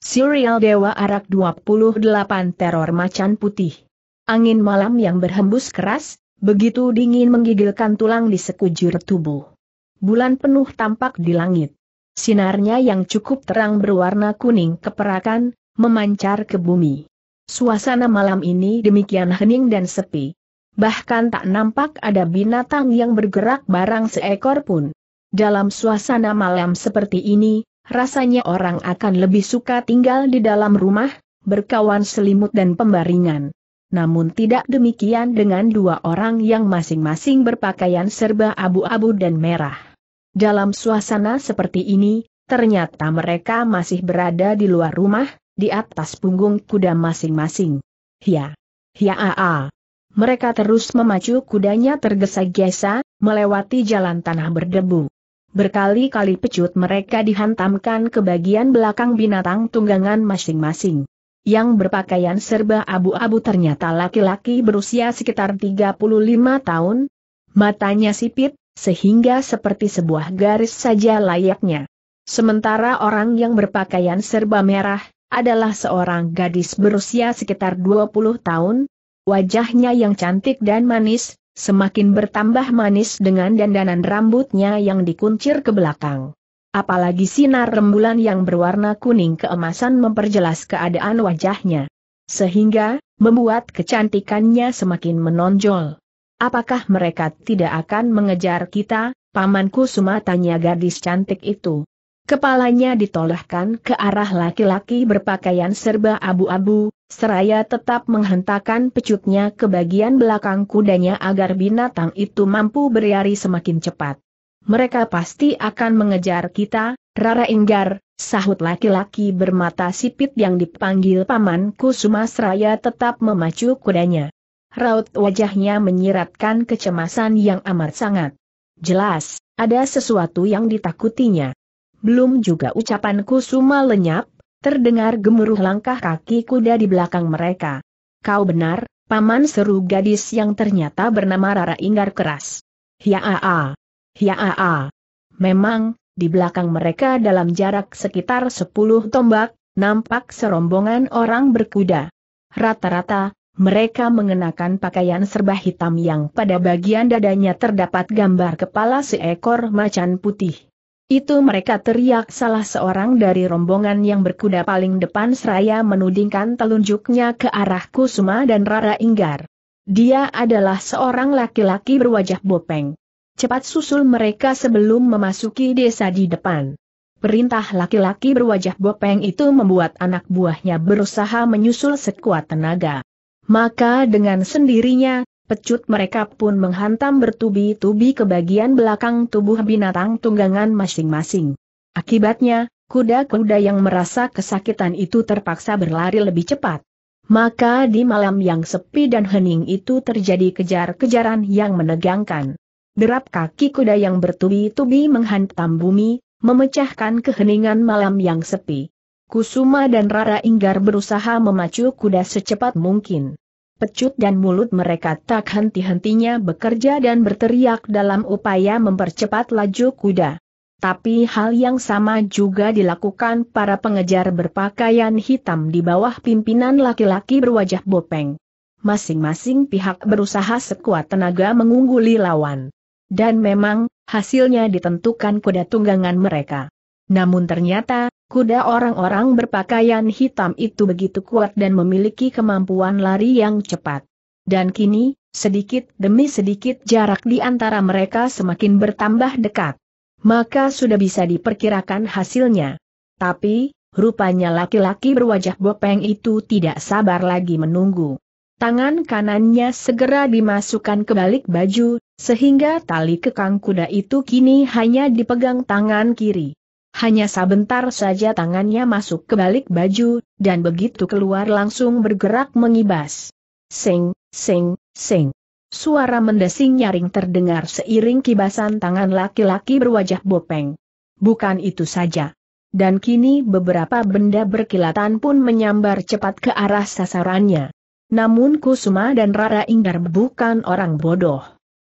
Serial Dewa Arak 28 Teror Macan Putih. Angin malam yang berhembus keras, begitu dingin menggigilkan tulang di sekujur tubuh. Bulan penuh tampak di langit. Sinarnya yang cukup terang berwarna kuning keperakan, memancar ke bumi. Suasana malam ini demikian hening dan sepi. Bahkan tak nampak ada binatang yang bergerak barang seekor pun. Dalam suasana malam seperti ini, rasanya orang akan lebih suka tinggal di dalam rumah, berkawan selimut dan pembaringan. Namun tidak demikian dengan dua orang yang masing-masing berpakaian serba abu-abu dan merah. Dalam suasana seperti ini, ternyata mereka masih berada di luar rumah, di atas punggung kuda masing-masing. Hia! Hia aa! Mereka terus memacu kudanya tergesa-gesa, melewati jalan tanah berdebu. Berkali-kali pecut mereka dihantamkan ke bagian belakang binatang tunggangan masing-masing. Yang berpakaian serba abu-abu ternyata laki-laki berusia sekitar 35 tahun, matanya sipit, sehingga seperti sebuah garis saja layaknya. Sementara orang yang berpakaian serba merah, adalah seorang gadis berusia sekitar 20 tahun, wajahnya yang cantik dan manis, semakin bertambah manis dengan dandanan rambutnya yang dikuncir ke belakang. Apalagi sinar rembulan yang berwarna kuning keemasan memperjelas keadaan wajahnya. Sehingga, membuat kecantikannya semakin menonjol. Apakah mereka tidak akan mengejar kita, pamanku Suma tanya gadis cantik itu. Kepalanya ditolehkan ke arah laki-laki berpakaian serba abu-abu, seraya tetap menghentakkan pecutnya ke bagian belakang kudanya agar binatang itu mampu berlari semakin cepat. Mereka pasti akan mengejar kita, Rara Inggar, sahut laki-laki bermata sipit yang dipanggil paman Kusuma seraya tetap memacu kudanya. Raut wajahnya menyiratkan kecemasan yang amat sangat. Jelas, ada sesuatu yang ditakutinya. Belum juga ucapan Kusuma lenyap, terdengar gemuruh langkah kaki kuda di belakang mereka. Kau benar, paman seru gadis yang ternyata bernama Rara Inggar keras. Hiaa, hiaa. Memang, di belakang mereka dalam jarak sekitar sepuluh tombak, nampak serombongan orang berkuda. Rata-rata, mereka mengenakan pakaian serba hitam yang pada bagian dadanya terdapat gambar kepala seekor macan putih. Itu mereka teriak salah seorang dari rombongan yang berkuda paling depan seraya menudingkan telunjuknya ke arah Kusuma dan Rara Inggar. Dia adalah seorang laki-laki berwajah bopeng. Cepat susul mereka sebelum memasuki desa di depan. Perintah laki-laki berwajah bopeng itu membuat anak buahnya berusaha menyusul sekuat tenaga. Maka dengan sendirinya, pecut mereka pun menghantam bertubi-tubi ke bagian belakang tubuh binatang tunggangan masing-masing. Akibatnya, kuda-kuda yang merasa kesakitan itu terpaksa berlari lebih cepat. Maka di malam yang sepi dan hening itu terjadi kejar-kejaran yang menegangkan. Derap kaki kuda yang bertubi-tubi menghantam bumi, memecahkan keheningan malam yang sepi. Kusuma dan Rara Inggar berusaha memacu kuda secepat mungkin pecut dan mulut mereka tak henti-hentinya bekerja dan berteriak dalam upaya mempercepat laju kuda. Tapi hal yang sama juga dilakukan para pengejar berpakaian hitam di bawah pimpinan laki-laki berwajah bopeng. Masing-masing pihak berusaha sekuat tenaga mengungguli lawan. Dan memang, hasilnya ditentukan kuda tunggangan mereka. Namun ternyata, kuda orang-orang berpakaian hitam itu begitu kuat dan memiliki kemampuan lari yang cepat. Dan kini, sedikit demi sedikit jarak di antara mereka semakin bertambah dekat. Maka sudah bisa diperkirakan hasilnya. Tapi, rupanya laki-laki berwajah bopeng itu tidak sabar lagi menunggu. Tangan kanannya segera dimasukkan ke balik baju, sehingga tali kekang kuda itu kini hanya dipegang tangan kiri. Hanya sebentar saja tangannya masuk ke balik baju, dan begitu keluar langsung bergerak mengibas. Sing, sing, sing. Suara mendesing nyaring terdengar seiring kibasan tangan laki-laki berwajah bopeng. Bukan itu saja. Dan kini beberapa benda berkilatan pun menyambar cepat ke arah sasarannya. Namun Kusuma dan Rara Inggar bukan orang bodoh.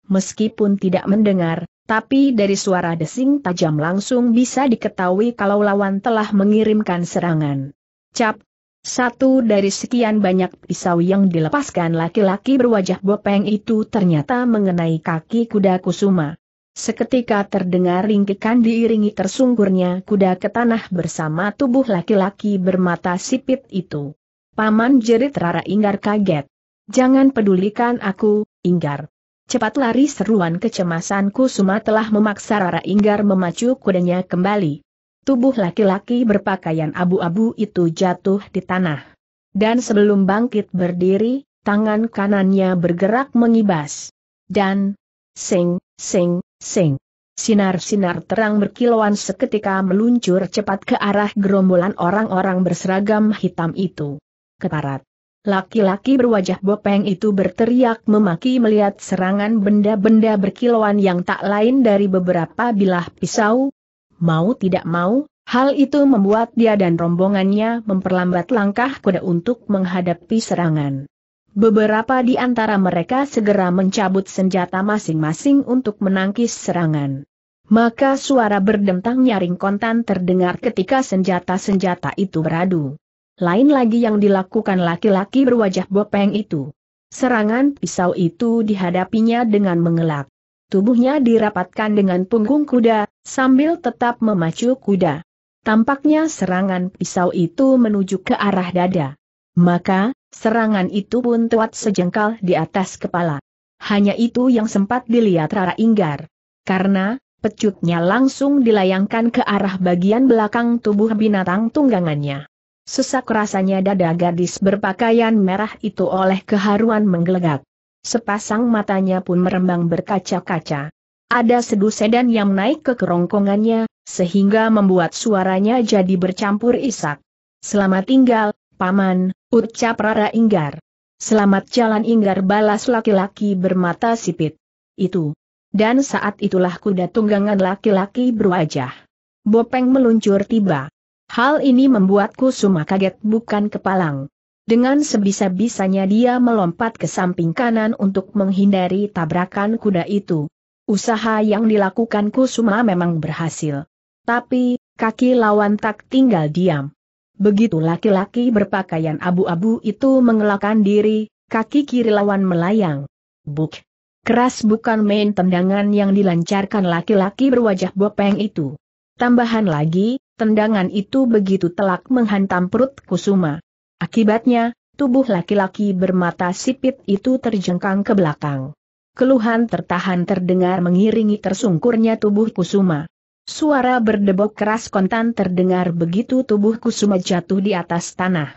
Meskipun tidak mendengar, tapi dari suara desing tajam langsung bisa diketahui kalau lawan telah mengirimkan serangan. Cap, satu dari sekian banyak pisau yang dilepaskan laki-laki berwajah bopeng itu ternyata mengenai kaki kuda kusuma. Seketika terdengar ringkikan diiringi tersungkurnya kuda ke tanah bersama tubuh laki-laki bermata sipit itu. Paman jerit Rara Inggar kaget. Jangan pedulikan aku, Inggar. Cepat lari seruan kecemasan Kusuma telah memaksa Rara Inggar memacu kudanya kembali tubuh laki-laki berpakaian abu-abu itu jatuh di tanah. Dan sebelum bangkit berdiri, tangan kanannya bergerak mengibas. Dan, sing, sing, sing. Sinar-sinar terang berkilauan seketika meluncur cepat ke arah gerombolan orang-orang berseragam hitam itu. Keparat. Laki-laki berwajah bopeng itu berteriak memaki melihat serangan benda-benda berkilauan yang tak lain dari beberapa bilah pisau, Mau tidak mau, hal itu membuat dia dan rombongannya memperlambat langkah kuda untuk menghadapi serangan. Beberapa di antara mereka segera mencabut senjata masing-masing untuk menangkis serangan. Maka suara berdentang nyaring kontan terdengar ketika senjata-senjata itu beradu. Lain lagi yang dilakukan laki-laki berwajah bopeng itu. Serangan pisau itu dihadapinya dengan mengelak. Tubuhnya dirapatkan dengan punggung kuda, sambil tetap memacu kuda. Tampaknya serangan pisau itu menuju ke arah dada. Maka, serangan itu pun tuat sejengkal di atas kepala. Hanya itu yang sempat dilihat Rara Inggar. Karena, pecutnya langsung dilayangkan ke arah bagian belakang tubuh binatang tunggangannya. Sesak rasanya dada gadis berpakaian merah itu oleh keharuan menggelegak. Sepasang matanya pun merembang berkaca-kaca. Ada sedu sedan yang naik ke kerongkongannya, sehingga membuat suaranya jadi bercampur isak. Selamat tinggal, Paman, ucap Rara Inggar. Selamat jalan Inggar balas laki-laki bermata sipit. Itu. Dan saat itulah kuda tunggangan laki-laki berwajah. Bopeng meluncur tiba. Hal ini membuatku Kusuma kaget bukan kepalang. Dengan sebisa-bisanya dia melompat ke samping kanan untuk menghindari tabrakan kuda itu. Usaha yang dilakukan Kusuma memang berhasil. Tapi, kaki lawan tak tinggal diam. Begitu laki-laki berpakaian abu-abu itu mengelakkan diri, kaki kiri lawan melayang. Buk! Keras bukan main tendangan yang dilancarkan laki-laki berwajah bopeng itu. Tambahan lagi, tendangan itu begitu telak menghantam perut Kusuma. Akibatnya, tubuh laki-laki bermata sipit itu terjengkang ke belakang. Keluhan tertahan terdengar mengiringi tersungkurnya tubuh Kusuma. Suara berdebok keras kontan terdengar begitu tubuh Kusuma jatuh di atas tanah.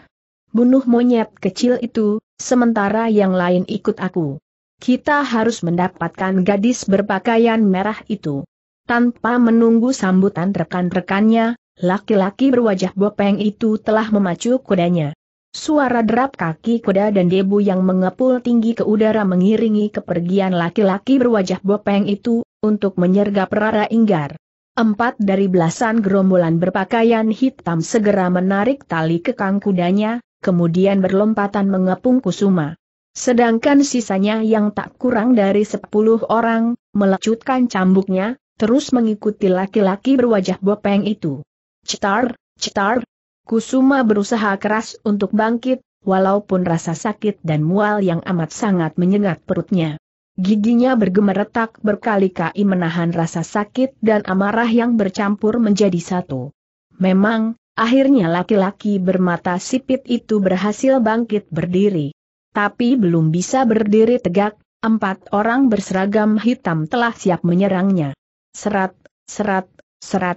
Bunuh monyet kecil itu, sementara yang lain ikut aku. Kita harus mendapatkan gadis berpakaian merah itu. Tanpa menunggu sambutan rekan-rekannya, laki-laki berwajah bopeng itu telah memacu kudanya. Suara derap kaki kuda dan debu yang mengepul tinggi ke udara mengiringi kepergian laki-laki berwajah bopeng itu, untuk menyergap Rara Inggar. Empat dari belasan gerombolan berpakaian hitam segera menarik tali kekang kudanya, kemudian berlompatan mengepung Kusuma. Sedangkan sisanya yang tak kurang dari sepuluh orang, melecutkan cambuknya, terus mengikuti laki-laki berwajah bopeng itu. Cetar, cetar, Kusuma berusaha keras untuk bangkit, walaupun rasa sakit dan mual yang amat sangat menyengat perutnya. Giginya bergemeretak berkali-kali menahan rasa sakit dan amarah yang bercampur menjadi satu. Memang, akhirnya laki-laki bermata sipit itu berhasil bangkit berdiri. Tapi belum bisa berdiri tegak, empat orang berseragam hitam telah siap menyerangnya. Serat, serat, serat,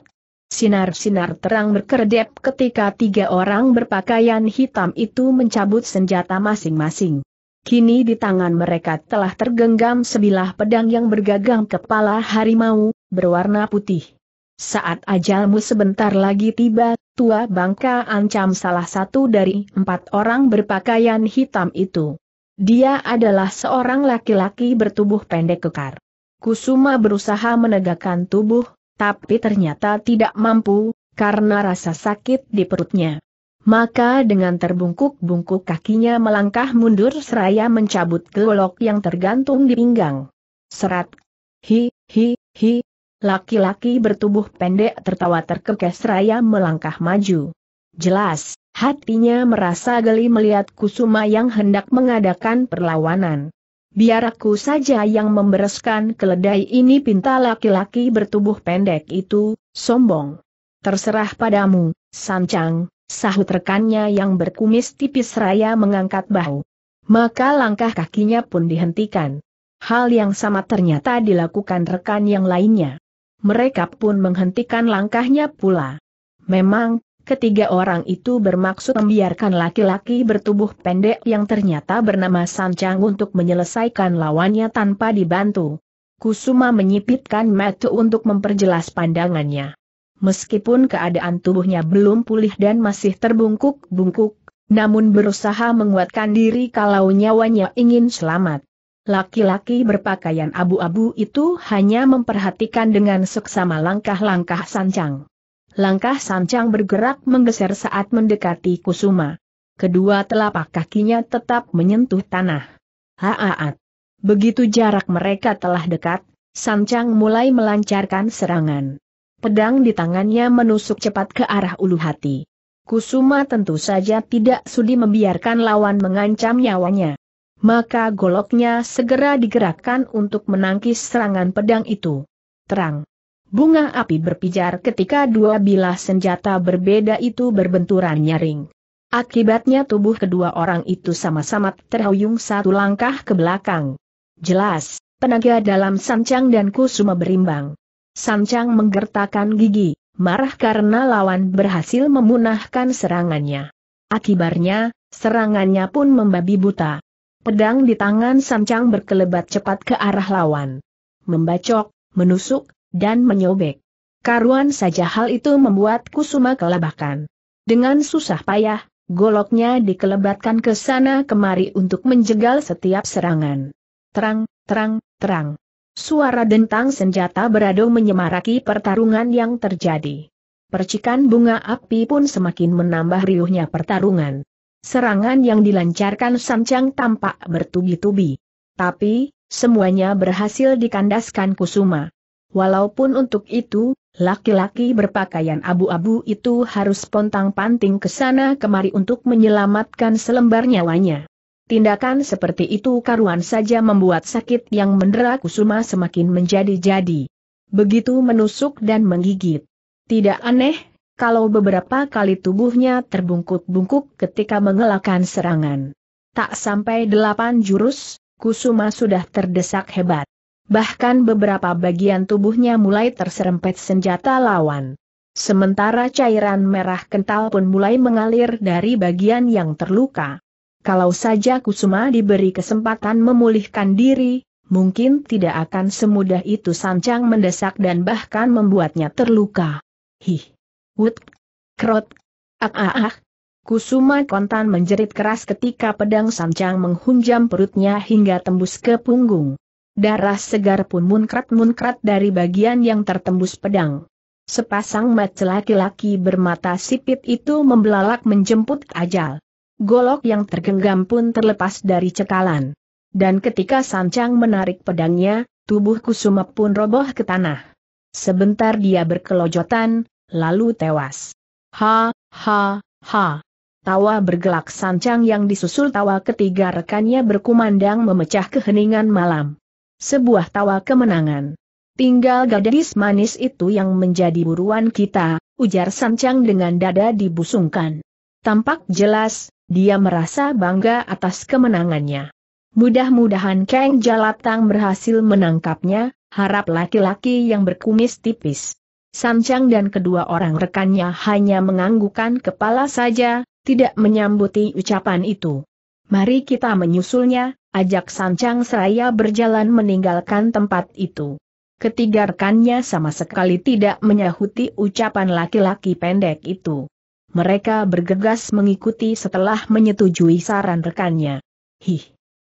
Sinar-sinar terang berkedip ketika tiga orang berpakaian hitam itu mencabut senjata masing-masing. Kini di tangan mereka telah tergenggam sebilah pedang yang bergagang kepala harimau, berwarna putih. Saat ajalmu sebentar lagi tiba, tua bangka ancam salah satu dari empat orang berpakaian hitam itu. Dia adalah seorang laki-laki bertubuh pendek kekar. Kusuma berusaha menegakkan tubuh, tapi ternyata tidak mampu, karena rasa sakit di perutnya. Maka dengan terbungkuk-bungkuk kakinya melangkah mundur seraya mencabut golok yang tergantung di pinggang. Serat. Hi, hi, hi. Laki-laki bertubuh pendek tertawa terkekeh seraya melangkah maju. Jelas, hatinya merasa geli melihat Kusuma yang hendak mengadakan perlawanan. Biar aku saja yang membereskan keledai ini pinta laki-laki bertubuh pendek itu, sombong. Terserah padamu, Sancang, sahut rekannya yang berkumis tipis raya mengangkat bahu. Maka langkah kakinya pun dihentikan. Hal yang sama ternyata dilakukan rekan yang lainnya. Mereka pun menghentikan langkahnya pula. Memang, ketiga orang itu bermaksud membiarkan laki-laki bertubuh pendek yang ternyata bernama Sancang untuk menyelesaikan lawannya tanpa dibantu. Kusuma menyipitkan mata untuk memperjelas pandangannya. Meskipun keadaan tubuhnya belum pulih dan masih terbungkuk-bungkuk, namun berusaha menguatkan diri kalau nyawanya ingin selamat. Laki-laki berpakaian abu-abu itu hanya memperhatikan dengan seksama langkah-langkah sancang. Langkah sancang bergerak menggeser saat mendekati Kusuma. Kedua telapak kakinya tetap menyentuh tanah. Haaat. Begitu jarak mereka telah dekat, sancang mulai melancarkan serangan. Pedang di tangannya menusuk cepat ke arah ulu hati. Kusuma tentu saja tidak sudi membiarkan lawan mengancam nyawanya. Maka goloknya segera digerakkan untuk menangkis serangan pedang itu. Terang. Bunga api berpijar ketika dua bilah senjata berbeda itu berbenturan nyaring. Akibatnya tubuh kedua orang itu sama-sama terhuyung satu langkah ke belakang. Jelas, tenaga dalam Sancang dan Kusuma berimbang. Sancang menggertakkan gigi, marah karena lawan berhasil memunahkan serangannya. Akibarnya, serangannya pun membabi buta. Pedang di tangan Sancang berkelebat cepat ke arah lawan. Membacok, menusuk, dan menyobek. Karuan saja hal itu membuat Kusuma kelabakan. Dengan susah payah, goloknya dikelebatkan ke sana kemari untuk menjegal setiap serangan. Terang, terang, terang. Suara dentang senjata beradu menyemaraki pertarungan yang terjadi. Percikan bunga api pun semakin menambah riuhnya pertarungan. Serangan yang dilancarkan Sancang tampak bertubi-tubi. Tapi, semuanya berhasil dikandaskan Kusuma. Walaupun untuk itu, laki-laki berpakaian abu-abu itu harus pontang-panting ke sana kemari untuk menyelamatkan selembar nyawanya. Tindakan seperti itu karuan saja membuat sakit yang mendera Kusuma semakin menjadi-jadi. Begitu menusuk dan menggigit. Tidak aneh, kalau beberapa kali tubuhnya terbungkuk-bungkuk ketika mengelakkan serangan. Tak sampai delapan jurus, Kusuma sudah terdesak hebat. Bahkan beberapa bagian tubuhnya mulai terserempet senjata lawan. Sementara cairan merah kental pun mulai mengalir dari bagian yang terluka. Kalau saja Kusuma diberi kesempatan memulihkan diri, mungkin tidak akan semudah itu Sancang mendesak dan bahkan membuatnya terluka. Hih! Wut! Krot! Ah ah ah! Kusuma kontan menjerit keras ketika pedang Sancang menghunjam perutnya hingga tembus ke punggung. Darah segar pun munkrat-munkrat dari bagian yang tertembus pedang. Sepasang mata laki-laki bermata sipit itu membelalak menjemput ajal. Golok yang tergenggam pun terlepas dari cekalan. Dan ketika Sancang menarik pedangnya, tubuh Kusuma pun roboh ke tanah. Sebentar dia berkelojotan, lalu tewas. Ha, ha, ha. Tawa bergelak Sancang yang disusul tawa ketiga rekannya berkumandang memecah keheningan malam. Sebuah tawa kemenangan. Tinggal gadis manis itu yang menjadi buruan kita, ujar Sancang dengan dada dibusungkan. Tampak jelas, dia merasa bangga atas kemenangannya. Mudah-mudahan Kang Jalatang berhasil menangkapnya, harap laki-laki yang berkumis tipis. Sancang dan kedua orang rekannya hanya menganggukkan kepala saja, tidak menyambuti ucapan itu. Mari kita menyusulnya, ajak Sancang seraya berjalan meninggalkan tempat itu. Ketiga rekannya sama sekali tidak menyahuti ucapan laki-laki pendek itu mereka bergegas mengikuti setelah menyetujui saran rekannya. Hih!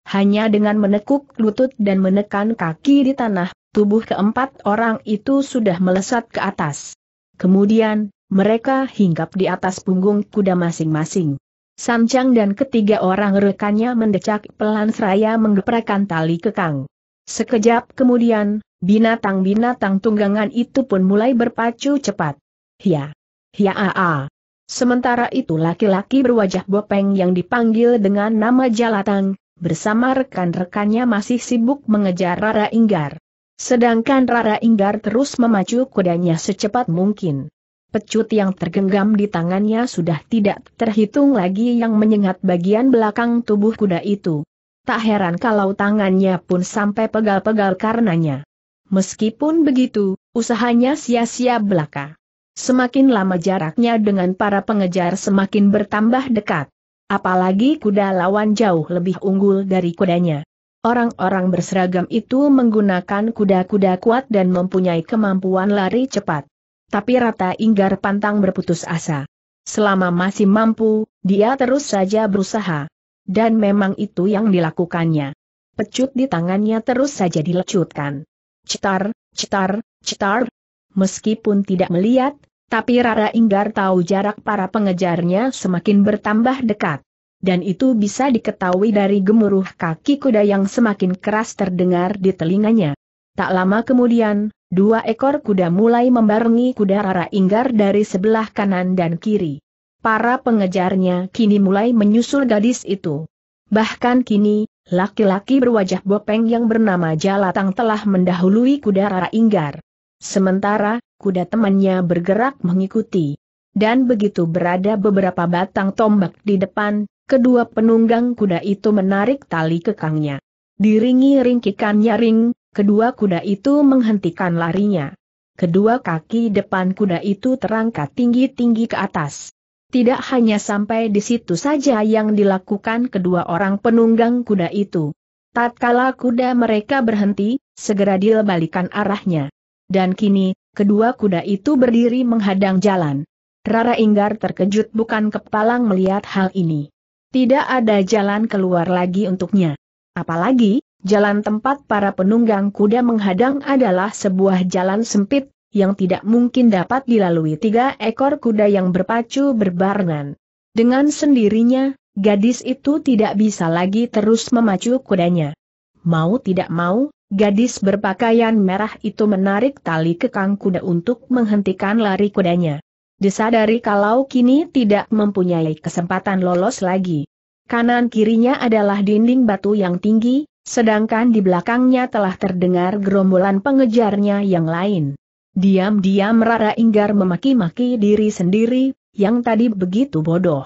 Hanya dengan menekuk lutut dan menekan kaki di tanah, tubuh keempat orang itu sudah melesat ke atas. Kemudian, mereka hinggap di atas punggung kuda masing-masing. Samcang dan ketiga orang rekannya mendecak pelan seraya menggeprakan tali kekang. Sekejap kemudian, binatang-binatang tunggangan itu pun mulai berpacu cepat. Hia! Hia a Sementara itu laki-laki berwajah bopeng yang dipanggil dengan nama Jalatang, bersama rekan-rekannya masih sibuk mengejar Rara Inggar. Sedangkan Rara Inggar terus memacu kudanya secepat mungkin. Pecut yang tergenggam di tangannya sudah tidak terhitung lagi yang menyengat bagian belakang tubuh kuda itu. Tak heran kalau tangannya pun sampai pegal-pegal karenanya. Meskipun begitu, usahanya sia-sia belaka. Semakin lama jaraknya dengan para pengejar semakin bertambah dekat. Apalagi kuda lawan jauh lebih unggul dari kudanya. Orang-orang berseragam itu menggunakan kuda-kuda kuat dan mempunyai kemampuan lari cepat. Tapi rata inggar pantang berputus asa. Selama masih mampu, dia terus saja berusaha. Dan memang itu yang dilakukannya. Pecut di tangannya terus saja dilecutkan. Cetar, cetar, cetar. Meskipun tidak melihat, tapi Rara Inggar tahu jarak para pengejarnya semakin bertambah dekat. Dan itu bisa diketahui dari gemuruh kaki kuda yang semakin keras terdengar di telinganya. Tak lama kemudian, dua ekor kuda mulai membarengi kuda Rara Inggar dari sebelah kanan dan kiri. Para pengejarnya kini mulai menyusul gadis itu. Bahkan kini, laki-laki berwajah bopeng yang bernama Jalatang telah mendahului kuda Rara Inggar. Sementara, kuda temannya bergerak mengikuti. Dan begitu berada beberapa batang tombak di depan, kedua penunggang kuda itu menarik tali kekangnya. Diringi ringkikan nyaring, kedua kuda itu menghentikan larinya. Kedua kaki depan kuda itu terangkat tinggi-tinggi ke atas. Tidak hanya sampai di situ saja yang dilakukan kedua orang penunggang kuda itu. Tatkala kuda mereka berhenti, segera dilebalikan arahnya dan kini, kedua kuda itu berdiri menghadang jalan. Rara Inggar terkejut bukan kepalang melihat hal ini. Tidak ada jalan keluar lagi untuknya. Apalagi, jalan tempat para penunggang kuda menghadang adalah sebuah jalan sempit, yang tidak mungkin dapat dilalui tiga ekor kuda yang berpacu berbarengan. Dengan sendirinya, gadis itu tidak bisa lagi terus memacu kudanya. Mau tidak mau, Gadis berpakaian merah itu menarik tali kekang kuda untuk menghentikan lari kudanya. Disadari kalau kini tidak mempunyai kesempatan lolos lagi. Kanan kirinya adalah dinding batu yang tinggi, sedangkan di belakangnya telah terdengar gerombolan pengejarnya yang lain. Diam-diam Rara Inggar memaki-maki diri sendiri, yang tadi begitu bodoh.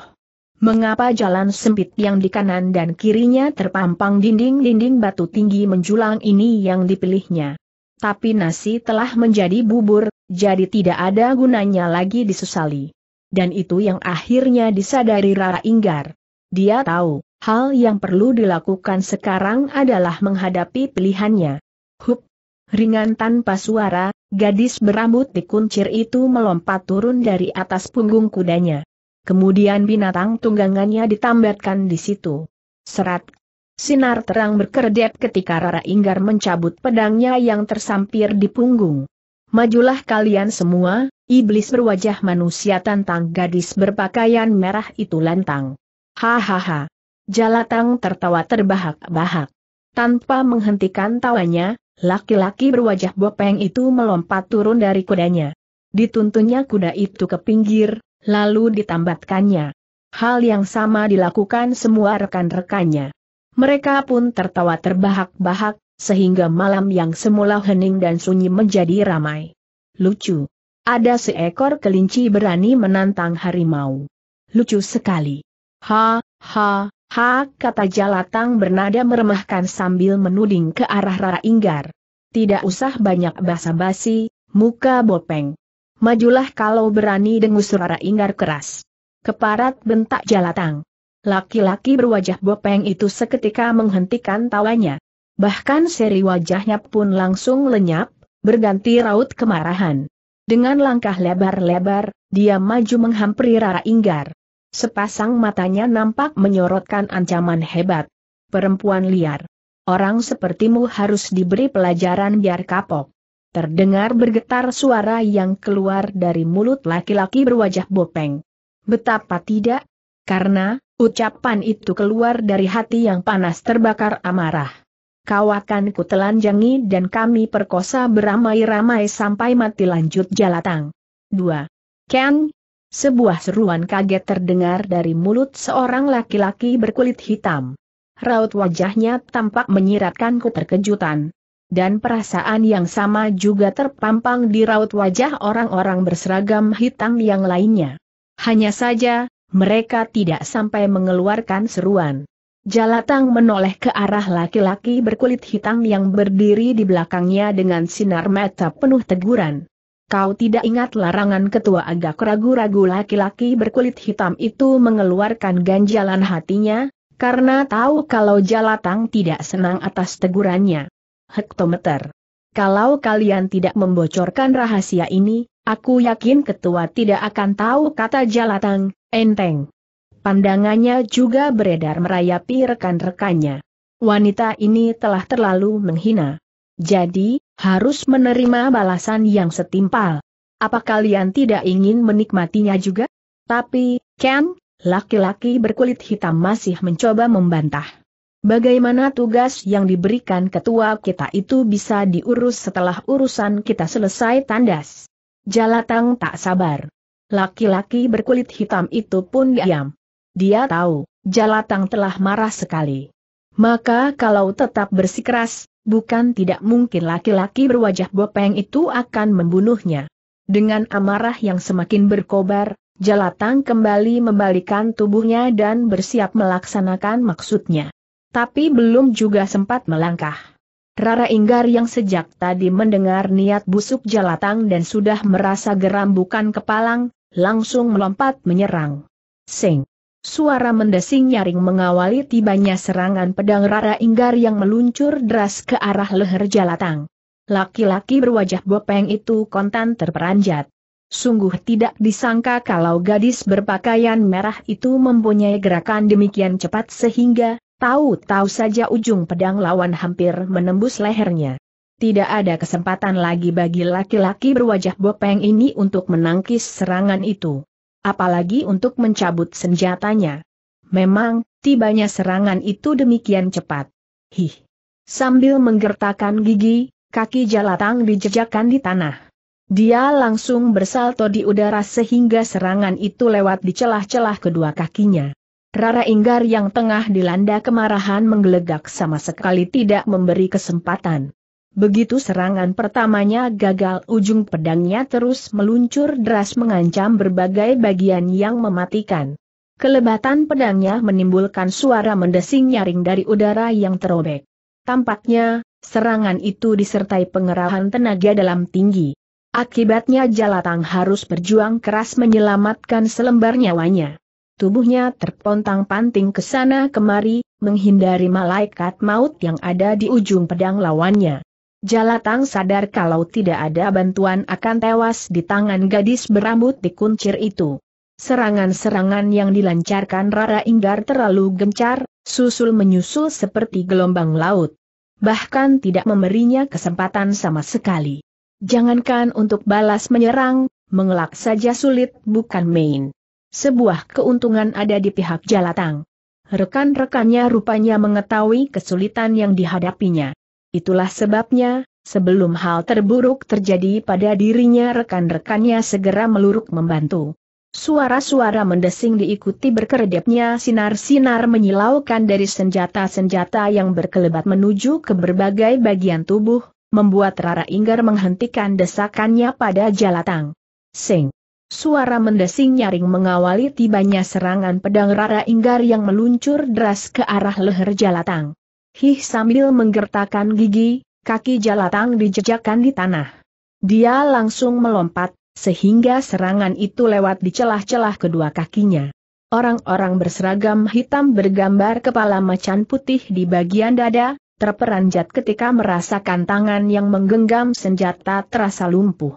Mengapa jalan sempit yang di kanan dan kirinya terpampang dinding-dinding batu tinggi menjulang ini yang dipilihnya? Tapi nasi telah menjadi bubur, jadi tidak ada gunanya lagi disusali. Dan itu yang akhirnya disadari Rara Inggar. Dia tahu, hal yang perlu dilakukan sekarang adalah menghadapi pilihannya. Hup! Ringan tanpa suara, gadis berambut dikuncir itu melompat turun dari atas punggung kudanya. Kemudian binatang tunggangannya ditambatkan di situ. Serat. Sinar terang berkedip ketika Rara Inggar mencabut pedangnya yang tersampir di punggung. Majulah kalian semua, iblis berwajah manusia tantang gadis berpakaian merah itu lantang. Hahaha. Jalatang tertawa terbahak-bahak. Tanpa menghentikan tawanya, laki-laki berwajah bopeng itu melompat turun dari kudanya. Dituntunnya kuda itu ke pinggir, lalu ditambatkannya. Hal yang sama dilakukan semua rekan-rekannya. Mereka pun tertawa terbahak-bahak, sehingga malam yang semula hening dan sunyi menjadi ramai. Lucu. Ada seekor kelinci berani menantang harimau. Lucu sekali. Ha, ha, ha, kata Jalatang bernada meremahkan sambil menuding ke arah Rara Inggar. Tidak usah banyak basa-basi, muka bopeng. Majulah kalau berani dengus suara inggar keras. Keparat bentak jalatang. Laki-laki berwajah bopeng itu seketika menghentikan tawanya. Bahkan seri wajahnya pun langsung lenyap, berganti raut kemarahan. Dengan langkah lebar-lebar, dia maju menghampiri Rara Inggar. Sepasang matanya nampak menyorotkan ancaman hebat. Perempuan liar. Orang sepertimu harus diberi pelajaran biar kapok. Terdengar bergetar suara yang keluar dari mulut laki-laki berwajah bopeng. Betapa tidak? Karena, ucapan itu keluar dari hati yang panas terbakar amarah. Kau akan kutelanjangi dan kami perkosa beramai-ramai sampai mati lanjut jalatang. 2. Ken, Sebuah seruan kaget terdengar dari mulut seorang laki-laki berkulit hitam. Raut wajahnya tampak menyiratkan keterkejutan. Dan perasaan yang sama juga terpampang di raut wajah orang-orang berseragam hitam yang lainnya. Hanya saja, mereka tidak sampai mengeluarkan seruan. Jalatang menoleh ke arah laki-laki berkulit hitam yang berdiri di belakangnya dengan sinar mata penuh teguran. Kau tidak ingat larangan ketua agak ragu-ragu laki-laki berkulit hitam itu mengeluarkan ganjalan hatinya, karena tahu kalau Jalatang tidak senang atas tegurannya. Hektometer. Kalau kalian tidak membocorkan rahasia ini, aku yakin ketua tidak akan tahu kata Jalatang, enteng. Pandangannya juga beredar merayapi rekan-rekannya. Wanita ini telah terlalu menghina. Jadi, harus menerima balasan yang setimpal. Apa kalian tidak ingin menikmatinya juga? Tapi, Ken, laki-laki berkulit hitam masih mencoba membantah. Bagaimana tugas yang diberikan ketua kita itu bisa diurus setelah urusan kita selesai tandas? Jalatang tak sabar. Laki-laki berkulit hitam itu pun diam. Dia tahu, Jalatang telah marah sekali. Maka kalau tetap bersikeras, bukan tidak mungkin laki-laki berwajah bopeng itu akan membunuhnya. Dengan amarah yang semakin berkobar, Jalatang kembali membalikan tubuhnya dan bersiap melaksanakan maksudnya. Tapi belum juga sempat melangkah. Rara Inggar yang sejak tadi mendengar niat busuk Jalatang dan sudah merasa geram bukan kepalang, langsung melompat menyerang. Sing! Suara mendesing nyaring mengawali tibanya serangan pedang Rara Inggar yang meluncur deras ke arah leher Jalatang. Laki-laki berwajah bopeng itu kontan terperanjat. Sungguh tidak disangka kalau gadis berpakaian merah itu mempunyai gerakan demikian cepat sehingga, tahu-tahu saja ujung pedang lawan hampir menembus lehernya. Tidak ada kesempatan lagi bagi laki-laki berwajah bopeng ini untuk menangkis serangan itu apalagi untuk mencabut senjatanya. Memang, tibanya serangan itu demikian cepat. Hih! Sambil menggertakkan gigi, kaki Jalatang dijejakkan di tanah. Dia langsung bersalto di udara sehingga serangan itu lewat di celah-celah kedua kakinya. Rara Inggar yang tengah dilanda kemarahan menggelegak sama sekali tidak memberi kesempatan. Begitu serangan pertamanya gagal ujung pedangnya terus meluncur deras mengancam berbagai bagian yang mematikan. Kelebatan pedangnya menimbulkan suara mendesing nyaring dari udara yang terobek. Tampaknya, serangan itu disertai pengerahan tenaga dalam tinggi. Akibatnya Jalatang harus berjuang keras menyelamatkan selembar nyawanya. Tubuhnya terpontang-panting ke sana kemari, menghindari malaikat maut yang ada di ujung pedang lawannya. Jalatang sadar kalau tidak ada bantuan akan tewas di tangan gadis berambut dikuncir itu. Serangan-serangan yang dilancarkan Rara Inggar terlalu gencar, susul menyusul seperti gelombang laut. Bahkan tidak memberinya kesempatan sama sekali. Jangankan untuk balas menyerang, mengelak saja sulit bukan main. Sebuah keuntungan ada di pihak Jalatang. Rekan-rekannya rupanya mengetahui kesulitan yang dihadapinya. Itulah sebabnya, sebelum hal terburuk terjadi pada dirinya rekan-rekannya segera meluruk membantu. Suara-suara mendesing diikuti berkeredapnya sinar-sinar menyilaukan dari senjata-senjata yang berkelebat menuju ke berbagai bagian tubuh, membuat Rara Inggar menghentikan desakannya pada Jalatang. Sing! Suara mendesing nyaring mengawali tibanya serangan pedang Rara Inggar yang meluncur deras ke arah leher Jalatang. Hih sambil menggertakkan gigi, kaki Jalatang dijejakkan di tanah. Dia langsung melompat, sehingga serangan itu lewat di celah-celah kedua kakinya. Orang-orang berseragam hitam bergambar kepala macan putih di bagian dada, terperanjat ketika merasakan tangan yang menggenggam senjata terasa lumpuh.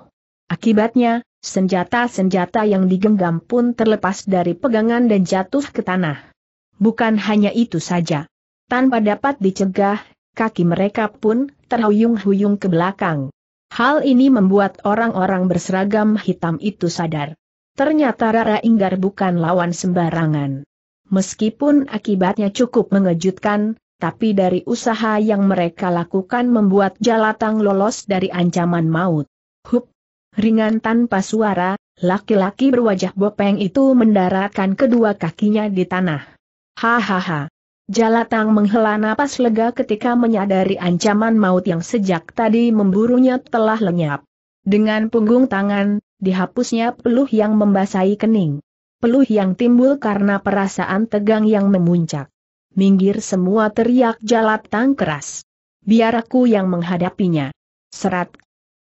Akibatnya, senjata-senjata yang digenggam pun terlepas dari pegangan dan jatuh ke tanah. Bukan hanya itu saja. Tanpa dapat dicegah, kaki mereka pun terhuyung-huyung ke belakang. Hal ini membuat orang-orang berseragam hitam itu sadar. Ternyata Rara Inggar bukan lawan sembarangan. Meskipun akibatnya cukup mengejutkan, tapi dari usaha yang mereka lakukan membuat Jalatang lolos dari ancaman maut. Hup! Ringan tanpa suara, laki-laki berwajah bopeng itu mendaratkan kedua kakinya di tanah. Hahaha. Jalatang menghela napas lega ketika menyadari ancaman maut yang sejak tadi memburunya telah lenyap. Dengan punggung tangan, dihapusnya peluh yang membasahi kening. Peluh yang timbul karena perasaan tegang yang memuncak. Minggir semua teriak Jalatang keras. Biar aku yang menghadapinya. Serat.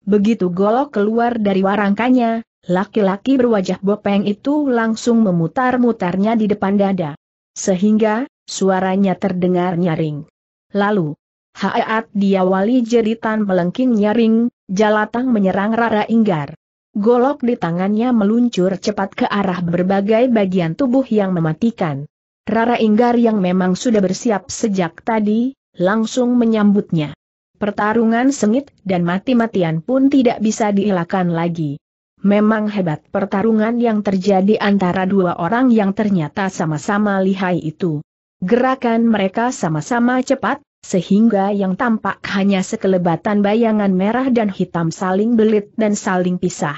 Begitu golok keluar dari warangkanya, laki-laki berwajah bopeng itu langsung memutar-mutarnya di depan dada. Sehingga, Suaranya terdengar nyaring. Lalu, Haat diawali jeritan melengking nyaring, Jalatang menyerang Rara Inggar. Golok di tangannya meluncur cepat ke arah berbagai bagian tubuh yang mematikan. Rara Inggar yang memang sudah bersiap sejak tadi, langsung menyambutnya. Pertarungan sengit dan mati-matian pun tidak bisa dielakkan lagi. Memang hebat pertarungan yang terjadi antara dua orang yang ternyata sama-sama lihai itu. Gerakan mereka sama-sama cepat, sehingga yang tampak hanya sekelebatan bayangan merah dan hitam saling belit dan saling pisah.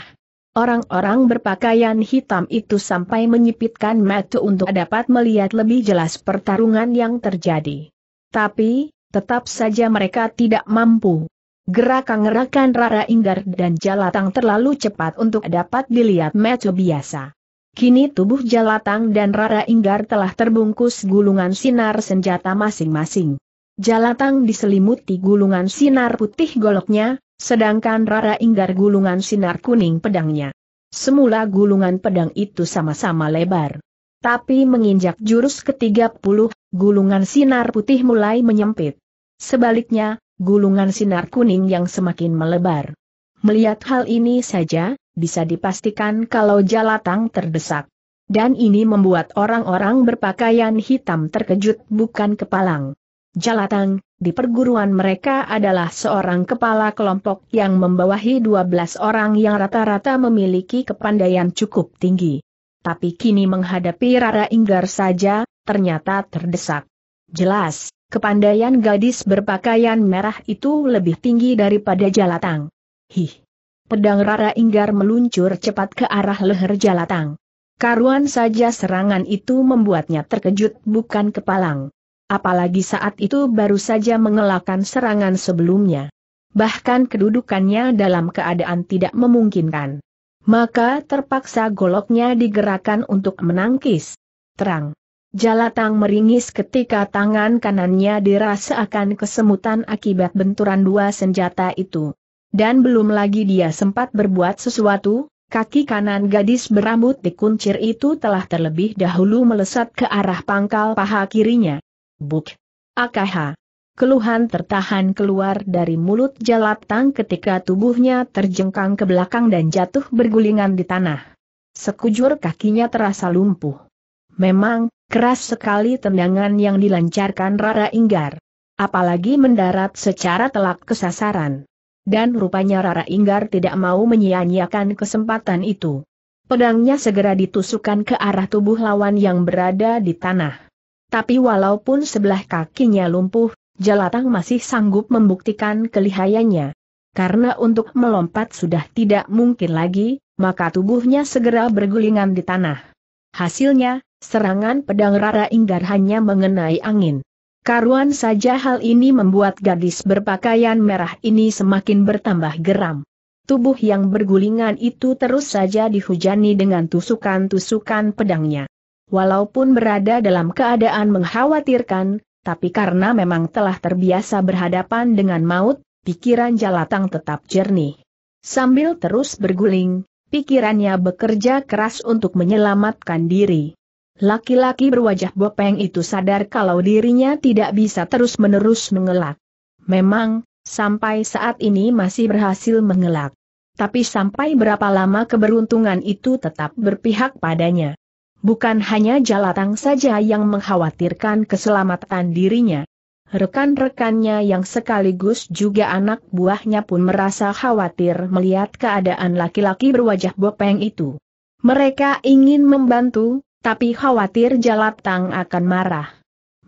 Orang-orang berpakaian hitam itu sampai menyipitkan mata untuk dapat melihat lebih jelas pertarungan yang terjadi. Tapi, tetap saja mereka tidak mampu. Gerakan-gerakan Rara Inggar dan Jalatang terlalu cepat untuk dapat dilihat mata biasa. Kini tubuh Jalatang dan Rara Inggar telah terbungkus gulungan sinar senjata masing-masing. Jalatang diselimuti gulungan sinar putih goloknya, sedangkan Rara Inggar gulungan sinar kuning pedangnya. Semula gulungan pedang itu sama-sama lebar. Tapi menginjak jurus ke-30, gulungan sinar putih mulai menyempit. Sebaliknya, gulungan sinar kuning yang semakin melebar. Melihat hal ini saja, bisa dipastikan kalau Jalatang terdesak. Dan ini membuat orang-orang berpakaian hitam terkejut bukan kepalang. Jalatang, di perguruan mereka adalah seorang kepala kelompok yang membawahi 12 orang yang rata-rata memiliki kepandaian cukup tinggi. Tapi kini menghadapi Rara Inggar saja, ternyata terdesak. Jelas, kepandaian gadis berpakaian merah itu lebih tinggi daripada Jalatang. Hih! Pedang Rara Inggar meluncur cepat ke arah leher Jalatang. Karuan saja serangan itu membuatnya terkejut bukan kepalang. Apalagi saat itu baru saja mengelakkan serangan sebelumnya. Bahkan kedudukannya dalam keadaan tidak memungkinkan. Maka terpaksa goloknya digerakkan untuk menangkis. Terang. Jalatang meringis ketika tangan kanannya dirasa akan kesemutan akibat benturan dua senjata itu. Dan belum lagi dia sempat berbuat sesuatu, kaki kanan gadis berambut dikuncir itu telah terlebih dahulu melesat ke arah pangkal paha kirinya. Buk! AKH! Keluhan tertahan keluar dari mulut Jalatang ketika tubuhnya terjengkang ke belakang dan jatuh bergulingan di tanah. Sekujur kakinya terasa lumpuh. Memang, keras sekali tendangan yang dilancarkan Rara Inggar. Apalagi mendarat secara telak kesasaran dan rupanya Rara Inggar tidak mau menyia-nyiakan kesempatan itu. Pedangnya segera ditusukkan ke arah tubuh lawan yang berada di tanah. Tapi walaupun sebelah kakinya lumpuh, Jalatang masih sanggup membuktikan kelihayannya. Karena untuk melompat sudah tidak mungkin lagi, maka tubuhnya segera bergulingan di tanah. Hasilnya, serangan pedang Rara Inggar hanya mengenai angin. Karuan saja hal ini membuat gadis berpakaian merah ini semakin bertambah geram. Tubuh yang bergulingan itu terus saja dihujani dengan tusukan-tusukan pedangnya. Walaupun berada dalam keadaan mengkhawatirkan, tapi karena memang telah terbiasa berhadapan dengan maut, pikiran Jalatang tetap jernih. Sambil terus berguling, pikirannya bekerja keras untuk menyelamatkan diri. Laki-laki berwajah bopeng itu sadar kalau dirinya tidak bisa terus-menerus mengelak. Memang, sampai saat ini masih berhasil mengelak. Tapi sampai berapa lama keberuntungan itu tetap berpihak padanya. Bukan hanya Jalatang saja yang mengkhawatirkan keselamatan dirinya. Rekan-rekannya yang sekaligus juga anak buahnya pun merasa khawatir melihat keadaan laki-laki berwajah bopeng itu. Mereka ingin membantu, tapi khawatir Jalatang akan marah.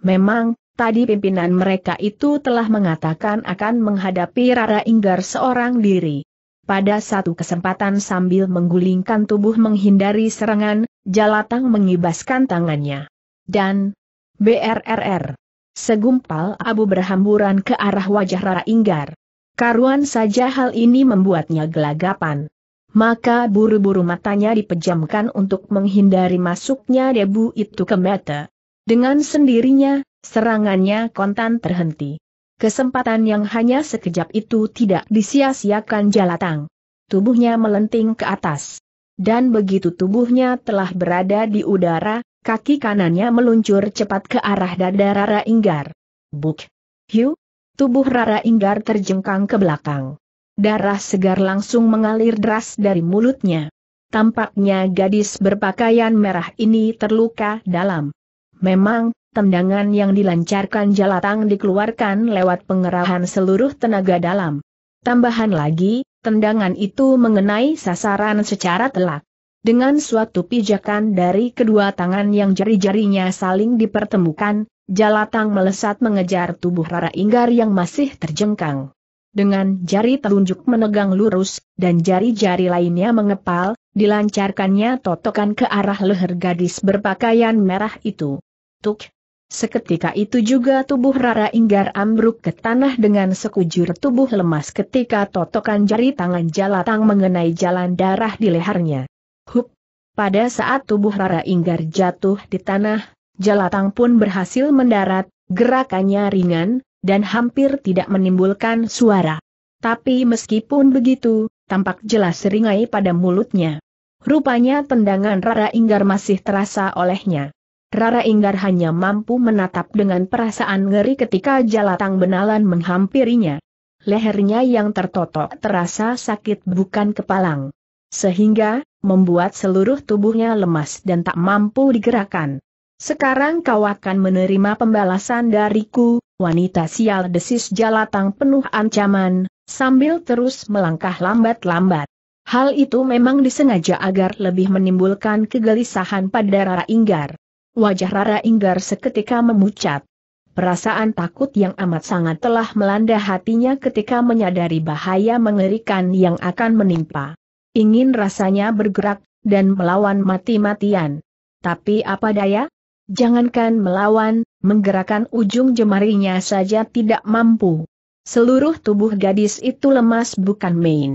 Memang, tadi pimpinan mereka itu telah mengatakan akan menghadapi Rara Inggar seorang diri. pada satu kesempatan sambil menggulingkan tubuh menghindari serangan, Jalatang mengibaskan tangannya. Dan, BRRR. Segumpal abu berhamburan ke arah wajah Rara Inggar. Karuan saja hal ini membuatnya gelagapan. Maka buru-buru matanya dipejamkan untuk menghindari masuknya debu itu ke mata. Dengan sendirinya, serangannya kontan terhenti. Kesempatan yang hanya sekejap itu tidak disia-siakan Jalatang. Tubuhnya melenting ke atas. Dan begitu tubuhnya telah berada di udara, kaki kanannya meluncur cepat ke arah dada Rara Inggar. Buk! Hiu! Tubuh Rara Inggar terjengkang ke belakang. Darah segar langsung mengalir deras dari mulutnya. Tampaknya gadis berpakaian merah ini terluka dalam. Memang, tendangan yang dilancarkan Jalatang dikeluarkan lewat pengerahan seluruh tenaga dalam. Tambahan lagi, tendangan itu mengenai sasaran secara telak. Dengan suatu pijakan dari kedua tangan yang jari-jarinya saling dipertemukan, Jalatang melesat mengejar tubuh Rara Inggar yang masih terjengkang. Dengan jari telunjuk menegang lurus, dan jari-jari lainnya mengepal, dilancarkannya totokan ke arah leher gadis berpakaian merah itu. Tuk! Seketika itu juga tubuh Rara Inggar ambruk ke tanah dengan sekujur tubuh lemas ketika totokan jari tangan Jalatang mengenai jalan darah di lehernya. Hup! Pada saat tubuh Rara Inggar jatuh di tanah, Jalatang pun berhasil mendarat, gerakannya ringan, dan hampir tidak menimbulkan suara. Tapi meskipun begitu, tampak jelas seringai pada mulutnya. Rupanya tendangan Rara Inggar masih terasa olehnya. Rara Inggar hanya mampu menatap dengan perasaan ngeri ketika Jalatang benalan menghampirinya. Lehernya yang tertotok terasa sakit bukan kepalang. Sehingga, membuat seluruh tubuhnya lemas dan tak mampu digerakkan. Sekarang kau akan menerima pembalasan dariku, wanita sial desis jalatang penuh ancaman, sambil terus melangkah lambat-lambat. Hal itu memang disengaja agar lebih menimbulkan kegelisahan pada Rara Inggar. Wajah Rara Inggar seketika memucat. Perasaan takut yang amat sangat telah melanda hatinya ketika menyadari bahaya mengerikan yang akan menimpa. Ingin rasanya bergerak, dan melawan mati-matian. Tapi apa daya? Jangankan melawan, menggerakkan ujung jemarinya saja tidak mampu. Seluruh tubuh gadis itu lemas bukan main.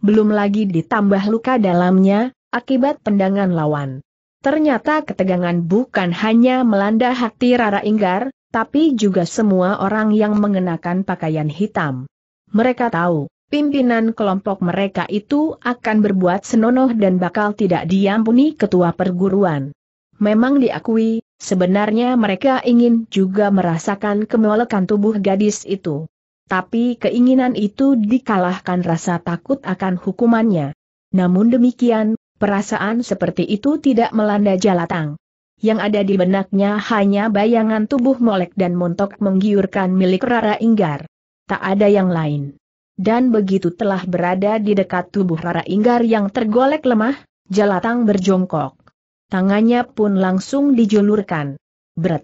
Belum lagi ditambah luka dalamnya, akibat tendangan lawan. Ternyata ketegangan bukan hanya melanda hati Rara Inggar, tapi juga semua orang yang mengenakan pakaian hitam. Mereka tahu, pimpinan kelompok mereka itu akan berbuat senonoh dan bakal tidak diampuni ketua perguruan. Memang diakui, sebenarnya mereka ingin juga merasakan kemolekan tubuh gadis itu. Tapi keinginan itu dikalahkan rasa takut akan hukumannya. Namun demikian, perasaan seperti itu tidak melanda Jalatang. Yang ada di benaknya hanya bayangan tubuh molek dan montok menggiurkan milik Rara Inggar. Tak ada yang lain. Dan begitu telah berada di dekat tubuh Rara Inggar yang tergolek lemah, Jalatang berjongkok. Tangannya pun langsung dijulurkan. Bret.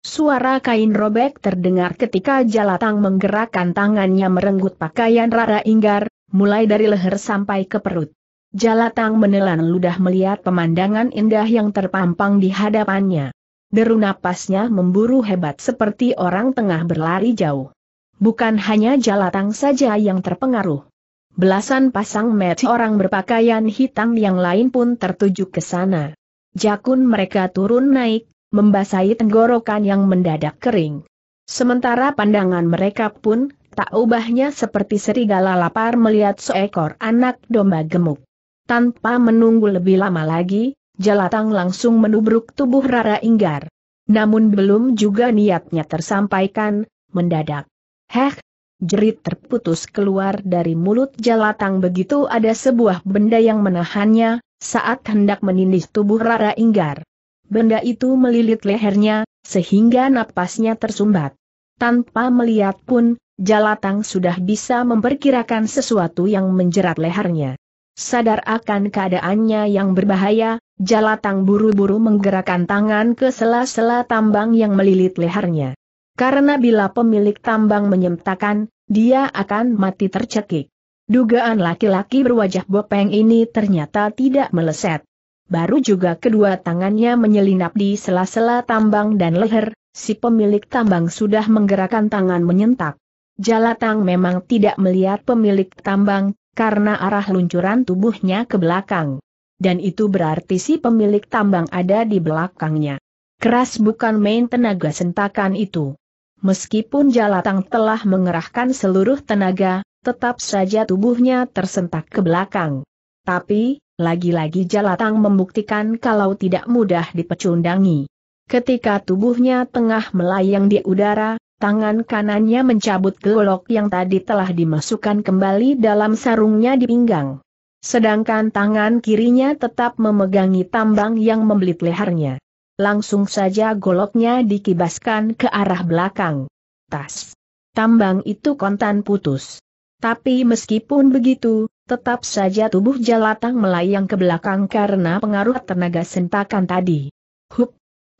Suara kain robek terdengar ketika Jalatang menggerakkan tangannya merenggut pakaian Rara Inggar, mulai dari leher sampai ke perut. Jalatang menelan ludah melihat pemandangan indah yang terpampang di hadapannya. Deru napasnya memburu hebat seperti orang tengah berlari jauh. Bukan hanya Jalatang saja yang terpengaruh. Belasan pasang mata orang berpakaian hitam yang lain pun tertuju ke sana. Jakun mereka turun naik, membasahi tenggorokan yang mendadak kering. Sementara pandangan mereka pun, tak ubahnya seperti serigala lapar melihat seekor anak domba gemuk. Tanpa menunggu lebih lama lagi, Jalatang langsung menubruk tubuh Rara Inggar. Namun belum juga niatnya tersampaikan, mendadak. Heh! Jerit terputus keluar dari mulut Jalatang begitu ada sebuah benda yang menahannya, saat hendak menindih tubuh Rara Inggar. Benda itu melilit lehernya, sehingga napasnya tersumbat. Tanpa melihat pun, Jalatang sudah bisa memperkirakan sesuatu yang menjerat lehernya. Sadar akan keadaannya yang berbahaya, Jalatang buru-buru menggerakkan tangan ke sela-sela tambang yang melilit lehernya. Karena bila pemilik tambang menyemtakan, dia akan mati tercekik. Dugaan laki-laki berwajah bopeng ini ternyata tidak meleset. Baru juga kedua tangannya menyelinap di sela-sela tambang dan leher, si pemilik tambang sudah menggerakkan tangan menyentak. Jalatang memang tidak melihat pemilik tambang, karena arah luncuran tubuhnya ke belakang. Dan itu berarti si pemilik tambang ada di belakangnya. Keras bukan main tenaga sentakan itu. Meskipun Jalatang telah mengerahkan seluruh tenaga, tetap saja tubuhnya tersentak ke belakang. Tapi, lagi-lagi Jalatang membuktikan kalau tidak mudah dipecundangi. Ketika tubuhnya tengah melayang di udara, tangan kanannya mencabut golok yang tadi telah dimasukkan kembali dalam sarungnya di pinggang. Sedangkan tangan kirinya tetap memegangi tambang yang membelit lehernya. Langsung saja goloknya dikibaskan ke arah belakang. Tas. Tambang itu kontan putus. Tapi meskipun begitu, tetap saja tubuh Jalatang melayang ke belakang karena pengaruh tenaga sentakan tadi. Hup!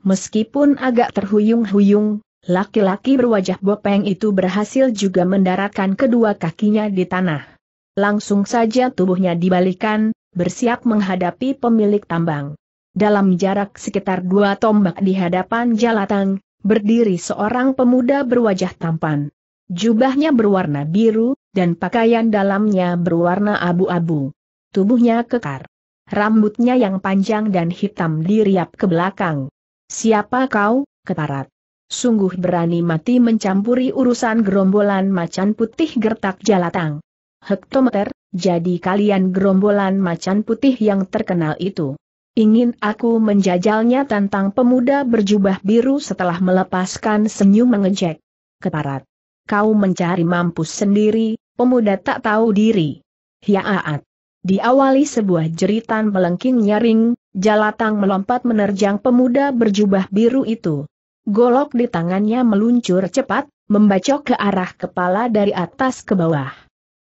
Meskipun agak terhuyung-huyung, laki-laki berwajah bopeng itu berhasil juga mendaratkan kedua kakinya di tanah. Langsung saja tubuhnya dibalikan, bersiap menghadapi pemilik tambang. Dalam jarak sekitar dua tombak di hadapan Jalatang, berdiri seorang pemuda berwajah tampan. Jubahnya berwarna biru, dan pakaian dalamnya berwarna abu-abu. Tubuhnya kekar. Rambutnya yang panjang dan hitam diriap ke belakang. Siapa kau, ketarat? Sungguh berani mati mencampuri urusan gerombolan macan putih gertak jalatang. Hektometer, jadi kalian gerombolan macan putih yang terkenal itu. Ingin aku menjajalnya tentang pemuda berjubah biru setelah melepaskan senyum mengejek. Ketarat kau mencari mampus sendiri, pemuda tak tahu diri. Hiaat. Diawali sebuah jeritan melengking nyaring, Jalatang melompat menerjang pemuda berjubah biru itu. Golok di tangannya meluncur cepat, membacok ke arah kepala dari atas ke bawah.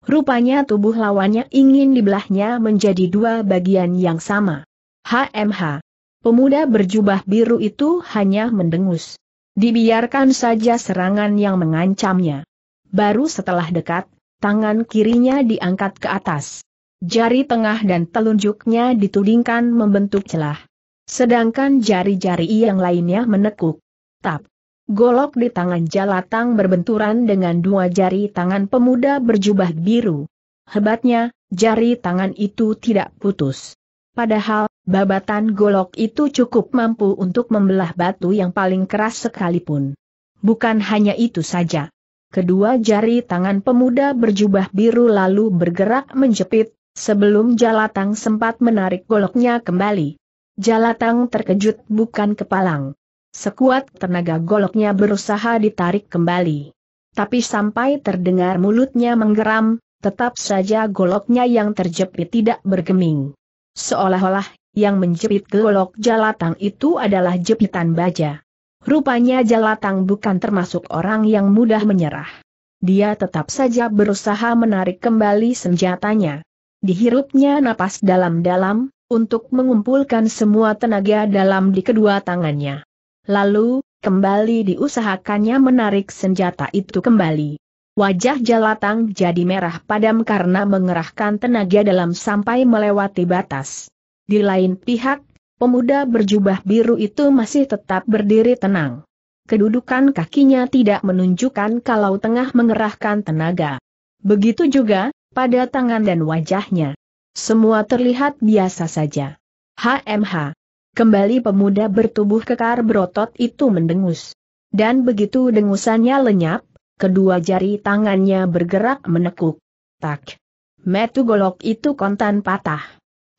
Rupanya tubuh lawannya ingin dibelahnya menjadi dua bagian yang sama. HMH. Pemuda berjubah biru itu hanya mendengus. Dibiarkan saja serangan yang mengancamnya. Baru setelah dekat, tangan kirinya diangkat ke atas. Jari tengah dan telunjuknya ditudingkan membentuk celah. Sedangkan jari-jari yang lainnya menekuk. Tap. Golok di tangan Jalatang berbenturan dengan dua jari tangan pemuda berjubah biru. Hebatnya, jari tangan itu tidak putus. Padahal, babatan golok itu cukup mampu untuk membelah batu yang paling keras sekalipun. Bukan hanya itu saja. Kedua jari tangan pemuda berjubah biru lalu bergerak menjepit, sebelum Jalatang sempat menarik goloknya kembali. Jalatang terkejut bukan kepalang. Sekuat tenaga goloknya berusaha ditarik kembali. Tapi sampai terdengar mulutnya menggeram, tetap saja goloknya yang terjepit tidak bergeming. Seolah-olah, yang menjepit golok Jalatang itu adalah jepitan baja. Rupanya Jalatang bukan termasuk orang yang mudah menyerah. Dia tetap saja berusaha menarik kembali senjatanya. Dihirupnya napas dalam-dalam, untuk mengumpulkan semua tenaga dalam di kedua tangannya. Lalu, kembali diusahakannya menarik senjata itu kembali. Wajah Jalatang jadi merah padam karena mengerahkan tenaga dalam sampai melewati batas. Di lain pihak, pemuda berjubah biru itu masih tetap berdiri tenang. Kedudukan kakinya tidak menunjukkan kalau tengah mengerahkan tenaga. Begitu juga, pada tangan dan wajahnya. Semua terlihat biasa saja. HMH. Kembali pemuda bertubuh kekar berotot itu mendengus. Dan begitu dengusannya lenyap, kedua jari tangannya bergerak menekuk. Tak. Metu golok itu kontan patah.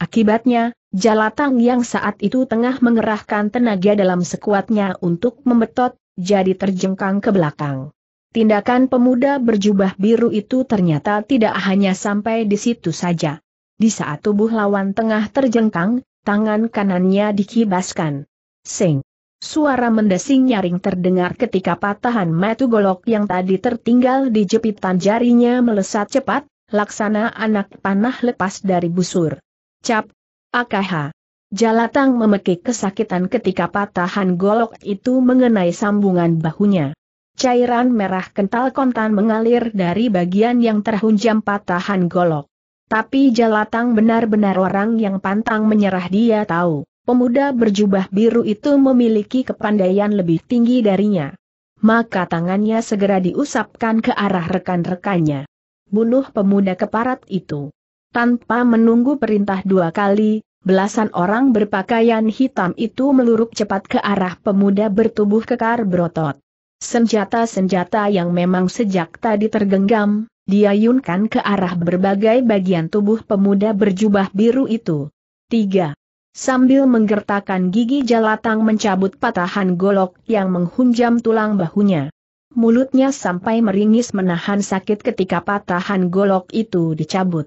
Akibatnya, Jalatang yang saat itu tengah mengerahkan tenaga dalam sekuatnya untuk membetot, jadi terjengkang ke belakang. Tindakan pemuda berjubah biru itu ternyata tidak hanya sampai di situ saja. Di saat tubuh lawan tengah terjengkang, tangan kanannya dikibaskan. Sing. Suara mendesing nyaring terdengar ketika patahan metu golok yang tadi tertinggal di jepitan jarinya melesat cepat, laksana anak panah lepas dari busur. Cap! AKH! Jalatang memekik kesakitan ketika patahan golok itu mengenai sambungan bahunya. cairan merah kental kontan mengalir dari bagian yang terhunjam patahan golok. Tapi Jalatang benar-benar orang yang pantang menyerah dia tahu, pemuda berjubah biru itu memiliki kepandaian lebih tinggi darinya. Maka tangannya segera diusapkan ke arah rekan-rekannya. Bunuh pemuda keparat itu. Tanpa menunggu perintah dua kali, belasan orang berpakaian hitam itu meluruk cepat ke arah pemuda bertubuh kekar berotot. Senjata-senjata yang memang sejak tadi tergenggam, diayunkan ke arah berbagai bagian tubuh pemuda berjubah biru itu. 3. Sambil menggertakkan gigi Jalatang mencabut patahan golok yang menghunjam tulang bahunya. Mulutnya sampai meringis menahan sakit ketika patahan golok itu dicabut.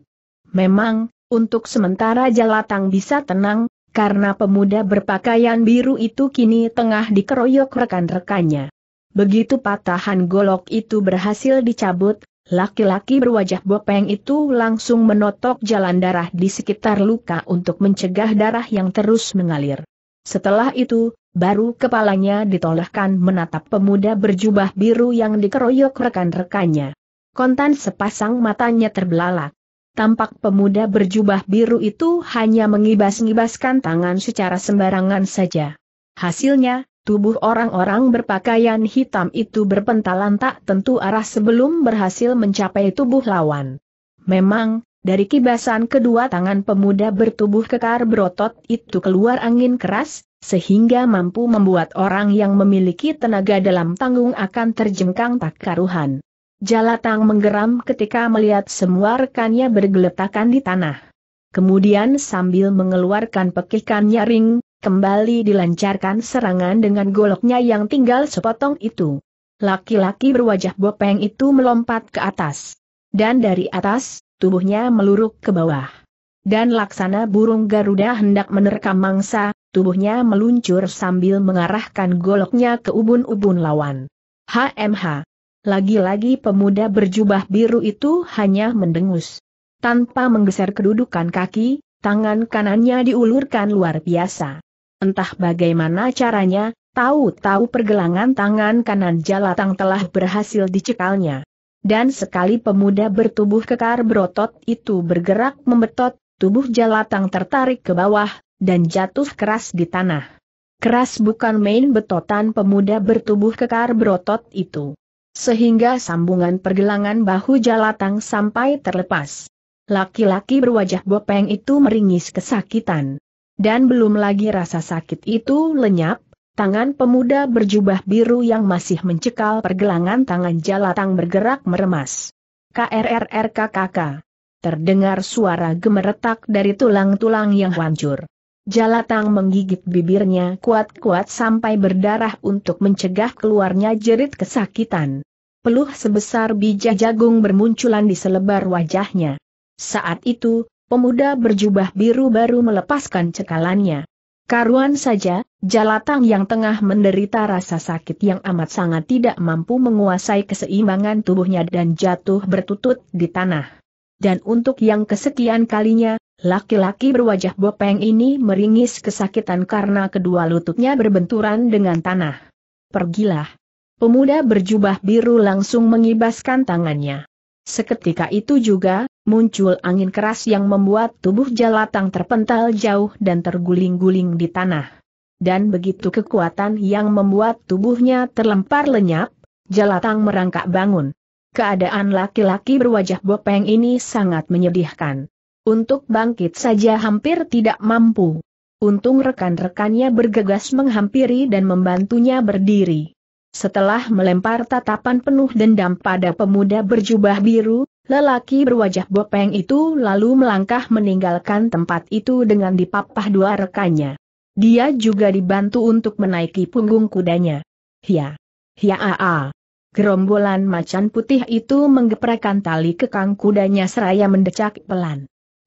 Memang, untuk sementara Jalatang bisa tenang, karena pemuda berpakaian biru itu kini tengah dikeroyok rekan-rekannya. Begitu patahan golok itu berhasil dicabut, Laki-laki berwajah bopeng itu langsung menotok jalan darah di sekitar luka untuk mencegah darah yang terus mengalir. Setelah itu, baru kepalanya ditolehkan menatap pemuda berjubah biru yang dikeroyok rekan-rekannya. Kontan sepasang matanya terbelalak. Tampak pemuda berjubah biru itu hanya mengibas-ngibaskan tangan secara sembarangan saja. Hasilnya, Tubuh orang-orang berpakaian hitam itu berpentalan tak tentu arah sebelum berhasil mencapai tubuh lawan. Memang, dari kibasan kedua tangan pemuda bertubuh kekar berotot itu keluar angin keras, sehingga mampu membuat orang yang memiliki tenaga dalam tanggung akan terjengkang tak karuhan. Jalatang menggeram ketika melihat semua rekannya bergeletakan di tanah. Kemudian sambil mengeluarkan pekikan nyaring, kembali dilancarkan serangan dengan goloknya yang tinggal sepotong itu. Laki-laki berwajah bopeng itu melompat ke atas. Dan dari atas, tubuhnya meluruk ke bawah. Dan laksana burung Garuda hendak menerkam mangsa, tubuhnya meluncur sambil mengarahkan goloknya ke ubun-ubun lawan. HMH. Lagi-lagi pemuda berjubah biru itu hanya mendengus. Tanpa menggeser kedudukan kaki, tangan kanannya diulurkan luar biasa. Entah bagaimana caranya, tahu-tahu pergelangan tangan kanan Jalatang telah berhasil dicekalnya. Dan sekali pemuda bertubuh kekar berotot itu bergerak membetot, tubuh Jalatang tertarik ke bawah, dan jatuh keras di tanah. Keras bukan main betotan pemuda bertubuh kekar berotot itu. Sehingga sambungan pergelangan bahu Jalatang sampai terlepas. Laki-laki berwajah bopeng itu meringis kesakitan. Dan belum lagi rasa sakit itu lenyap, tangan pemuda berjubah biru yang masih mencekal pergelangan tangan Jalatang bergerak meremas. KRRRKKK. Terdengar suara gemeretak dari tulang-tulang yang hancur. Jalatang menggigit bibirnya kuat-kuat sampai berdarah untuk mencegah keluarnya jerit kesakitan. Peluh sebesar biji jagung bermunculan di selebar wajahnya. Saat itu, pemuda berjubah biru baru melepaskan cekalannya. Karuan saja, Jalatang yang tengah menderita rasa sakit yang amat sangat tidak mampu menguasai keseimbangan tubuhnya dan jatuh bertutut di tanah. Dan untuk yang kesekian kalinya, laki-laki berwajah bopeng ini meringis kesakitan karena kedua lututnya berbenturan dengan tanah. Pergilah. Pemuda berjubah biru langsung mengibaskan tangannya. Seketika itu juga, muncul angin keras yang membuat tubuh Jalatang terpental jauh dan terguling-guling di tanah. Dan begitu kekuatan yang membuat tubuhnya terlempar lenyap, Jalatang merangkak bangun. Keadaan laki-laki berwajah bopeng ini sangat menyedihkan. Untuk bangkit saja hampir tidak mampu. Untung rekan-rekannya bergegas menghampiri dan membantunya berdiri. Setelah melempar tatapan penuh dendam pada pemuda berjubah biru, lelaki berwajah bopeng itu lalu melangkah meninggalkan tempat itu dengan dipapah dua rekannya. Dia juga dibantu untuk menaiki punggung kudanya. Hia! Hia a Gerombolan macan putih itu menggeprakan tali kekang kudanya seraya mendecak pelan.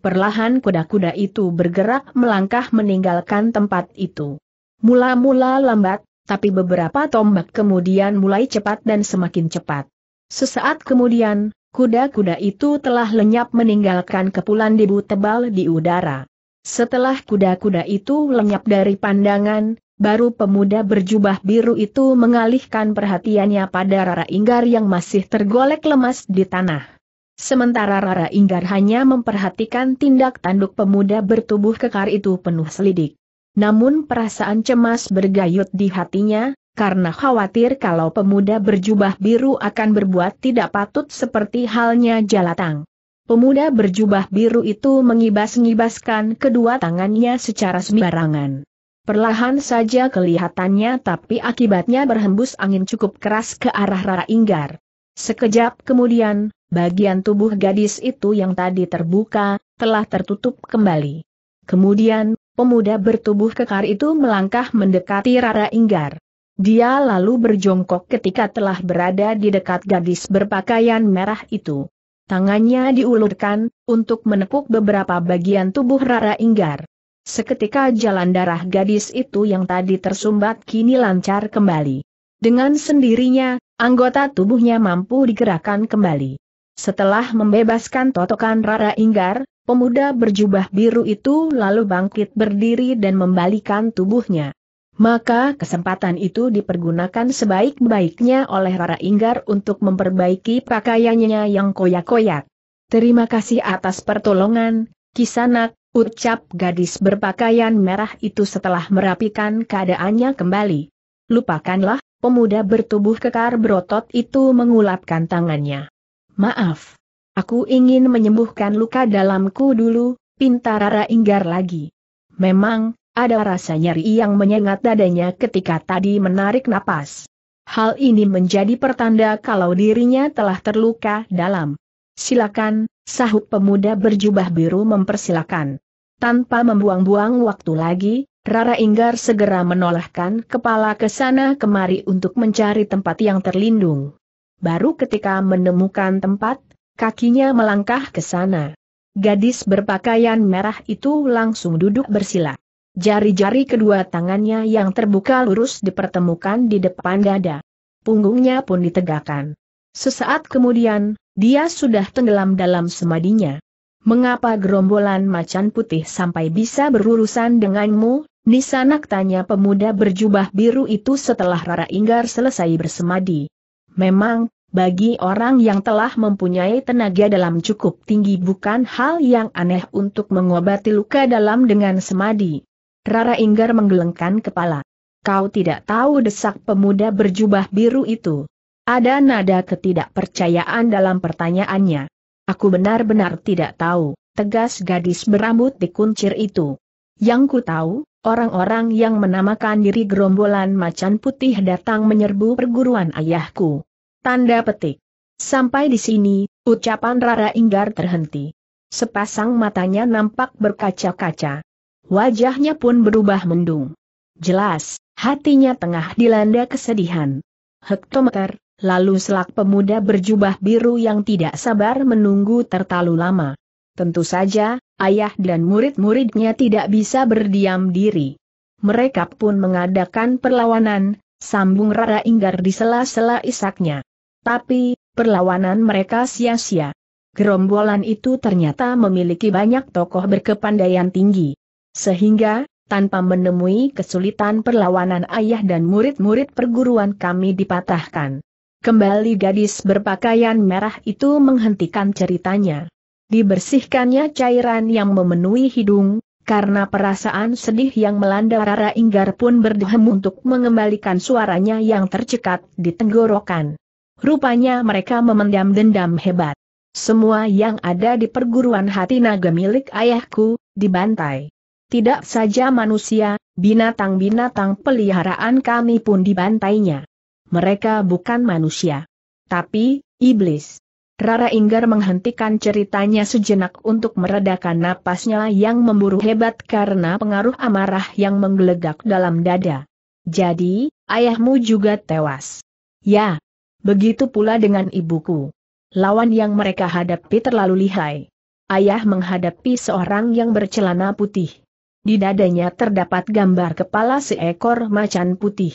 Perlahan kuda-kuda itu bergerak melangkah meninggalkan tempat itu. Mula-mula lambat, tapi beberapa tombak kemudian mulai cepat dan semakin cepat. Sesaat kemudian, kuda-kuda itu telah lenyap meninggalkan kepulan debu tebal di udara. Setelah kuda-kuda itu lenyap dari pandangan, baru pemuda berjubah biru itu mengalihkan perhatiannya pada Rara Inggar yang masih tergolek lemas di tanah. Sementara Rara Inggar hanya memperhatikan tindak tanduk pemuda bertubuh kekar itu penuh selidik. Namun perasaan cemas bergayut di hatinya, karena khawatir kalau pemuda berjubah biru akan berbuat tidak patut seperti halnya Jalatang. Pemuda berjubah biru itu mengibas-ngibaskan kedua tangannya secara sembarangan. Perlahan saja kelihatannya tapi akibatnya berhembus angin cukup keras ke arah Rara Inggar. Sekejap kemudian, bagian tubuh gadis itu yang tadi terbuka, telah tertutup kembali. Kemudian, pemuda bertubuh kekar itu melangkah mendekati Rara Inggar. Dia lalu berjongkok ketika telah berada di dekat gadis berpakaian merah itu. Tangannya diulurkan, untuk menepuk beberapa bagian tubuh Rara Inggar. Seketika jalan darah gadis itu yang tadi tersumbat kini lancar kembali. Dengan sendirinya, anggota tubuhnya mampu digerakkan kembali. Setelah membebaskan totokan Rara Inggar, pemuda berjubah biru itu lalu bangkit berdiri dan membalikan tubuhnya. Maka kesempatan itu dipergunakan sebaik-baiknya oleh Rara Inggar untuk memperbaiki pakaiannya yang koyak-koyak. Terima kasih atas pertolongan, Kisanak, ucap gadis berpakaian merah itu setelah merapikan keadaannya kembali. Lupakanlah, pemuda bertubuh kekar berotot itu mengulapkan tangannya. Maaf. Aku ingin menyembuhkan luka dalamku dulu, pintar Rara Inggar lagi. Memang, ada rasa nyeri yang menyengat dadanya ketika tadi menarik napas. Hal ini menjadi pertanda kalau dirinya telah terluka dalam. Silakan, sahut pemuda berjubah biru mempersilakan. Tanpa membuang-buang waktu lagi, Rara Inggar segera menolehkan kepala ke sana kemari untuk mencari tempat yang terlindung. Baru ketika menemukan tempat, kakinya melangkah ke sana. Gadis berpakaian merah itu langsung duduk bersila. Jari-jari kedua tangannya yang terbuka lurus dipertemukan di depan dada. Punggungnya pun ditegakkan. Sesaat kemudian, dia sudah tenggelam dalam semadinya. Mengapa gerombolan macan putih sampai bisa berurusan denganmu? Nisanak tanya pemuda berjubah biru itu setelah Rara Inggar selesai bersemadi. Memang, bagi orang yang telah mempunyai tenaga dalam cukup tinggi bukan hal yang aneh untuk mengobati luka dalam dengan semadi. Rara Inggar menggelengkan kepala. Kau tidak tahu desak pemuda berjubah biru itu. Ada nada ketidakpercayaan dalam pertanyaannya. Aku benar-benar tidak tahu, tegas gadis berambut dikuncir itu. Yang ku tahu, orang-orang yang menamakan diri gerombolan macan putih datang menyerbu perguruan ayahku. Tanda petik. Sampai di sini, ucapan Rara Inggar terhenti. Sepasang matanya nampak berkaca-kaca. Wajahnya pun berubah mendung. Jelas, hatinya tengah dilanda kesedihan. Hektometer, lalu selak pemuda berjubah biru yang tidak sabar menunggu terlalu lama. Tentu saja, ayah dan murid-muridnya tidak bisa berdiam diri. Mereka pun mengadakan perlawanan, sambung Rara Inggar di sela-sela isaknya. Tapi, perlawanan mereka sia-sia. Gerombolan itu ternyata memiliki banyak tokoh berkepandaian tinggi. Sehingga, tanpa menemui kesulitan perlawanan ayah dan murid-murid perguruan kami dipatahkan. Kembali gadis berpakaian merah itu menghentikan ceritanya. Dibersihkannya cairan yang memenuhi hidung, karena perasaan sedih yang melanda Rara Inggar pun berdehem untuk mengembalikan suaranya yang tercekat di tenggorokan. Rupanya mereka memendam dendam hebat. Semua yang ada di perguruan hati naga milik ayahku, dibantai. Tidak saja manusia, binatang-binatang peliharaan kami pun dibantainya. Mereka bukan manusia. Tapi, iblis. Rara Inggar menghentikan ceritanya sejenak untuk meredakan napasnya yang memburu hebat karena pengaruh amarah yang menggelegak dalam dada. Jadi, ayahmu juga tewas. Ya, Begitu pula dengan ibuku. Lawan yang mereka hadapi terlalu lihai. Ayah menghadapi seorang yang bercelana putih. Di dadanya terdapat gambar kepala seekor macan putih.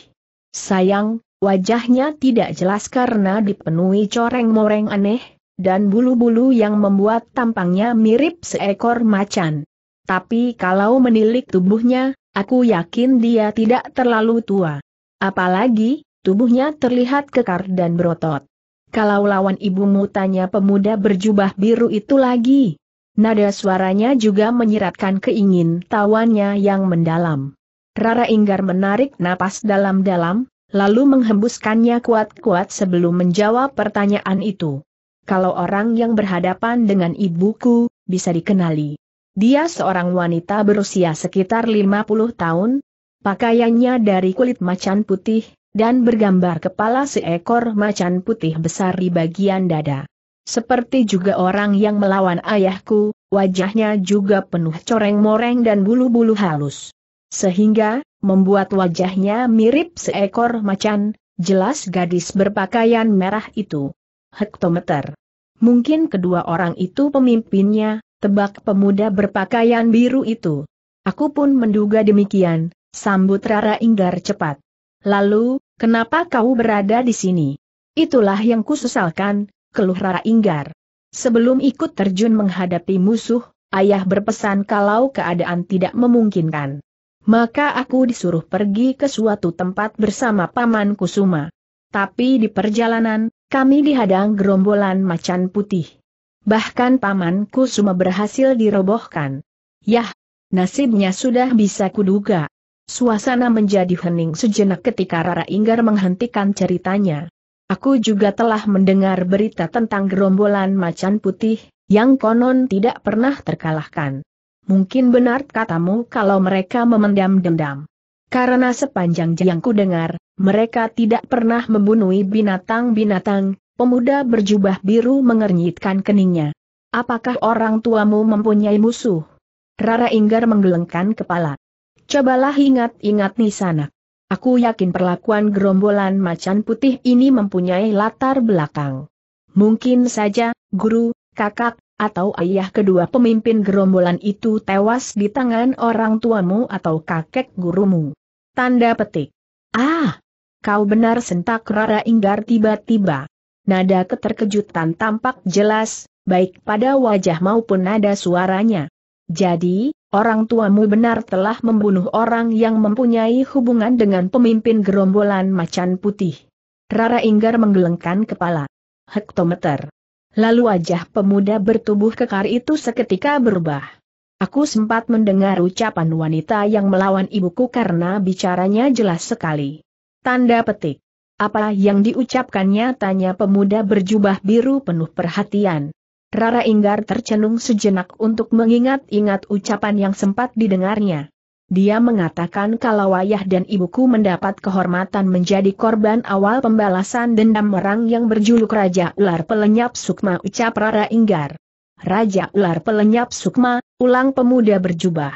Sayang, wajahnya tidak jelas karena dipenuhi coreng-moreng aneh, dan bulu-bulu yang membuat tampangnya mirip seekor macan. Tapi kalau menilik tubuhnya, Aku yakin dia tidak terlalu tua. Apalagi, tubuhnya terlihat kekar dan berotot. Kalau lawan ibumu tanya pemuda berjubah biru itu lagi. Nada suaranya juga menyiratkan keingin tawannya yang mendalam. Rara Inggar menarik napas dalam-dalam, lalu menghembuskannya kuat-kuat sebelum menjawab pertanyaan itu. Kalau orang yang berhadapan dengan ibuku, bisa dikenali. Dia seorang wanita berusia sekitar 50 tahun, pakaiannya dari kulit macan putih, dan bergambar kepala seekor macan putih besar di bagian dada. Seperti juga orang yang melawan ayahku, wajahnya juga penuh coreng-moreng dan bulu-bulu halus. Sehingga, membuat wajahnya mirip seekor macan, jelas gadis berpakaian merah itu. Hektometer. Mungkin kedua orang itu pemimpinnya, tebak pemuda berpakaian biru itu. Aku pun menduga demikian, sambut Rara Inggar cepat. Lalu, kenapa kau berada di sini? Itulah yang kusesalkan, keluh Rara Inggar. Sebelum ikut terjun menghadapi musuh, ayah berpesan kalau keadaan tidak memungkinkan. Maka aku disuruh pergi ke suatu tempat bersama Paman Kusuma. Tapi di perjalanan, kami dihadang gerombolan macan putih. Bahkan Paman Kusuma berhasil dirobohkan. Yah, nasibnya sudah bisa kuduga. Suasana menjadi hening sejenak ketika Rara Inggar menghentikan ceritanya. Aku juga telah mendengar berita tentang gerombolan macan putih, yang konon tidak pernah terkalahkan. Mungkin benar katamu kalau mereka memendam dendam. Karena sepanjang yang ku dengar, mereka tidak pernah membunuh binatang-binatang, pemuda berjubah biru mengernyitkan keningnya. Apakah orang tuamu mempunyai musuh? Rara Inggar menggelengkan kepala. Cobalah ingat-ingat Nisanak. Aku yakin perlakuan gerombolan macan putih ini mempunyai latar belakang. Mungkin saja, guru, kakak, atau ayah kedua pemimpin gerombolan itu tewas di tangan orang tuamu atau kakek gurumu. Tanda petik. Ah! Kau benar sentak Rara Inggar tiba-tiba. Nada keterkejutan tampak jelas, baik pada wajah maupun nada suaranya. Jadi, orang tuamu benar telah membunuh orang yang mempunyai hubungan dengan pemimpin gerombolan macan putih. Rara Inggar menggelengkan kepala. Hektometer. Lalu wajah pemuda bertubuh kekar itu seketika berubah. Aku sempat mendengar ucapan wanita yang melawan ibuku karena bicaranya jelas sekali. Tanda petik. Apa yang diucapkannya tanya pemuda berjubah biru penuh perhatian. Rara Inggar tercenung sejenak untuk mengingat-ingat ucapan yang sempat didengarnya. Dia mengatakan kalau ayah dan ibuku mendapat kehormatan menjadi korban awal pembalasan dendam orang yang berjuluk Raja Ular Pelenyap Sukma ucap Rara Inggar. Raja Ular Pelenyap Sukma, ulang pemuda berjubah.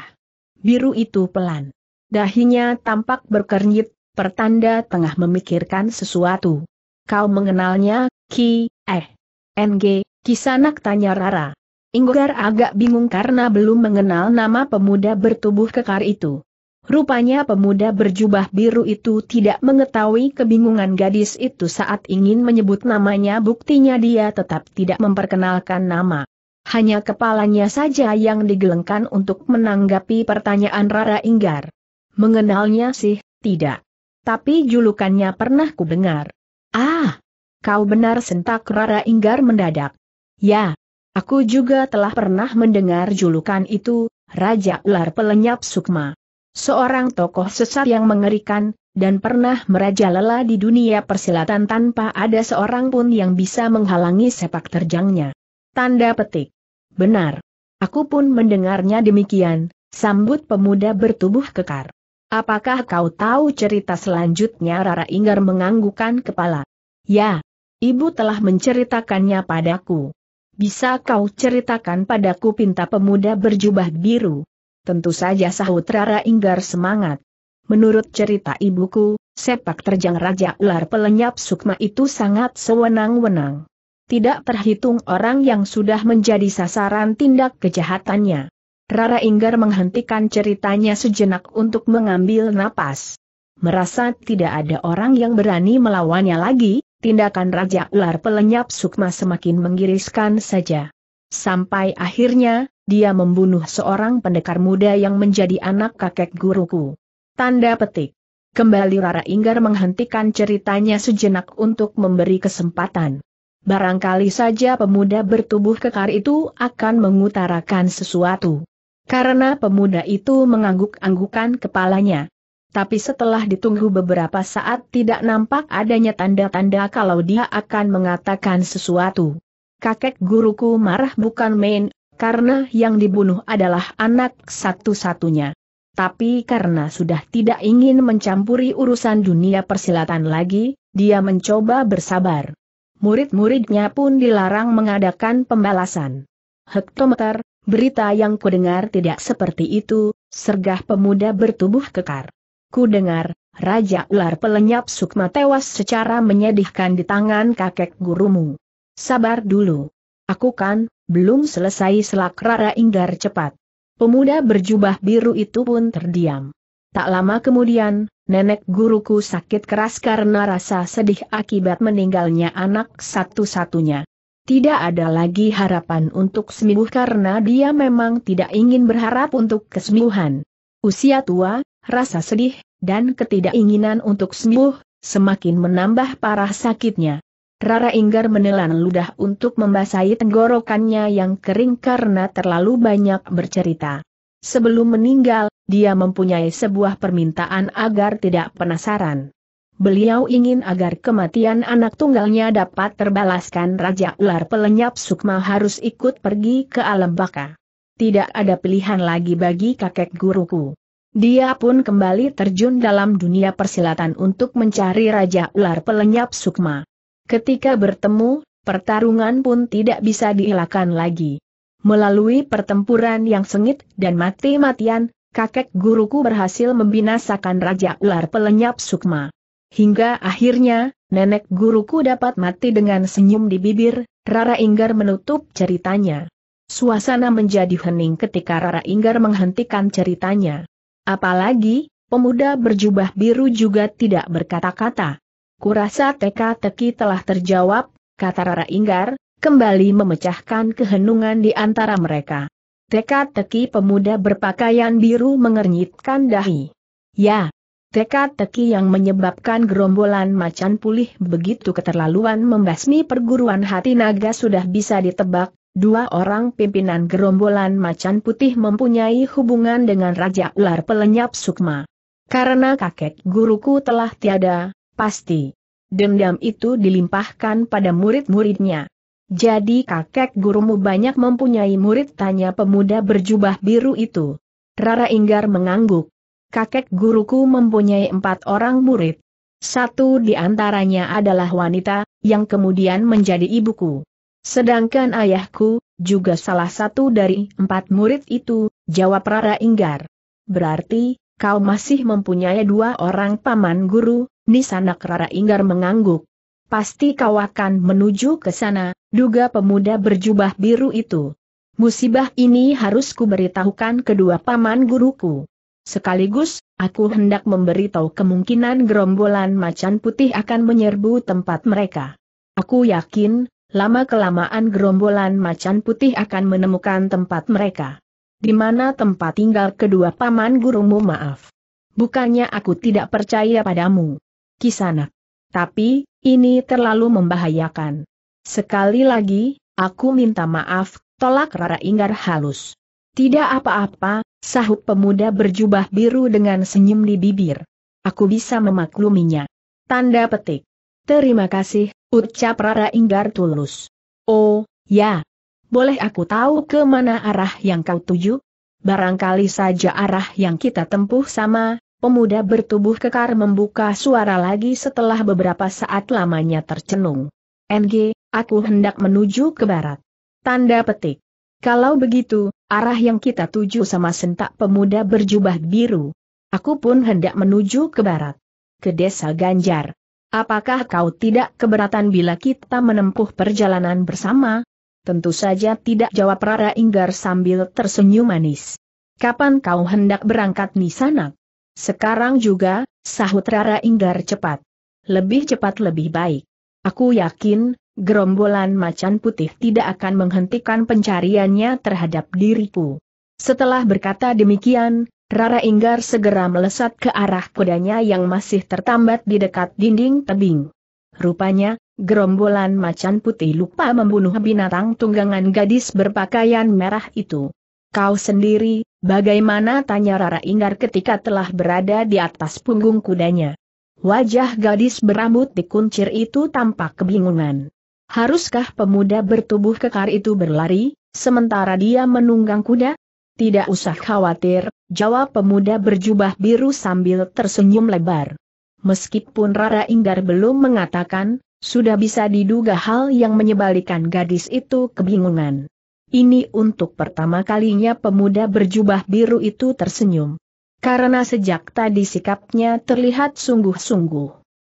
Biru itu pelan. Dahinya tampak berkernyit, pertanda tengah memikirkan sesuatu. Kau mengenalnya, Ki, eh, NG, Kisanak tanya Rara. Inggar agak bingung karena belum mengenal nama pemuda bertubuh kekar itu. Rupanya pemuda berjubah biru itu tidak mengetahui kebingungan gadis itu saat ingin menyebut namanya buktinya dia tetap tidak memperkenalkan nama. Hanya kepalanya saja yang digelengkan untuk menanggapi pertanyaan Rara Inggar. Mengenalnya sih, tidak. Tapi julukannya pernah ku dengar. Ah, kau benar sentak Rara Inggar mendadak. Ya, Aku juga telah pernah mendengar julukan itu, Raja Ular Pelenyap Sukma. Seorang tokoh sesat yang mengerikan, dan pernah merajalela di dunia persilatan tanpa ada seorang pun yang bisa menghalangi sepak terjangnya. Tanda petik. Benar. Aku pun mendengarnya demikian, sambut pemuda bertubuh kekar. Apakah kau tahu cerita selanjutnya Rara Inggar menganggukkan kepala? Ya, ibu telah menceritakannya padaku. Bisa kau ceritakan padaku pinta pemuda berjubah biru? Tentu saja sahut Rara Inggar semangat. Menurut cerita ibuku, sepak terjang Raja Ular Pelenyap Sukma itu sangat sewenang-wenang. Tidak terhitung orang yang sudah menjadi sasaran tindak kejahatannya. Rara Inggar menghentikan ceritanya sejenak untuk mengambil napas. Merasa tidak ada orang yang berani melawannya lagi, tindakan Raja Ular Pelenyap Sukma semakin menggiriskan saja. Sampai akhirnya, dia membunuh seorang pendekar muda yang menjadi anak kakek guruku. Tanda petik. Kembali Rara Inggar menghentikan ceritanya sejenak untuk memberi kesempatan. Barangkali saja pemuda bertubuh kekar itu akan mengutarakan sesuatu. Karena pemuda itu mengangguk-anggukan kepalanya. Tapi setelah ditunggu beberapa saat tidak nampak adanya tanda-tanda kalau dia akan mengatakan sesuatu. Kakek guruku marah bukan main, karena yang dibunuh adalah anak satu-satunya. Tapi karena sudah tidak ingin mencampuri urusan dunia persilatan lagi, dia mencoba bersabar. Murid-muridnya pun dilarang mengadakan pembalasan. Hektometer, berita yang kudengar tidak seperti itu, sergah pemuda bertubuh kekar. Kudengar, Raja Ular Pelenyap Sukma tewas secara menyedihkan di tangan kakek gurumu. Sabar dulu. Aku kan, belum selesai selak Rara Inggar cepat. Pemuda berjubah biru itu pun terdiam. Tak lama kemudian, nenek guruku sakit keras karena rasa sedih akibat meninggalnya anak satu-satunya. Tidak ada lagi harapan untuk sembuh karena dia memang tidak ingin berharap untuk kesembuhan. Usia tua, rasa sedih, dan ketidakinginan untuk sembuh, semakin menambah parah sakitnya. Rara Inggar menelan ludah untuk membasahi tenggorokannya yang kering karena terlalu banyak bercerita. Sebelum meninggal, dia mempunyai sebuah permintaan agar tidak penasaran. Beliau ingin agar kematian anak tunggalnya dapat terbalaskan Raja Ular Pelenyap Sukma harus ikut pergi ke alam baka. Tidak ada pilihan lagi bagi kakek guruku. Dia pun kembali terjun dalam dunia persilatan untuk mencari Raja Ular Pelenyap Sukma. Ketika bertemu, pertarungan pun tidak bisa dielakkan lagi. Melalui pertempuran yang sengit dan mati-matian, kakek guruku berhasil membinasakan Raja Ular Pelenyap Sukma. Hingga akhirnya, nenek guruku dapat mati dengan senyum di bibir, Rara Inggar menutup ceritanya. Suasana menjadi hening ketika Rara Inggar menghentikan ceritanya. Apalagi, pemuda berjubah biru juga tidak berkata-kata. Kurasa teka-teki telah terjawab, kata Rara Inggar, kembali memecahkan kehenungan di antara mereka. Teka-teki pemuda berpakaian biru mengernyitkan dahi. Ya, teka-teki yang menyebabkan gerombolan macan pulih begitu keterlaluan membasmi perguruan hati naga sudah bisa ditebak, dua orang pimpinan gerombolan macan putih mempunyai hubungan dengan Raja Ular Pelenyap Sukma. Karena kakek guruku telah tiada, pasti. Dendam itu dilimpahkan pada murid-muridnya. Jadi kakek gurumu banyak mempunyai murid tanya pemuda berjubah biru itu. Rara Inggar mengangguk. Kakek guruku mempunyai empat orang murid. Satu di antaranya adalah wanita, yang kemudian menjadi ibuku. Sedangkan ayahku, juga salah satu dari empat murid itu, jawab Rara Inggar. Berarti, kau masih mempunyai dua orang paman guru, Nisanak Rara Inggar mengangguk. Pasti kau akan menuju ke sana, duga pemuda berjubah biru itu. Musibah ini harus kuberitahukan kedua paman guruku. Sekaligus, aku hendak memberitahu kemungkinan gerombolan macan putih akan menyerbu tempat mereka. Aku yakin, lama-kelamaan gerombolan macan putih akan menemukan tempat mereka. Di mana tempat tinggal kedua paman gurumu maaf. Bukannya aku tidak percaya padamu. Kisanak. Tapi, ini terlalu membahayakan. Sekali lagi, aku minta maaf, tolak Rara Inggar halus. Tidak apa-apa, sahut pemuda berjubah biru dengan senyum di bibir. Aku bisa memakluminya. Tanda petik. Terima kasih, ucap Rara Inggar tulus. Oh, ya. Boleh aku tahu ke mana arah yang kau tuju? Barangkali saja arah yang kita tempuh sama, Pemuda bertubuh kekar membuka suara lagi setelah beberapa saat lamanya tercenung. NG, aku hendak menuju ke barat. Tanda petik. Kalau begitu, arah yang kita tuju sama sentak pemuda berjubah biru. Aku pun hendak menuju ke barat. Ke desa Ganjar. Apakah kau tidak keberatan bila kita menempuh perjalanan bersama? Tentu saja tidak jawab Rara Inggar sambil tersenyum manis. Kapan kau hendak berangkat di sana? Sekarang juga, sahut Rara Inggar cepat. Lebih cepat lebih baik. Aku yakin, gerombolan macan putih tidak akan menghentikan pencariannya terhadap diriku. Setelah berkata demikian, Rara Inggar segera melesat ke arah kudanya yang masih tertambat di dekat dinding tebing. Rupanya, gerombolan macan putih lupa membunuh binatang tunggangan gadis berpakaian merah itu. Kau sendiri, bagaimana tanya Rara Inggar ketika telah berada di atas punggung kudanya. Wajah gadis berambut dikuncir itu tampak kebingungan. Haruskah pemuda bertubuh kekar itu berlari, sementara dia menunggang kuda? Tidak usah khawatir, jawab pemuda berjubah biru sambil tersenyum lebar. Meskipun Rara Inggar belum mengatakan, sudah bisa diduga hal yang menyebalikan gadis itu kebingungan. Ini untuk pertama kalinya pemuda berjubah biru itu tersenyum. Karena sejak tadi sikapnya terlihat sungguh-sungguh.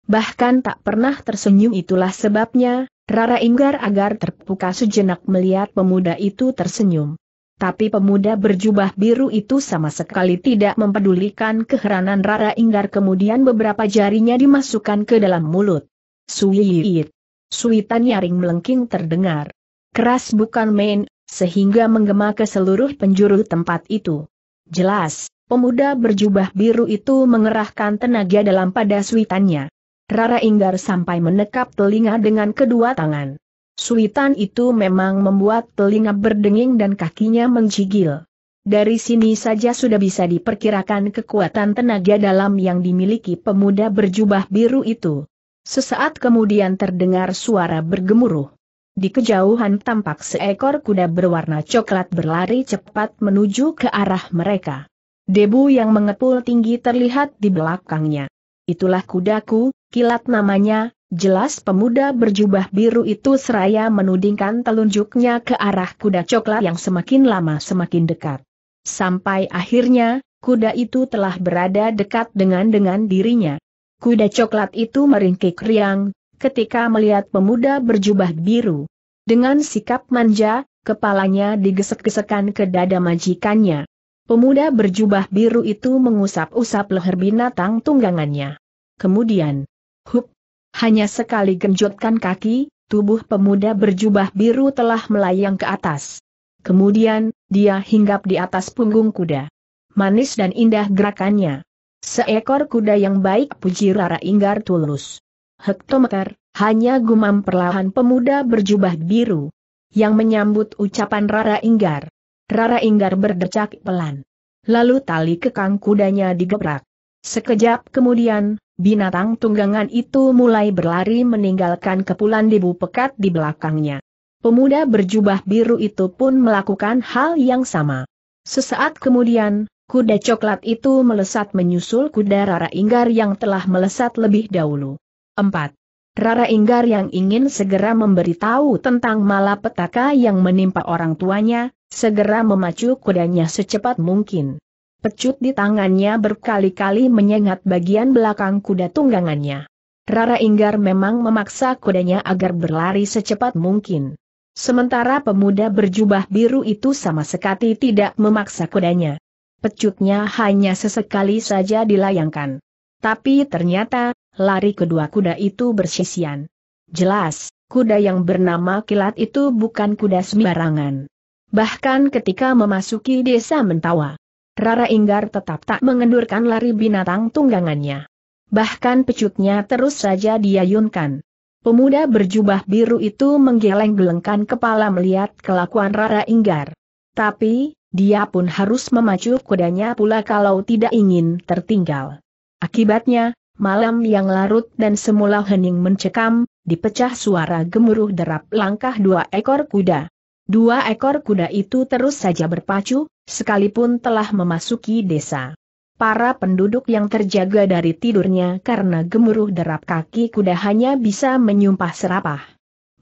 Bahkan tak pernah tersenyum itulah sebabnya, Rara Inggar agar terpuka sejenak melihat pemuda itu tersenyum. Tapi pemuda berjubah biru itu sama sekali tidak mempedulikan keheranan Rara Inggar kemudian beberapa jarinya dimasukkan ke dalam mulut. Suiit. Suitan nyaring melengking terdengar. Keras bukan main, sehingga menggema ke seluruh penjuru tempat itu. Jelas, pemuda berjubah biru itu mengerahkan tenaga dalam pada suitannya. Rara Inggar sampai menekap telinga dengan kedua tangan. Suitan itu memang membuat telinga berdenging dan kakinya menggigil. Dari sini saja sudah bisa diperkirakan kekuatan tenaga dalam yang dimiliki pemuda berjubah biru itu. Sesaat kemudian terdengar suara bergemuruh. Di kejauhan tampak seekor kuda berwarna coklat berlari cepat menuju ke arah mereka. Debu yang mengepul tinggi terlihat di belakangnya. Itulah kudaku, kilat namanya, Jelas pemuda berjubah biru itu seraya menudingkan telunjuknya ke arah kuda coklat yang semakin lama semakin dekat. Sampai akhirnya, kuda itu telah berada dekat dengan dengan dirinya. Kuda coklat itu meringkik riang, ketika melihat pemuda berjubah biru. Dengan sikap manja, kepalanya digesek-gesekan ke dada majikannya. Pemuda berjubah biru itu mengusap-usap leher binatang tunggangannya. Kemudian, hup, hanya sekali genjotkan kaki, tubuh pemuda berjubah biru telah melayang ke atas. Kemudian, dia hinggap di atas punggung kuda. Manis dan indah gerakannya. Seekor kuda yang baik puji Rara Inggar tulus. Hektometer, hanya gumam perlahan pemuda berjubah biru. Yang menyambut ucapan Rara Inggar. Rara Inggar berdecak pelan. Lalu tali kekang kudanya digebrak. Sekejap kemudian, binatang tunggangan itu mulai berlari meninggalkan kepulan debu pekat di belakangnya. Pemuda berjubah biru itu pun melakukan hal yang sama. Sesaat kemudian, kuda coklat itu melesat menyusul kuda Rara Inggar yang telah melesat lebih dahulu. 4. Rara Inggar yang ingin segera memberitahu tentang malapetaka yang menimpa orang tuanya, segera memacu kudanya secepat mungkin. Pecut di tangannya berkali-kali menyengat bagian belakang kuda tunggangannya. Rara Inggar memang memaksa kudanya agar berlari secepat mungkin. Sementara pemuda berjubah biru itu sama sekali tidak memaksa kudanya. Pecutnya hanya sesekali saja dilayangkan. Tapi ternyata, lari kedua kuda itu bersisian. Jelas, kuda yang bernama kilat itu bukan kuda sembarangan. Bahkan ketika memasuki desa Mentawa, Rara Inggar tetap tak mengendurkan lari binatang tunggangannya. Bahkan pecutnya terus saja diayunkan. Pemuda berjubah biru itu menggeleng-gelengkan kepala melihat kelakuan Rara Inggar. Tapi, dia pun harus memacu kudanya pula kalau tidak ingin tertinggal. Akibatnya, malam yang larut dan semula hening mencekam, dipecah suara gemuruh derap langkah dua ekor kuda. Dua ekor kuda itu terus saja berpacu, sekalipun telah memasuki desa. Para penduduk yang terjaga dari tidurnya karena gemuruh derap kaki kuda hanya bisa menyumpah serapah.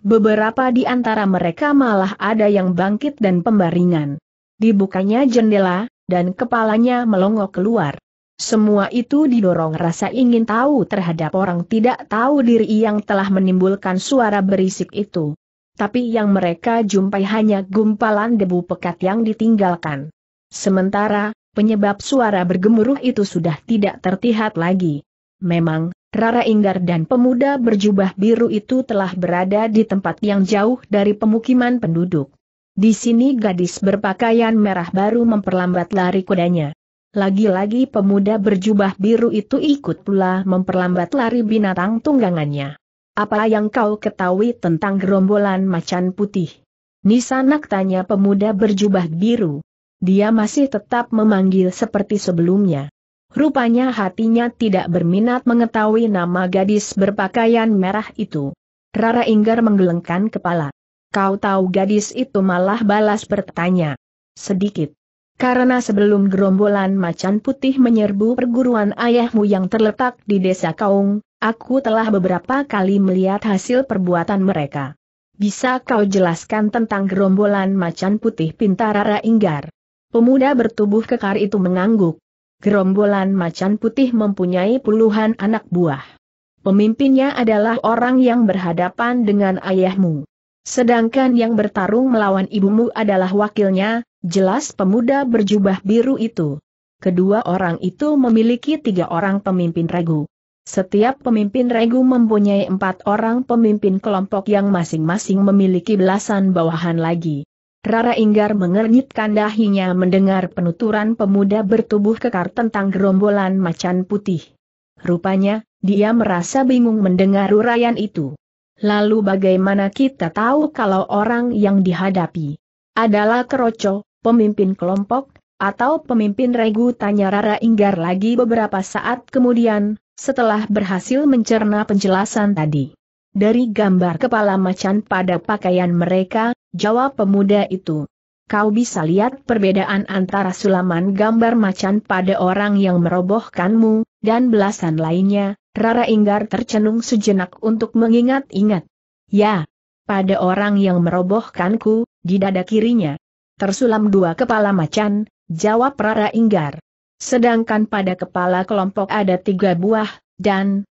Beberapa di antara mereka malah ada yang bangkit dan pembaringan. Dibukanya jendela, dan kepalanya melongok keluar. Semua itu didorong rasa ingin tahu terhadap orang tidak tahu diri yang telah menimbulkan suara berisik itu tapi yang mereka jumpai hanya gumpalan debu pekat yang ditinggalkan. Sementara, penyebab suara bergemuruh itu sudah tidak terlihat lagi. Memang, Rara Inggar dan pemuda berjubah biru itu telah berada di tempat yang jauh dari pemukiman penduduk. Di sini gadis berpakaian merah baru memperlambat lari kudanya. Lagi-lagi pemuda berjubah biru itu ikut pula memperlambat lari binatang tunggangannya. Apa yang kau ketahui tentang gerombolan macan putih? Nisanak tanya pemuda berjubah biru. Dia masih tetap memanggil seperti sebelumnya. Rupanya hatinya tidak berminat mengetahui nama gadis berpakaian merah itu. Rara Inggar menggelengkan kepala. Kau tahu gadis itu malah balas bertanya. Sedikit. Karena sebelum gerombolan macan putih menyerbu perguruan ayahmu yang terletak di desa Kaung, aku telah beberapa kali melihat hasil perbuatan mereka. Bisa kau jelaskan tentang gerombolan macan putih pintar Rara Inggar? Pemuda bertubuh kekar itu mengangguk gerombolan macan putih mempunyai puluhan anak buah. Pemimpinnya adalah orang yang berhadapan dengan ayahmu. Sedangkan yang bertarung melawan ibumu adalah wakilnya, jelas pemuda berjubah biru itu. Kedua orang itu memiliki tiga orang pemimpin regu. Setiap pemimpin regu mempunyai empat orang pemimpin kelompok yang masing-masing memiliki belasan bawahan lagi. Rara Inggar mengernyitkan dahinya mendengar penuturan pemuda bertubuh kekar tentang gerombolan macan putih. Rupanya, dia merasa bingung mendengar uraian itu. Lalu bagaimana kita tahu kalau orang yang dihadapi adalah keroco, pemimpin kelompok, atau pemimpin regu tanya Rara Inggar lagi beberapa saat kemudian, setelah berhasil mencerna penjelasan tadi. Dari gambar kepala macan pada pakaian mereka, jawab pemuda itu. Kau bisa lihat perbedaan antara sulaman gambar macan pada orang yang merobohkanmu, dan belasan lainnya, Rara Inggar tercenung sejenak untuk mengingat-ingat. Ya, pada orang yang merobohkanku, di dada kirinya. Tersulam dua kepala macan, jawab Rara Inggar. Sedangkan pada kepala kelompok ada tiga buah, dan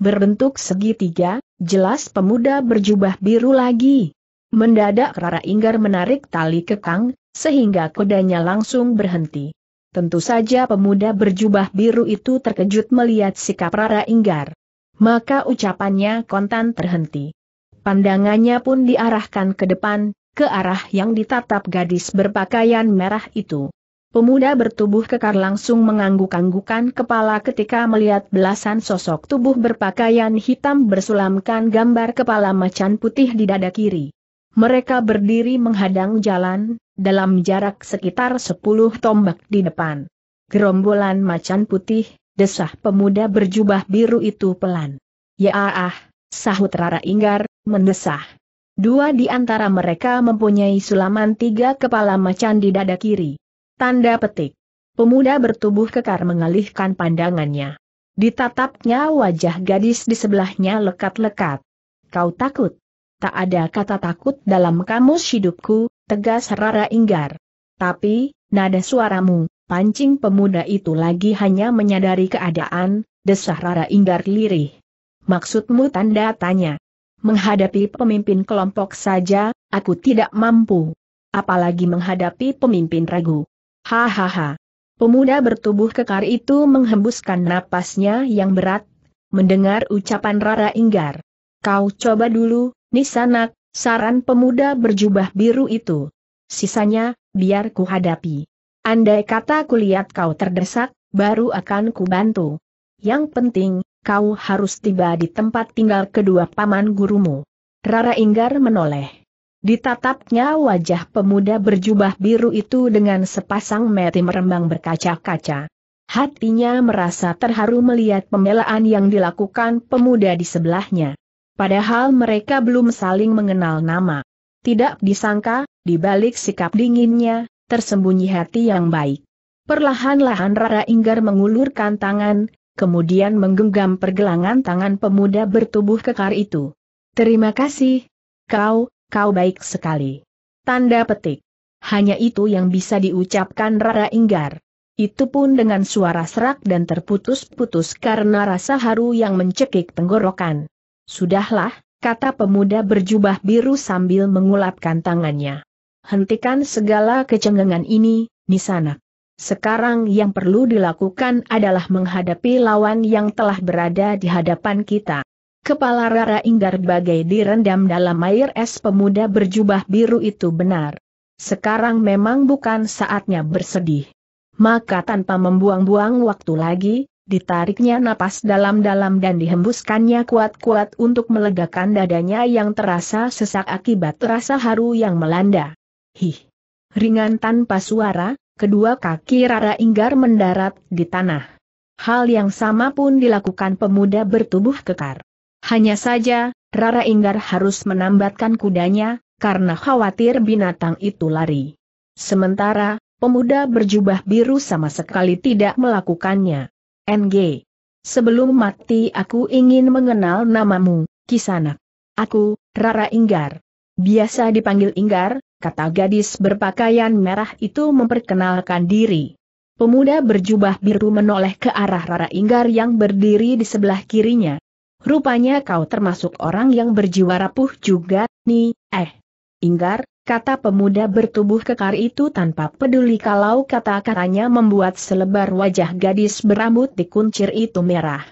berbentuk segitiga, jelas pemuda berjubah biru lagi. Mendadak Rara Inggar menarik tali kekang, sehingga kudanya langsung berhenti. Tentu saja pemuda berjubah biru itu terkejut melihat sikap Rara Inggar. Maka ucapannya kontan terhenti. Pandangannya pun diarahkan ke depan, ke arah yang ditatap gadis berpakaian merah itu. Pemuda bertubuh kekar langsung mengangguk-anggukan kepala ketika melihat belasan sosok tubuh berpakaian hitam bersulamkan gambar kepala macan putih di dada kiri. Mereka berdiri menghadang jalan, dalam jarak sekitar sepuluh tombak di depan. Gerombolan macan putih, desah pemuda berjubah biru itu pelan. Ya ah, sahut Rara Inggar, mendesah. Dua di antara mereka mempunyai sulaman tiga kepala macan di dada kiri. Tanda petik. Pemuda bertubuh kekar mengalihkan pandangannya. Ditatapnya wajah gadis di sebelahnya lekat-lekat. Kau takut? Tak ada kata takut dalam kamus hidupku, tegas Rara Inggar. Tapi, nada suaramu, pancing pemuda itu lagi hanya menyadari keadaan, desah Rara Inggar lirih. Maksudmu tanda tanya. Menghadapi pemimpin kelompok saja, aku tidak mampu. Apalagi menghadapi pemimpin ragu. Hahaha. Pemuda bertubuh kekar itu menghembuskan napasnya yang berat, mendengar ucapan Rara Inggar. Kau coba dulu, Nisanak, saran pemuda berjubah biru itu. Sisanya, biar ku hadapi. Andai kata kulihat kau terdesak, baru akan ku bantu. Yang penting, kau harus tiba di tempat tinggal kedua paman gurumu. Rara Inggar menoleh. Ditatapnya wajah pemuda berjubah biru itu dengan sepasang mati merembang berkaca-kaca. Hatinya merasa terharu melihat pembelaan yang dilakukan pemuda di sebelahnya. Padahal mereka belum saling mengenal nama. Tidak disangka, di balik sikap dinginnya, tersembunyi hati yang baik. Perlahan-lahan Rara Inggar mengulurkan tangan, kemudian menggenggam pergelangan tangan pemuda bertubuh kekar itu. Terima kasih, kau, kau baik sekali. Tanda petik. Hanya itu yang bisa diucapkan Rara Inggar. Itu pun dengan suara serak dan terputus-putus karena rasa haru yang mencekik tenggorokan. Sudahlah, kata pemuda berjubah biru sambil mengulapkan tangannya. Hentikan segala kecengengan ini, Nisanak. Sekarang yang perlu dilakukan adalah menghadapi lawan yang telah berada di hadapan kita. Kepala Rara Inggar bagai direndam dalam air es pemuda berjubah biru itu benar. Sekarang memang bukan saatnya bersedih. Maka tanpa membuang-buang waktu lagi, ditariknya napas dalam-dalam dan dihembuskannya kuat-kuat untuk melegakan dadanya yang terasa sesak akibat rasa haru yang melanda. Hih! Ringan tanpa suara, kedua kaki Rara Inggar mendarat di tanah. Hal yang sama pun dilakukan pemuda bertubuh kekar. Hanya saja, Rara Inggar harus menambatkan kudanya, karena khawatir binatang itu lari. Sementara, pemuda berjubah biru sama sekali tidak melakukannya. NG. Sebelum mati aku ingin mengenal namamu, Kisanak. Aku, Rara Inggar. Biasa dipanggil Inggar, kata gadis berpakaian merah itu memperkenalkan diri. Pemuda berjubah biru menoleh ke arah Rara Inggar yang berdiri di sebelah kirinya. Rupanya kau termasuk orang yang berjiwa rapuh juga, nih, eh. Inggar, kata pemuda bertubuh kekar itu tanpa peduli kalau kata-katanya membuat selebar wajah gadis berambut dikuncir itu merah.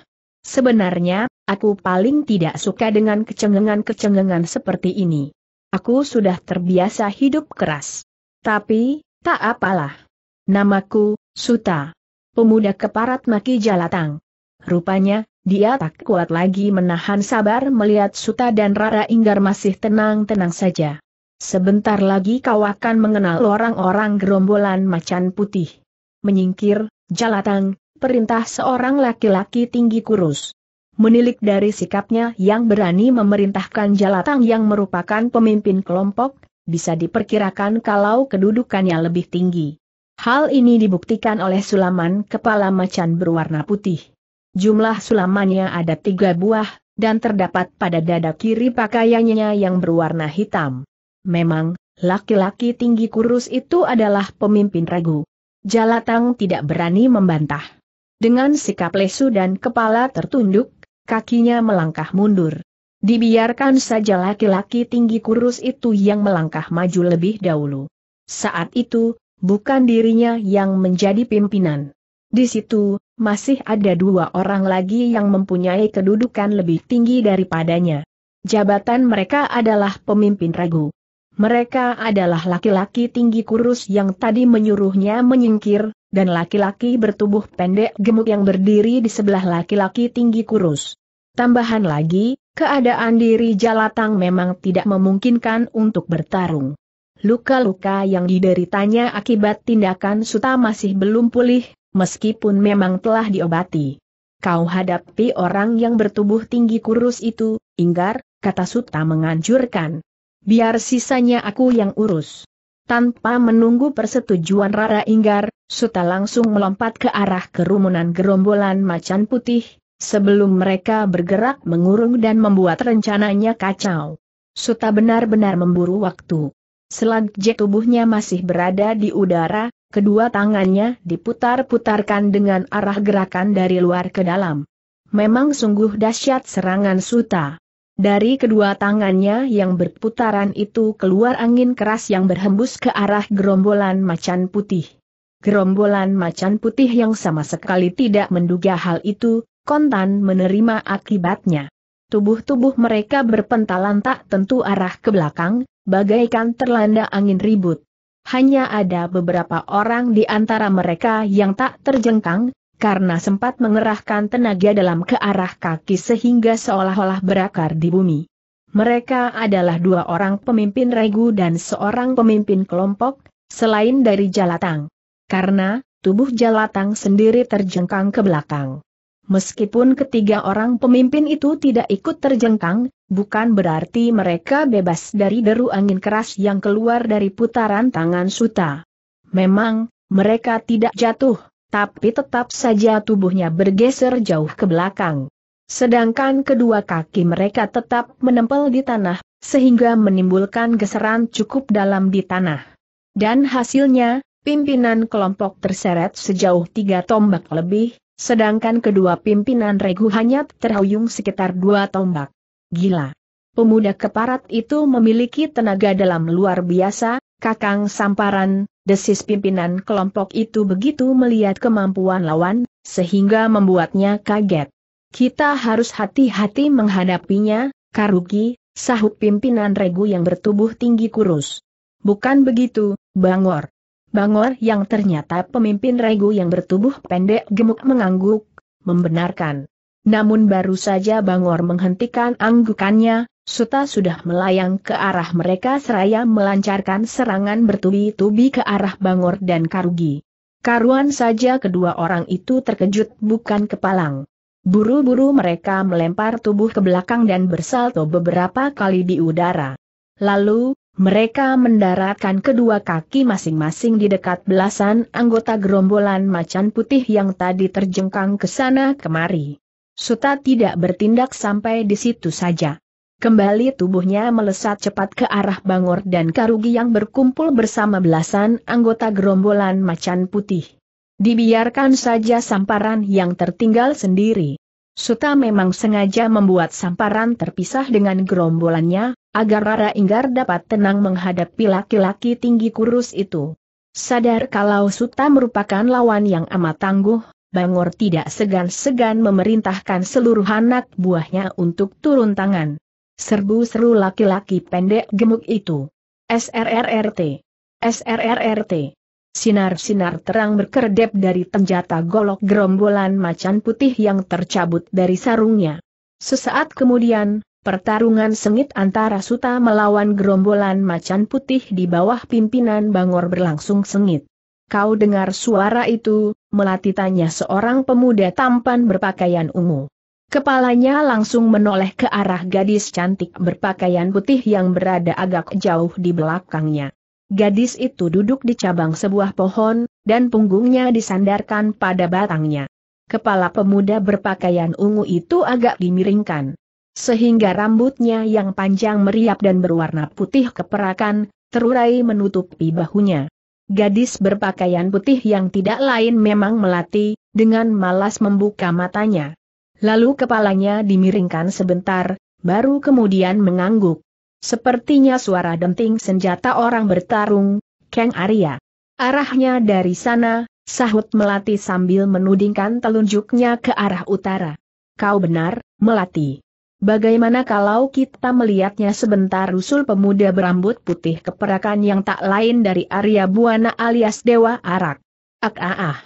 Sebenarnya, aku paling tidak suka dengan kecengengan-kecengengan seperti ini. Aku sudah terbiasa hidup keras. Tapi, tak apalah. Namaku, Suta. Pemuda keparat maki jalatang. Rupanya, dia tak kuat lagi menahan sabar melihat Suta dan Rara Inggar masih tenang-tenang saja. Sebentar lagi kau akan mengenal orang-orang gerombolan macan putih. Menyingkir, Jalatang, perintah seorang laki-laki tinggi kurus. Menilik dari sikapnya yang berani memerintahkan Jalatang yang merupakan pemimpin kelompok, bisa diperkirakan kalau kedudukannya lebih tinggi. Hal ini dibuktikan oleh sulaman kepala macan berwarna putih. Jumlah sulamannya ada tiga buah, dan terdapat pada dada kiri pakaiannya yang berwarna hitam. Memang, laki-laki tinggi kurus itu adalah pemimpin regu. Jalatang tidak berani membantah. Dengan sikap lesu dan kepala tertunduk, kakinya melangkah mundur. Dibiarkan saja laki-laki tinggi kurus itu yang melangkah maju lebih dahulu. Saat itu, bukan dirinya yang menjadi pimpinan. Di situ, masih ada dua orang lagi yang mempunyai kedudukan lebih tinggi daripadanya. Jabatan mereka adalah pemimpin ragu. Mereka adalah laki-laki tinggi kurus yang tadi menyuruhnya menyingkir, dan laki-laki bertubuh pendek gemuk yang berdiri di sebelah laki-laki tinggi kurus. Tambahan lagi, keadaan diri Jalatang memang tidak memungkinkan untuk bertarung. Luka-luka yang dideritanya akibat tindakan Suta masih belum pulih, meskipun memang telah diobati. Kau hadapi orang yang bertubuh tinggi kurus itu, Inggar, kata Suta menganjurkan. Biar sisanya aku yang urus. Tanpa menunggu persetujuan Rara Inggar, Suta langsung melompat ke arah kerumunan gerombolan macan putih, sebelum mereka bergerak mengurung dan membuat rencananya kacau. Suta benar-benar memburu waktu. Selagi tubuhnya masih berada di udara, kedua tangannya diputar-putarkan dengan arah gerakan dari luar ke dalam. Memang sungguh dahsyat serangan Suta. Dari kedua tangannya yang berputaran itu keluar angin keras yang berhembus ke arah gerombolan macan putih. Gerombolan macan putih yang sama sekali tidak menduga hal itu, kontan menerima akibatnya. Tubuh-tubuh mereka berpentalan tak tentu arah ke belakang, bagaikan terlanda angin ribut. Hanya ada beberapa orang di antara mereka yang tak terjengkang, karena sempat mengerahkan tenaga dalam ke arah kaki sehingga seolah-olah berakar di bumi. Mereka adalah dua orang pemimpin regu dan seorang pemimpin kelompok, selain dari Jalatang. Karena, tubuh Jalatang sendiri terjengkang ke belakang. Meskipun ketiga orang pemimpin itu tidak ikut terjengkang, bukan berarti mereka bebas dari deru angin keras yang keluar dari putaran tangan Suta. Memang, mereka tidak jatuh, tapi tetap saja tubuhnya bergeser jauh ke belakang. Sedangkan kedua kaki mereka tetap menempel di tanah, sehingga menimbulkan geseran cukup dalam di tanah. Dan hasilnya, pimpinan kelompok terseret sejauh tiga tombak lebih, sedangkan kedua pimpinan regu hanya terhuyung sekitar dua tombak. Gila. Pemuda keparat itu memiliki tenaga dalam luar biasa, Kakang Samparan, desis pimpinan kelompok itu begitu melihat kemampuan lawan, sehingga membuatnya kaget. Kita harus hati-hati menghadapinya, Karugi, sahut pimpinan regu yang bertubuh tinggi kurus. Bukan begitu, Bangor. Bangor yang ternyata pemimpin regu yang bertubuh pendek gemuk mengangguk, membenarkan. Namun baru saja Bangor menghentikan anggukannya, Suta sudah melayang ke arah mereka seraya melancarkan serangan bertubi-tubi ke arah Bangor dan Karugi. Karuan saja kedua orang itu terkejut bukan kepalang. Buru-buru mereka melempar tubuh ke belakang dan bersalto beberapa kali di udara. Lalu, mereka mendaratkan kedua kaki masing-masing di dekat belasan anggota gerombolan macan putih yang tadi terjengkang ke sana kemari. Suta tidak bertindak sampai di situ saja. Kembali tubuhnya melesat cepat ke arah Bangor dan Karugi yang berkumpul bersama belasan anggota gerombolan macan putih. Dibiarkan saja samparan yang tertinggal sendiri. Suta memang sengaja membuat samparan terpisah dengan gerombolannya, agar Rara Inggar dapat tenang menghadapi laki-laki tinggi kurus itu. Sadar kalau Suta merupakan lawan yang amat tangguh, Bangor tidak segan-segan memerintahkan seluruh anak buahnya untuk turun tangan. Serbu-seru laki-laki pendek gemuk itu. SRRRT. SRRRT. Sinar-sinar terang berkedip dari tenjata golok gerombolan macan putih yang tercabut dari sarungnya. Sesaat kemudian, pertarungan sengit antara Suta melawan gerombolan macan putih di bawah pimpinan Bangor berlangsung sengit. Kau dengar suara itu, melati tanya seorang pemuda tampan berpakaian ungu. Kepalanya langsung menoleh ke arah gadis cantik berpakaian putih yang berada agak jauh di belakangnya. Gadis itu duduk di cabang sebuah pohon, dan punggungnya disandarkan pada batangnya. Kepala pemuda berpakaian ungu itu agak dimiringkan. Sehingga rambutnya yang panjang meriap dan berwarna putih keperakan, terurai menutupi bahunya. Gadis berpakaian putih yang tidak lain memang melati, dengan malas membuka matanya. Lalu kepalanya dimiringkan sebentar, baru kemudian mengangguk. Sepertinya suara denting senjata orang bertarung, Kang Arya. Arahnya dari sana, sahut Melati sambil menudingkan telunjuknya ke arah utara. Kau benar, Melati. Bagaimana kalau kita melihatnya sebentar usul pemuda berambut putih keperakan yang tak lain dari Arya Buana alias Dewa Arak. Ak ah ah.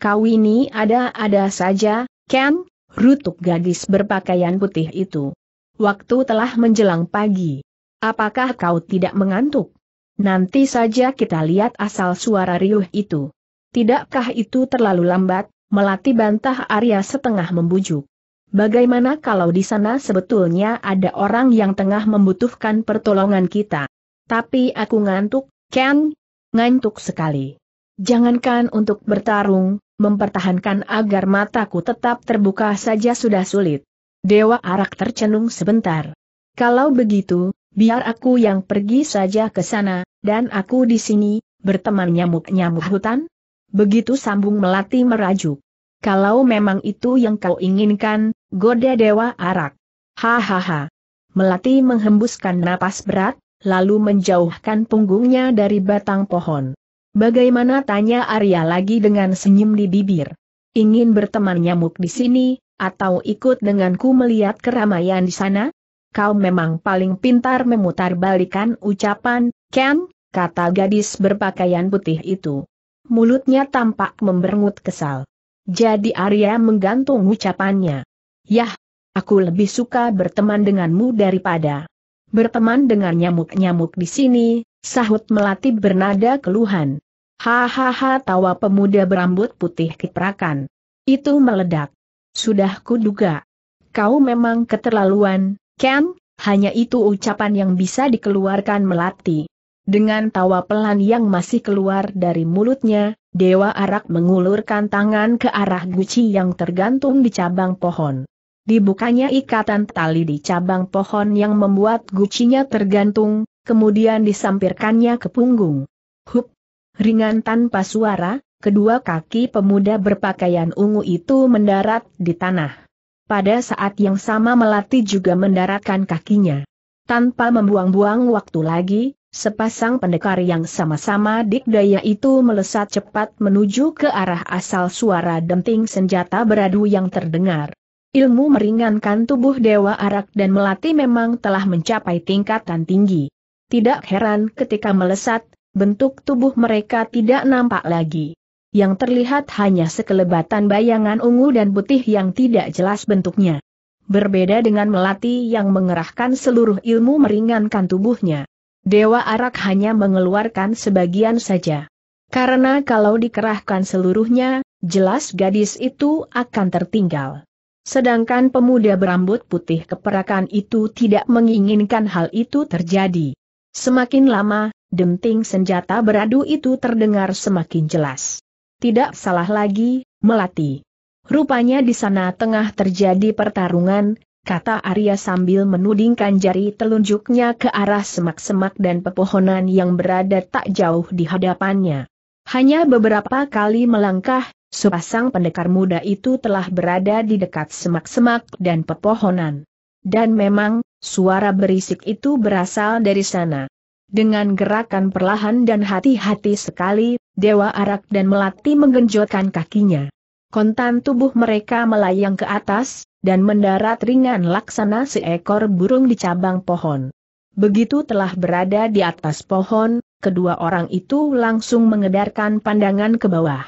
Kau ini ada-ada saja, Ken, rutuk gadis berpakaian putih itu. Waktu telah menjelang pagi. Apakah kau tidak mengantuk? Nanti saja kita lihat asal suara riuh itu. Tidakkah itu terlalu lambat, melati bantah Arya setengah membujuk. Bagaimana kalau di sana sebetulnya ada orang yang tengah membutuhkan pertolongan kita? Tapi aku ngantuk, Ken, ngantuk sekali. Jangankan untuk bertarung, mempertahankan agar mataku tetap terbuka saja sudah sulit. Dewa Arak tercenung sebentar. Kalau begitu, biar aku yang pergi saja ke sana, dan aku di sini, berteman nyamuk-nyamuk hutan? Begitu sambung melati merajuk. Kalau memang itu yang kau inginkan, goda Dewa Arak. Hahaha. Melati menghembuskan napas berat, lalu menjauhkan punggungnya dari batang pohon. Bagaimana tanya Arya lagi dengan senyum di bibir. Ingin berteman nyamuk di sini, atau ikut denganku melihat keramaian di sana? Kau memang paling pintar memutar balikan ucapan, Ken, kata gadis berpakaian putih itu. Mulutnya tampak memberengut kesal. Jadi Arya menggantung ucapannya. Yah, aku lebih suka berteman denganmu daripada berteman dengan nyamuk-nyamuk di sini, sahut melati bernada keluhan. Hahaha tawa pemuda berambut putih kiprakan. Itu meledak. Sudah kuduga. Kau memang keterlaluan, Ken, hanya itu ucapan yang bisa dikeluarkan melati. Dengan tawa pelan yang masih keluar dari mulutnya, Dewa Arak mengulurkan tangan ke arah guci yang tergantung di cabang pohon. Dibukanya ikatan tali di cabang pohon yang membuat gucinya tergantung, kemudian disampirkannya ke punggung. Hup, Ringan tanpa suara, kedua kaki pemuda berpakaian ungu itu mendarat di tanah. Pada saat yang sama Melati juga mendaratkan kakinya. Tanpa membuang-buang waktu lagi, Sepasang pendekar yang sama-sama dikdaya itu melesat cepat menuju ke arah asal suara denting senjata beradu yang terdengar. Ilmu meringankan tubuh Dewa Arak dan Melati memang telah mencapai tingkatan tinggi. Tidak heran ketika melesat, bentuk tubuh mereka tidak nampak lagi. Yang terlihat hanya sekelebatan bayangan ungu dan putih yang tidak jelas bentuknya. Berbeda dengan Melati yang mengerahkan seluruh ilmu meringankan tubuhnya. Dewa Arak hanya mengeluarkan sebagian saja. Karena kalau dikerahkan seluruhnya, jelas gadis itu akan tertinggal. Sedangkan pemuda berambut putih keperakan itu tidak menginginkan hal itu terjadi. Semakin lama, denting senjata beradu itu terdengar semakin jelas. Tidak salah lagi, melati. Rupanya di sana tengah terjadi pertarungan, kata Arya sambil menudingkan jari telunjuknya ke arah semak-semak dan pepohonan yang berada tak jauh di hadapannya. Hanya beberapa kali melangkah, sepasang pendekar muda itu telah berada di dekat semak-semak dan pepohonan. Dan memang, suara berisik itu berasal dari sana. Dengan gerakan perlahan dan hati-hati sekali, Dewa Arak dan Melati menggenjotkan kakinya. Kontan tubuh mereka melayang ke atas, dan mendarat ringan laksana seekor burung di cabang pohon. Begitu telah berada di atas pohon, kedua orang itu langsung mengedarkan pandangan ke bawah.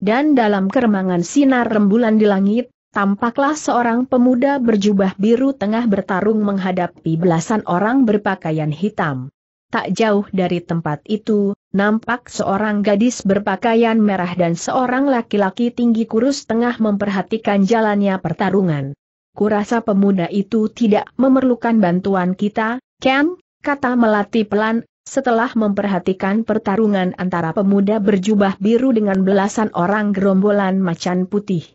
Dan dalam keremangan sinar rembulan di langit, tampaklah seorang pemuda berjubah biru tengah bertarung menghadapi belasan orang berpakaian hitam. Tak jauh dari tempat itu, nampak seorang gadis berpakaian merah dan seorang laki-laki tinggi kurus tengah memperhatikan jalannya pertarungan. Kurasa pemuda itu tidak memerlukan bantuan kita, Ken, kata Melati pelan, setelah memperhatikan pertarungan antara pemuda berjubah biru dengan belasan orang gerombolan macan putih.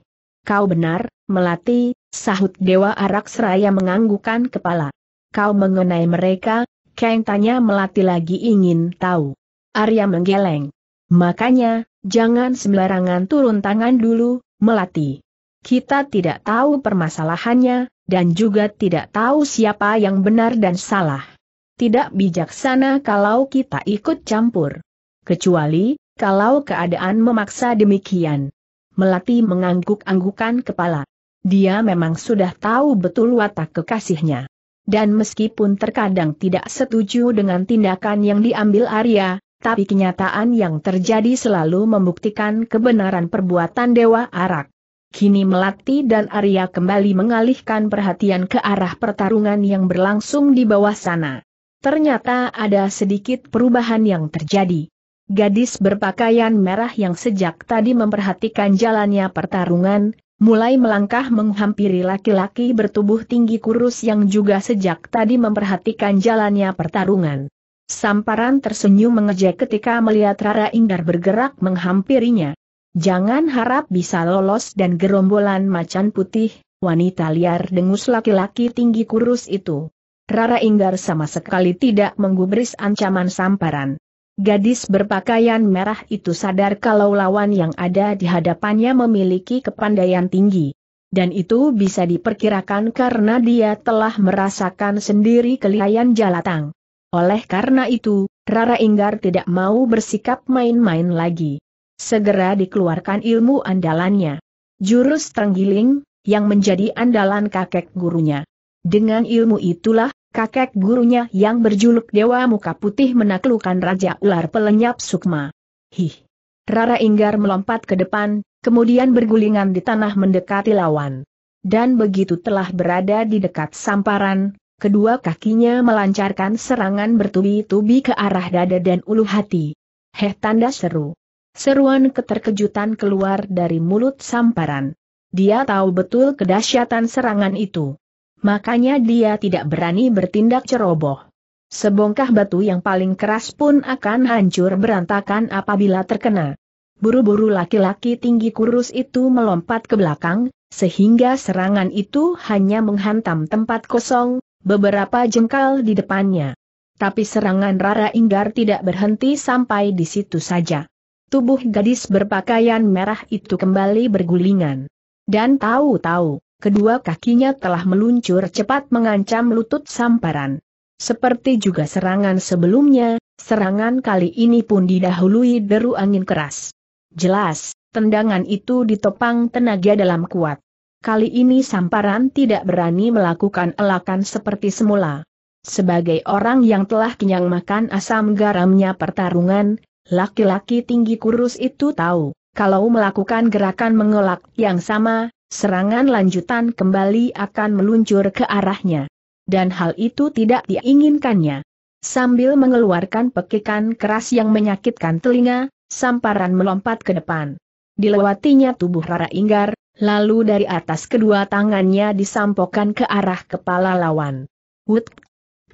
Kau benar, Melati, sahut Dewa Arak seraya menganggukkan kepala. Kau mengenai mereka, Kang tanya Melati lagi ingin tahu. Arya menggeleng. Makanya, jangan sembarangan turun tangan dulu, Melati. Kita tidak tahu permasalahannya, dan juga tidak tahu siapa yang benar dan salah. Tidak bijaksana kalau kita ikut campur. Kecuali, kalau keadaan memaksa demikian. Melati mengangguk-anggukan kepala. Dia memang sudah tahu betul watak kekasihnya dan meskipun terkadang tidak setuju dengan tindakan yang diambil Arya, tapi kenyataan yang terjadi selalu membuktikan kebenaran perbuatan Dewa Arak. Kini Melati dan Arya kembali mengalihkan perhatian ke arah pertarungan yang berlangsung di bawah sana. Ternyata ada sedikit perubahan yang terjadi. Gadis berpakaian merah yang sejak tadi memperhatikan jalannya pertarungan, mulai melangkah menghampiri laki-laki bertubuh tinggi kurus yang juga sejak tadi memperhatikan jalannya pertarungan. Samparan tersenyum mengejek ketika melihat Rara Inggar bergerak menghampirinya. Jangan harap bisa lolos dan gerombolan macan putih, wanita liar dengus laki-laki tinggi kurus itu. Rara Inggar sama sekali tidak menggubris ancaman samparan. Gadis berpakaian merah itu sadar kalau lawan yang ada di hadapannya memiliki kepandaian tinggi. Dan itu bisa diperkirakan karena dia telah merasakan sendiri kelihayan jalatang. Oleh karena itu, Rara Inggar tidak mau bersikap main-main lagi. Segera dikeluarkan ilmu andalannya. Jurus terenggiling, yang menjadi andalan kakek gurunya. Dengan ilmu itulah, kakek gurunya yang berjuluk Dewa Muka Putih menaklukkan Raja Ular Pelenyap Sukma. Hih! Rara Inggar melompat ke depan, kemudian bergulingan di tanah mendekati lawan. Dan begitu telah berada di dekat samparan, kedua kakinya melancarkan serangan bertubi-tubi ke arah dada dan ulu hati. Heh tanda seru. Seruan keterkejutan keluar dari mulut samparan. Dia tahu betul kedahsyatan serangan itu. Makanya dia tidak berani bertindak ceroboh. Sebongkah batu yang paling keras pun akan hancur berantakan apabila terkena. Buru-buru laki-laki tinggi kurus itu melompat ke belakang, sehingga serangan itu hanya menghantam tempat kosong, beberapa jengkal di depannya. Tapi serangan Rara Inggar tidak berhenti sampai di situ saja. Tubuh gadis berpakaian merah itu kembali bergulingan. Dan tahu-tahu, kedua kakinya telah meluncur cepat mengancam lutut samparan. Seperti juga serangan sebelumnya, serangan kali ini pun didahului deru angin keras. Jelas, tendangan itu ditopang tenaga dalam kuat. Kali ini Samparan tidak berani melakukan elakan seperti semula. Sebagai orang yang telah kenyang makan asam garamnya pertarungan, laki-laki tinggi kurus itu tahu, kalau melakukan gerakan mengelak yang sama, serangan lanjutan kembali akan meluncur ke arahnya. Dan hal itu tidak diinginkannya. Sambil mengeluarkan pekikan keras yang menyakitkan telinga, Samparan melompat ke depan. Dilewatinya tubuh Rara Inggar, lalu dari atas kedua tangannya disampokkan ke arah kepala lawan. Wut!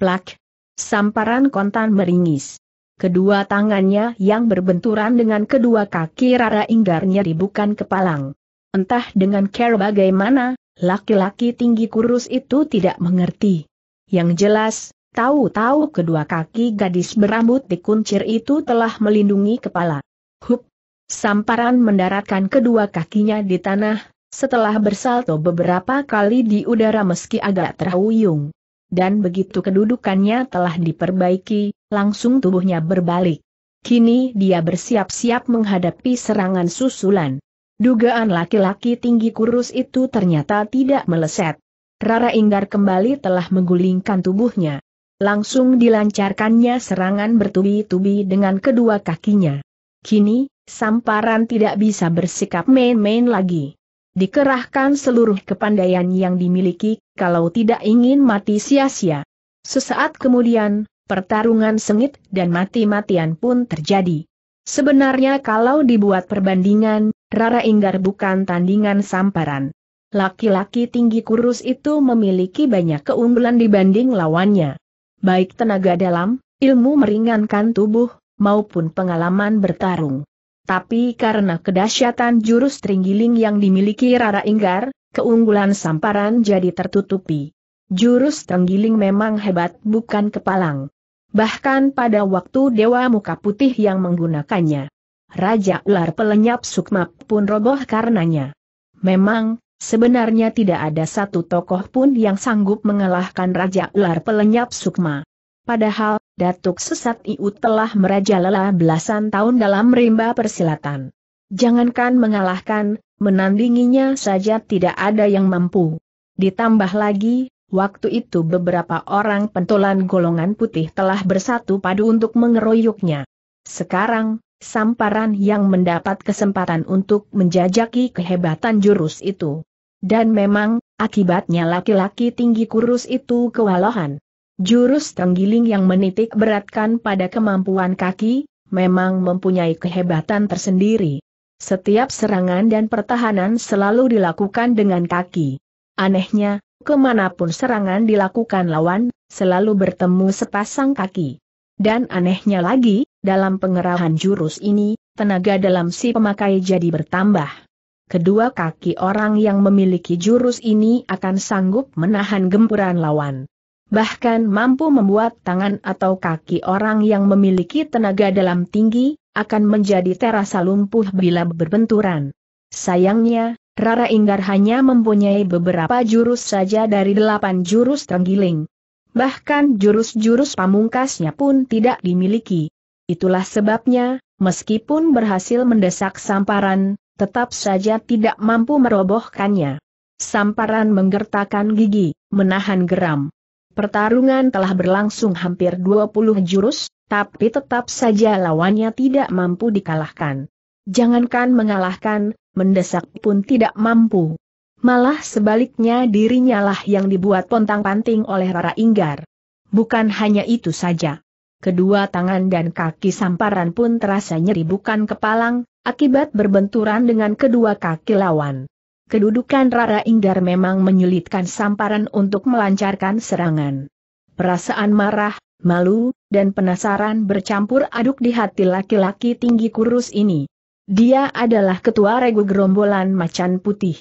Plak! Samparan kontan meringis. Kedua tangannya yang berbenturan dengan kedua kaki Rara Inggar nyeri bukan kepalang. Entah dengan care bagaimana, laki-laki tinggi kurus itu tidak mengerti. Yang jelas, tahu-tahu kedua kaki gadis berambut dikuncir itu telah melindungi kepala. Hup! Samparan mendaratkan kedua kakinya di tanah, setelah bersalto beberapa kali di udara meski agak terhuyung. Dan begitu kedudukannya telah diperbaiki, langsung tubuhnya berbalik. Kini dia bersiap-siap menghadapi serangan susulan. Dugaan laki-laki tinggi kurus itu ternyata tidak meleset. Rara Inggar kembali telah menggulingkan tubuhnya. Langsung dilancarkannya serangan bertubi-tubi dengan kedua kakinya. Kini, Samparan tidak bisa bersikap main-main lagi. Dikerahkan seluruh kepandaian yang dimiliki, kalau tidak ingin mati sia-sia. Sesaat kemudian, pertarungan sengit dan mati-matian pun terjadi. Sebenarnya kalau dibuat perbandingan, Rara Inggar bukan tandingan Samparan. Laki-laki tinggi kurus itu memiliki banyak keunggulan dibanding lawannya. Baik tenaga dalam, ilmu meringankan tubuh, maupun pengalaman bertarung. Tapi karena kedahsyatan jurus Tringgiling yang dimiliki Rara Inggar, keunggulan Samparan jadi tertutupi. Jurus Tenggiling memang hebat bukan kepalang. Bahkan pada waktu Dewa Muka Putih yang menggunakannya, Raja Ular Pelenyap Sukma pun roboh karenanya. Memang, sebenarnya tidak ada satu tokoh pun yang sanggup mengalahkan Raja Ular Pelenyap Sukma. Padahal, Datuk Sesat Iu telah merajalela belasan tahun dalam rimba persilatan. Jangankan mengalahkan, menandinginya saja tidak ada yang mampu. Ditambah lagi, waktu itu beberapa orang pentolan golongan putih telah bersatu padu untuk mengeroyoknya. Sekarang, Samparan yang mendapat kesempatan untuk menjajaki kehebatan jurus itu. Dan memang, akibatnya laki-laki tinggi kurus itu kewalahan. Jurus tenggiling yang menitik beratkan pada kemampuan kaki, memang mempunyai kehebatan tersendiri. Setiap serangan dan pertahanan selalu dilakukan dengan kaki. Anehnya, ke mana pun serangan dilakukan lawan, selalu bertemu sepasang kaki. Dan anehnya lagi, dalam pengerahan jurus ini, tenaga dalam si pemakai jadi bertambah. Kedua kaki orang yang memiliki jurus ini akan sanggup menahan gempuran lawan bahkan mampu membuat tangan atau kaki orang yang memiliki tenaga dalam tinggi, akan menjadi terasa lumpuh bila berbenturan. Sayangnya, Rara Inggar hanya mempunyai beberapa jurus saja dari delapan jurus tenggiling. Bahkan jurus-jurus pamungkasnya pun tidak dimiliki. Itulah sebabnya, meskipun berhasil mendesak samparan, tetap saja tidak mampu merobohkannya. Samparan menggertakkan gigi, menahan geram. Pertarungan telah berlangsung hampir 20 jurus, tapi tetap saja lawannya tidak mampu dikalahkan. Jangankan mengalahkan, mendesak pun tidak mampu. Malah sebaliknya dirinya lah yang dibuat pontang-panting oleh Rara Inggar. Bukan hanya itu saja. Kedua tangan dan kaki samparan pun terasa nyeri bukan kepalang, akibat berbenturan dengan kedua kaki lawan. Kedudukan Rara Inggar memang menyulitkan samparan untuk melancarkan serangan. Perasaan marah, malu, dan penasaran bercampur aduk di hati laki-laki tinggi kurus ini. Dia adalah ketua regu gerombolan macan putih.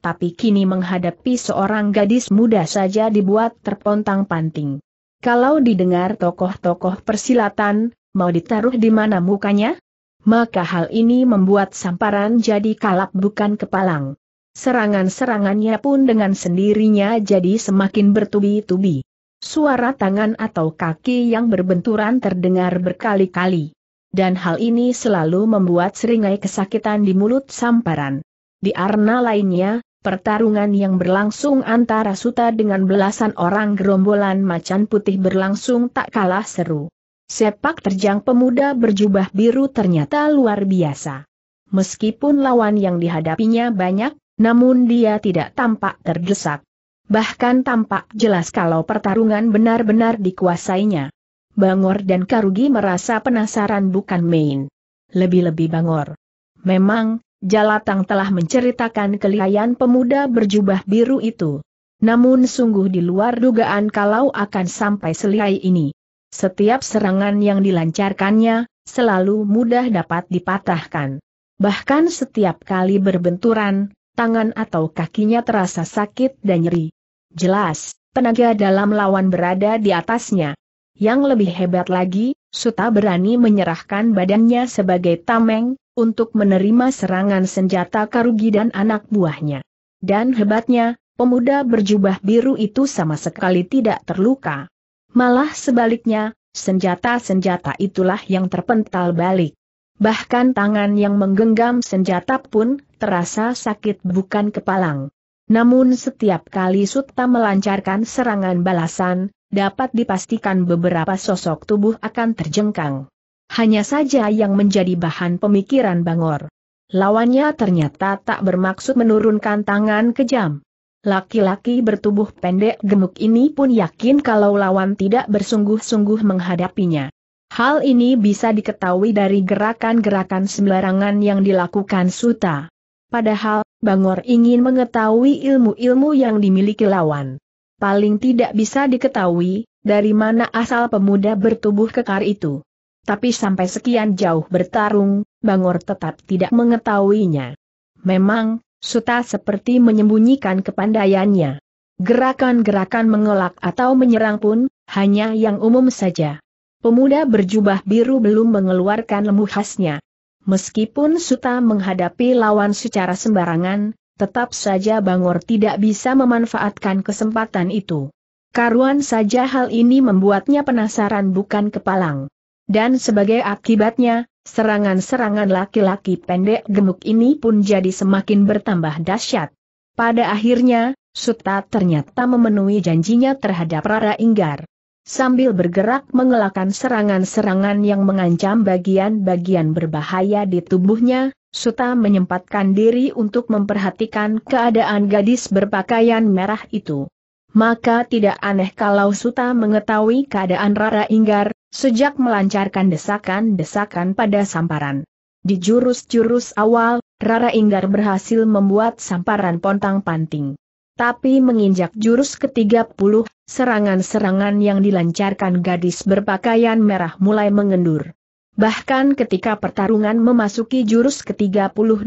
Tapi kini menghadapi seorang gadis muda saja dibuat terpontang-panting. Kalau didengar tokoh-tokoh persilatan, mau ditaruh di mana mukanya? Maka hal ini membuat samparan jadi kalap bukan kepalang. Serangan-serangannya pun dengan sendirinya jadi semakin bertubi-tubi. suara tangan atau kaki yang berbenturan terdengar berkali-kali. Dan hal ini selalu membuat seringai kesakitan di mulut samparan. Di arna lainnya, pertarungan yang berlangsung antara Suta dengan belasan orang gerombolan macan putih berlangsung tak kalah seru. Sepak terjang pemuda berjubah biru ternyata luar biasa. Meskipun lawan yang dihadapinya banyak, namun dia tidak tampak terdesak. Bahkan tampak jelas kalau pertarungan benar-benar dikuasainya. Bangor dan Karugi merasa penasaran bukan main. Lebih-lebih Bangor. Memang, Jalatang telah menceritakan kelihayan pemuda berjubah biru itu. Namun sungguh di luar dugaan kalau akan sampai selihai ini. Setiap serangan yang dilancarkannya, selalu mudah dapat dipatahkan. Bahkan setiap kali berbenturan, tangan atau kakinya terasa sakit dan nyeri. Jelas, tenaga dalam lawan berada di atasnya. Yang lebih hebat lagi, Suta berani menyerahkan badannya sebagai tameng, untuk menerima serangan senjata Karugi dan anak buahnya. Dan hebatnya, pemuda berjubah biru itu sama sekali tidak terluka. Malah sebaliknya, senjata-senjata itulah yang terpental balik. Bahkan tangan yang menggenggam senjata pun terasa sakit bukan kepalang. Namun setiap kali Sutta melancarkan serangan balasan, dapat dipastikan beberapa sosok tubuh akan terjengkang. Hanya saja yang menjadi bahan pemikiran Bangor. Lawannya ternyata tak bermaksud menurunkan tangan kejam. Laki-laki bertubuh pendek gemuk ini pun yakin kalau lawan tidak bersungguh-sungguh menghadapinya. Hal ini bisa diketahui dari gerakan-gerakan sembarangan yang dilakukan Suta. Padahal, Bangor ingin mengetahui ilmu-ilmu yang dimiliki lawan. Paling tidak bisa diketahui, dari mana asal pemuda bertubuh kekar itu. Tapi sampai sekian jauh bertarung, Bangor tetap tidak mengetahuinya. Memang, Suta seperti menyembunyikan kepandaiannya. Gerakan-gerakan mengelak atau menyerang pun, hanya yang umum saja. Pemuda berjubah biru belum mengeluarkan lembu khasnya. Meskipun Suta menghadapi lawan secara sembarangan, tetap saja Bangor tidak bisa memanfaatkan kesempatan itu. Karuan saja hal ini membuatnya penasaran bukan kepalang. Dan sebagai akibatnya, Serangan-serangan laki-laki pendek gemuk ini pun jadi semakin bertambah dahsyat. Pada akhirnya, Suta ternyata memenuhi janjinya terhadap Rara Inggar. Sambil bergerak mengelakkan serangan-serangan yang mengancam bagian-bagian berbahaya di tubuhnya, Suta menyempatkan diri untuk memperhatikan keadaan gadis berpakaian merah itu. Maka tidak aneh kalau Suta mengetahui keadaan Rara Inggar, sejak melancarkan desakan-desakan pada samparan. Di jurus-jurus awal, Rara Inggar berhasil membuat samparan pontang-panting. Tapi menginjak jurus ke-30, serangan-serangan yang dilancarkan gadis berpakaian merah mulai mengendur. Bahkan ketika pertarungan memasuki jurus ke-32,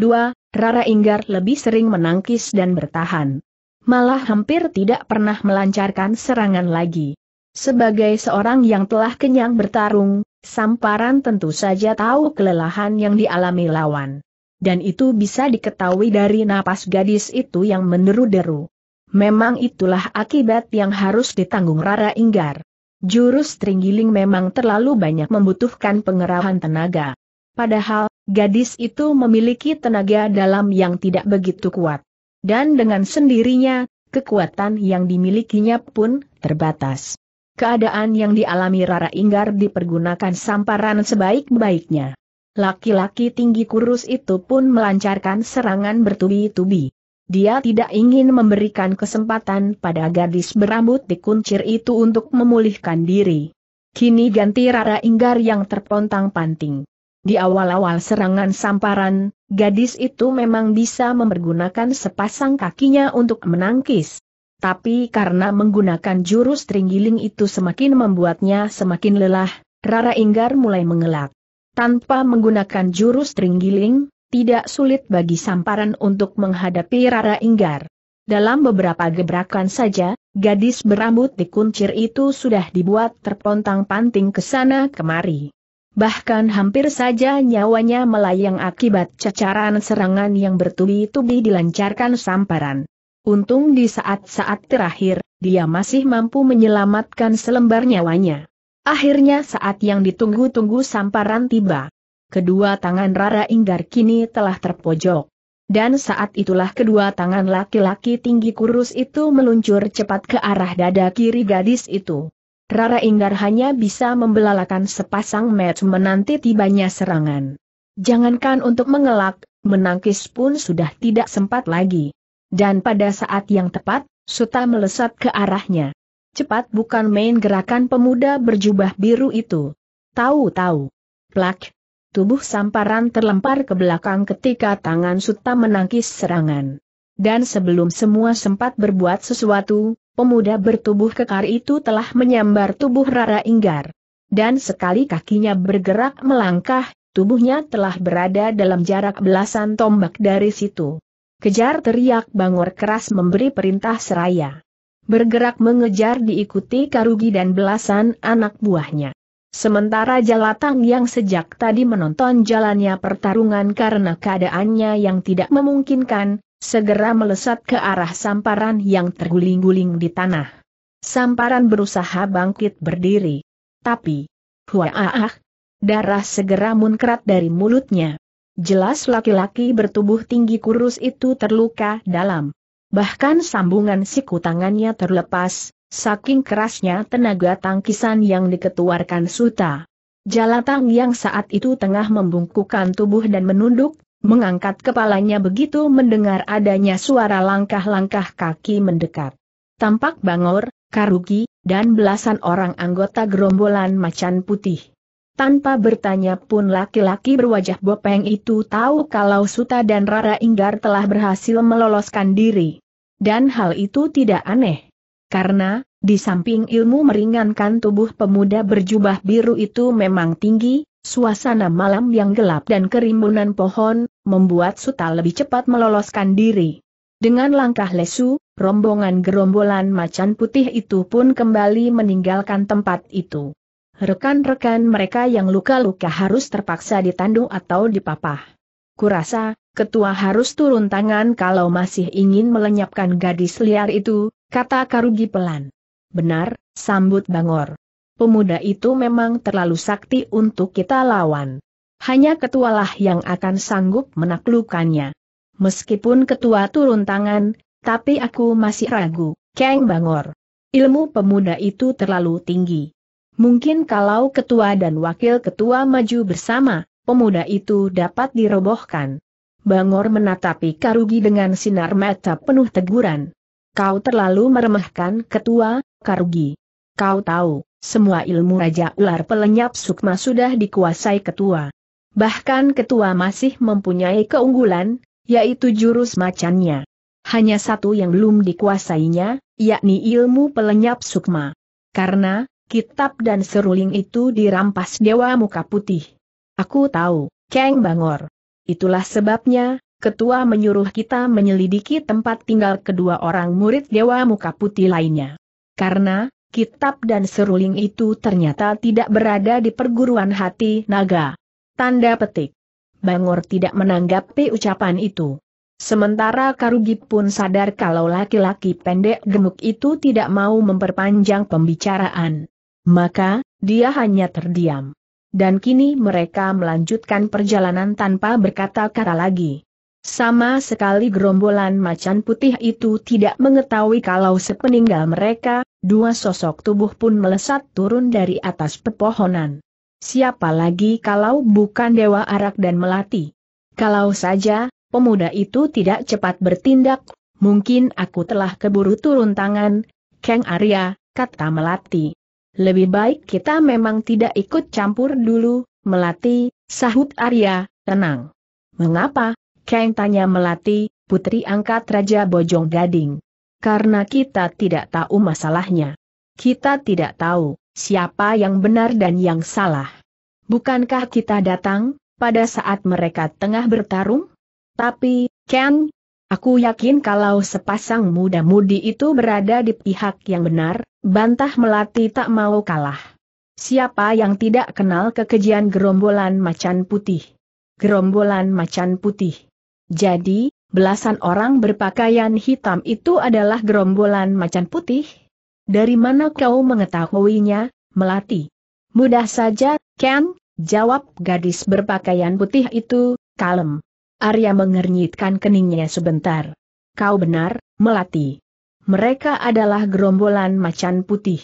Rara Inggar lebih sering menangkis dan bertahan. Malah hampir tidak pernah melancarkan serangan lagi. Sebagai seorang yang telah kenyang bertarung, Samparan tentu saja tahu kelelahan yang dialami lawan. Dan itu bisa diketahui dari napas gadis itu yang menderu-deru. Memang itulah akibat yang harus ditanggung Rara Inggar. Jurus Tringgiling memang terlalu banyak membutuhkan pengerahan tenaga. Padahal, gadis itu memiliki tenaga dalam yang tidak begitu kuat. Dan dengan sendirinya, kekuatan yang dimilikinya pun terbatas. Keadaan yang dialami Rara Inggar dipergunakan samparan sebaik-baiknya. Laki-laki tinggi kurus itu pun melancarkan serangan bertubi-tubi. Dia tidak ingin memberikan kesempatan pada gadis berambut dikuncir itu untuk memulihkan diri. Kini ganti Rara Inggar yang terpontang-panting. Di awal-awal serangan samparan, gadis itu memang bisa mempergunakan sepasang kakinya untuk menangkis. Tapi karena menggunakan jurus tringgiling itu semakin membuatnya semakin lelah, Rara Inggar mulai mengelak. Tanpa menggunakan jurus tringgiling, tidak sulit bagi samparan untuk menghadapi Rara Inggar. Dalam beberapa gebrakan saja, gadis berambut dikuncir itu sudah dibuat terpontang-panting ke sana kemari. Bahkan hampir saja nyawanya melayang akibat cacaran serangan yang bertubi-tubi dilancarkan samparan. Untung di saat-saat terakhir, dia masih mampu menyelamatkan selembar nyawanya. Akhirnya saat yang ditunggu-tunggu samparan tiba. Kedua tangan Rara Inggar kini telah terpojok. Dan saat itulah kedua tangan laki-laki tinggi kurus itu meluncur cepat ke arah dada kiri gadis itu. Rara Inggar hanya bisa membelalakan sepasang mata menanti tibanya serangan. Jangankan untuk mengelak, menangkis pun sudah tidak sempat lagi. Dan pada saat yang tepat, Suta melesat ke arahnya. Cepat bukan main gerakan pemuda berjubah biru itu. Tahu-tahu. Plak, tubuh samparan terlempar ke belakang ketika tangan Suta menangkis serangan. Dan sebelum semua sempat berbuat sesuatu, pemuda bertubuh kekar itu telah menyambar tubuh Rara Inggar. Dan sekali kakinya bergerak melangkah, tubuhnya telah berada dalam jarak belasan tombak dari situ. Kejar teriak Bangor keras memberi perintah seraya. Bergerak mengejar diikuti Karugi dan belasan anak buahnya. Sementara Jalatang yang sejak tadi menonton jalannya pertarungan karena keadaannya yang tidak memungkinkan, segera melesat ke arah samparan yang terguling-guling di tanah. Samparan berusaha bangkit berdiri. Tapi, huaah, darah segera muncrat dari mulutnya. Jelas laki-laki bertubuh tinggi kurus itu terluka dalam. Bahkan sambungan siku tangannya terlepas, Saking kerasnya tenaga tangkisan yang diketuarkan Suta. Jalatang yang saat itu tengah membungkukkan tubuh dan menunduk, mengangkat kepalanya begitu mendengar adanya suara langkah-langkah kaki mendekat. Tampak Bangor, Karugi, dan belasan orang anggota gerombolan macan putih. Tanpa bertanya pun laki-laki berwajah bopeng itu tahu kalau Suta dan Rara Inggar telah berhasil meloloskan diri. Dan hal itu tidak aneh. Karena, di samping ilmu meringankan tubuh pemuda berjubah biru itu memang tinggi, suasana malam yang gelap dan kerimbunan pohon, membuat Suta lebih cepat meloloskan diri. Dengan langkah lesu, rombongan gerombolan macan putih itu pun kembali meninggalkan tempat itu. Rekan-rekan mereka yang luka-luka harus terpaksa ditandung atau dipapah. Kurasa, ketua harus turun tangan kalau masih ingin melenyapkan gadis liar itu, kata Karugi pelan. Benar, sambut Bangor. Pemuda itu memang terlalu sakti untuk kita lawan. Hanya ketualah yang akan sanggup menaklukkannya. Meskipun ketua turun tangan, tapi aku masih ragu, Kang Bangor. Ilmu pemuda itu terlalu tinggi. Mungkin kalau ketua dan wakil ketua maju bersama, pemuda itu dapat dirobohkan. Bangor menatapi Karugi dengan sinar mata penuh teguran. Kau terlalu meremehkan ketua, Karugi. Kau tahu, semua ilmu Raja Ular Pelenyap Sukma sudah dikuasai ketua. Bahkan ketua masih mempunyai keunggulan, yaitu jurus macannya. Hanya satu yang belum dikuasainya, yakni ilmu pelenyap sukma. Karena, kitab dan seruling itu dirampas Dewa Muka Putih. Aku tahu, Kang Bangor. Itulah sebabnya, ketua menyuruh kita menyelidiki tempat tinggal kedua orang murid Dewa Muka Putih lainnya. Karena, kitab dan seruling itu ternyata tidak berada di perguruan hati naga. Tanda petik. Bangor tidak menanggapi ucapan itu. Sementara Karugi pun sadar kalau laki-laki pendek gemuk itu tidak mau memperpanjang pembicaraan. Maka, dia hanya terdiam. Dan kini mereka melanjutkan perjalanan tanpa berkata-kata lagi. Sama sekali gerombolan macan putih itu tidak mengetahui kalau sepeninggal mereka, dua sosok tubuh pun melesat turun dari atas pepohonan. Siapa lagi kalau bukan Dewa Arak dan Melati? Kalau saja, pemuda itu tidak cepat bertindak, mungkin aku telah keburu turun tangan, Kang Arya, kata Melati. Lebih baik kita memang tidak ikut campur dulu, Melati, sahut Arya, tenang. Mengapa, Kang tanya Melati, putri angkat Raja Bojong Gading. Karena kita tidak tahu masalahnya. Kita tidak tahu, siapa yang benar dan yang salah. Bukankah kita datang, pada saat mereka tengah bertarung? Tapi, Ken, aku yakin kalau sepasang muda-mudi itu berada di pihak yang benar, bantah Melati tak mau kalah. Siapa yang tidak kenal kekejian gerombolan macan putih? Gerombolan macan putih. Jadi, belasan orang berpakaian hitam itu adalah gerombolan macan putih? Dari mana kau mengetahuinya, Melati? Mudah saja, Ken, jawab gadis berpakaian putih itu, kalem. Arya mengernyitkan keningnya sebentar. Kau benar, Melati. Mereka adalah gerombolan macan putih.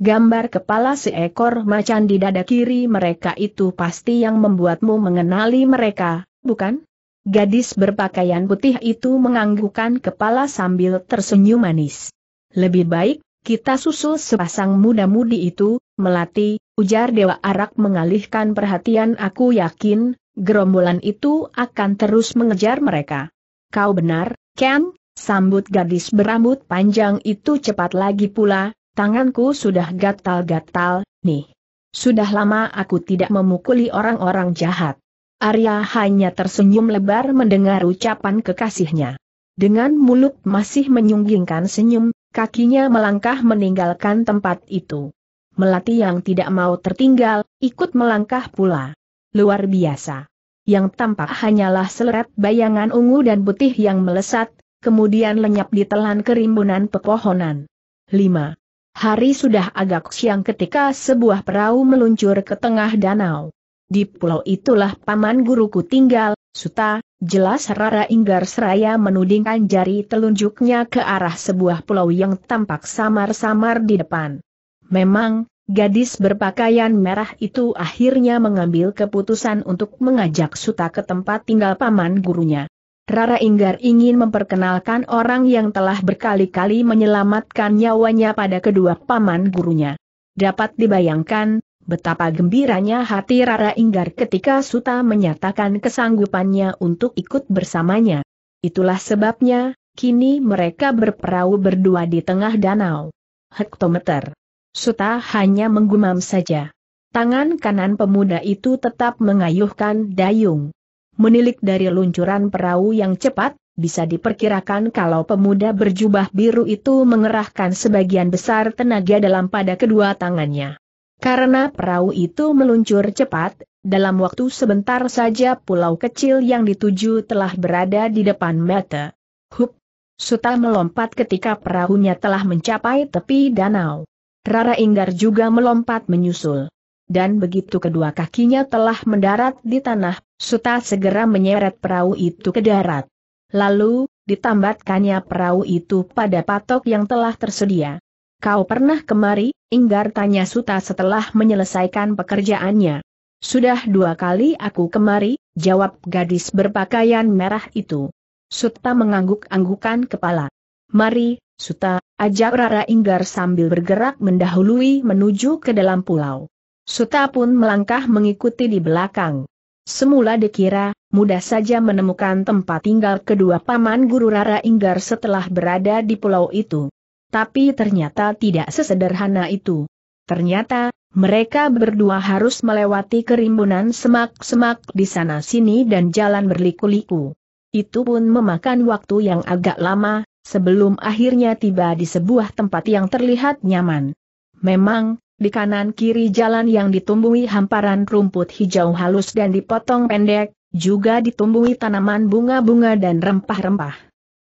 Gambar kepala seekor macan di dada kiri mereka itu pasti yang membuatmu mengenali mereka, bukan? Gadis berpakaian putih itu menganggukkan kepala sambil tersenyum manis. Lebih baik, kita susul sepasang muda-mudi itu, melati, ujar Dewa Arak mengalihkan perhatian aku yakin, gerombolan itu akan terus mengejar mereka. Kau benar, Ken, sambut gadis berambut panjang itu cepat lagi pula, tanganku sudah gatal-gatal, nih. Sudah lama aku tidak memukuli orang-orang jahat. Arya hanya tersenyum lebar mendengar ucapan kekasihnya. Dengan mulut masih menyunggingkan senyum, kakinya melangkah meninggalkan tempat itu. Melati yang tidak mau tertinggal, ikut melangkah pula. Luar biasa. Yang tampak hanyalah seleret bayangan ungu dan putih yang melesat, kemudian lenyap di telan kerimbunan pepohonan. 5. Hari sudah agak siang ketika sebuah perahu meluncur ke tengah danau. Di pulau itulah paman guruku tinggal, Suta, jelas Rara Inggar seraya menudingkan jari telunjuknya ke arah sebuah pulau yang tampak samar-samar di depan. Memang, gadis berpakaian merah itu akhirnya mengambil keputusan untuk mengajak Suta ke tempat tinggal paman gurunya. Rara Inggar ingin memperkenalkan orang yang telah berkali-kali menyelamatkan nyawanya pada kedua paman gurunya. Dapat dibayangkan, Betapa gembiranya hati Rara Inggar ketika Suta menyatakan kesanggupannya untuk ikut bersamanya. Itulah sebabnya, kini mereka berperahu berdua di tengah danau. Hektometer. Suta hanya menggumam saja. Tangan kanan pemuda itu tetap mengayuhkan dayung. Menilik dari luncuran perahu yang cepat, bisa diperkirakan kalau pemuda berjubah biru itu mengerahkan sebagian besar tenaga dalam pada kedua tangannya. Karena perahu itu meluncur cepat, dalam waktu sebentar saja pulau kecil yang dituju telah berada di depan mata. Hup! Suta melompat ketika perahunya telah mencapai tepi danau. Rara Inggar juga melompat menyusul. Dan begitu kedua kakinya telah mendarat di tanah, Suta segera menyeret perahu itu ke darat. Lalu, ditambatkannya perahu itu pada patok yang telah tersedia. Kau pernah kemari, Inggar tanya Suta setelah menyelesaikan pekerjaannya. Sudah dua kali aku kemari, jawab gadis berpakaian merah itu. Suta mengangguk-anggukan kepala. Mari, Suta, ajak Rara Inggar sambil bergerak mendahului menuju ke dalam pulau. Suta pun melangkah mengikuti di belakang. Semula dikira, mudah saja menemukan tempat tinggal kedua paman guru Rara Inggar setelah berada di pulau itu. Tapi ternyata tidak sesederhana itu. Ternyata, mereka berdua harus melewati kerimbunan semak-semak di sana-sini dan jalan berliku-liku. Itu pun memakan waktu yang agak lama, sebelum akhirnya tiba di sebuah tempat yang terlihat nyaman. Memang, di kanan kiri jalan yang ditumbuhi hamparan rumput hijau halus dan dipotong pendek, juga ditumbuhi tanaman bunga-bunga dan rempah-rempah.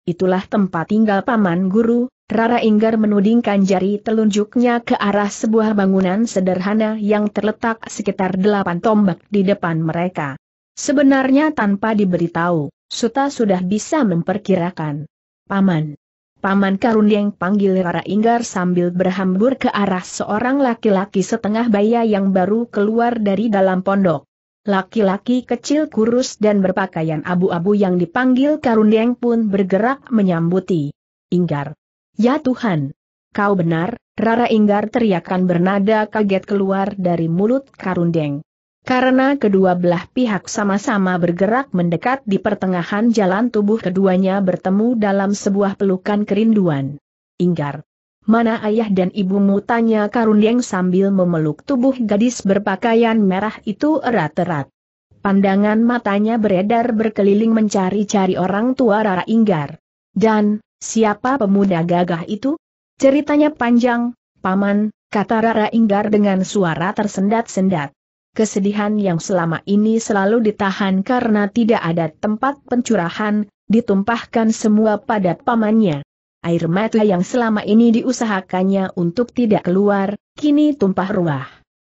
Itulah tempat tinggal paman guru, Rara Inggar menudingkan jari telunjuknya ke arah sebuah bangunan sederhana yang terletak sekitar delapan tombak di depan mereka. Sebenarnya tanpa diberitahu, Suta sudah bisa memperkirakan. Paman. Paman Karundeng panggil Rara Inggar sambil berhambur ke arah seorang laki-laki setengah baya yang baru keluar dari dalam pondok. Laki-laki kecil kurus dan berpakaian abu-abu yang dipanggil Karundeng pun bergerak menyambuti. Inggar. Ya Tuhan! Kau benar, Rara Inggar teriakan bernada kaget keluar dari mulut Karundeng. Karena kedua belah pihak sama-sama bergerak mendekat di pertengahan jalan tubuh keduanya bertemu dalam sebuah pelukan kerinduan. Inggar. Mana ayah dan ibumu tanya Karundeng sambil memeluk tubuh gadis berpakaian merah itu erat-erat. Pandangan matanya beredar berkeliling mencari-cari orang tua Rara Inggar. Dan, Siapa pemuda gagah itu? Ceritanya panjang, Paman, kata Rara Inggar dengan suara tersendat-sendat. Kesedihan yang selama ini selalu ditahan karena tidak ada tempat pencurahan, ditumpahkan semua pada pamannya. air mata yang selama ini diusahakannya untuk tidak keluar, kini tumpah ruah.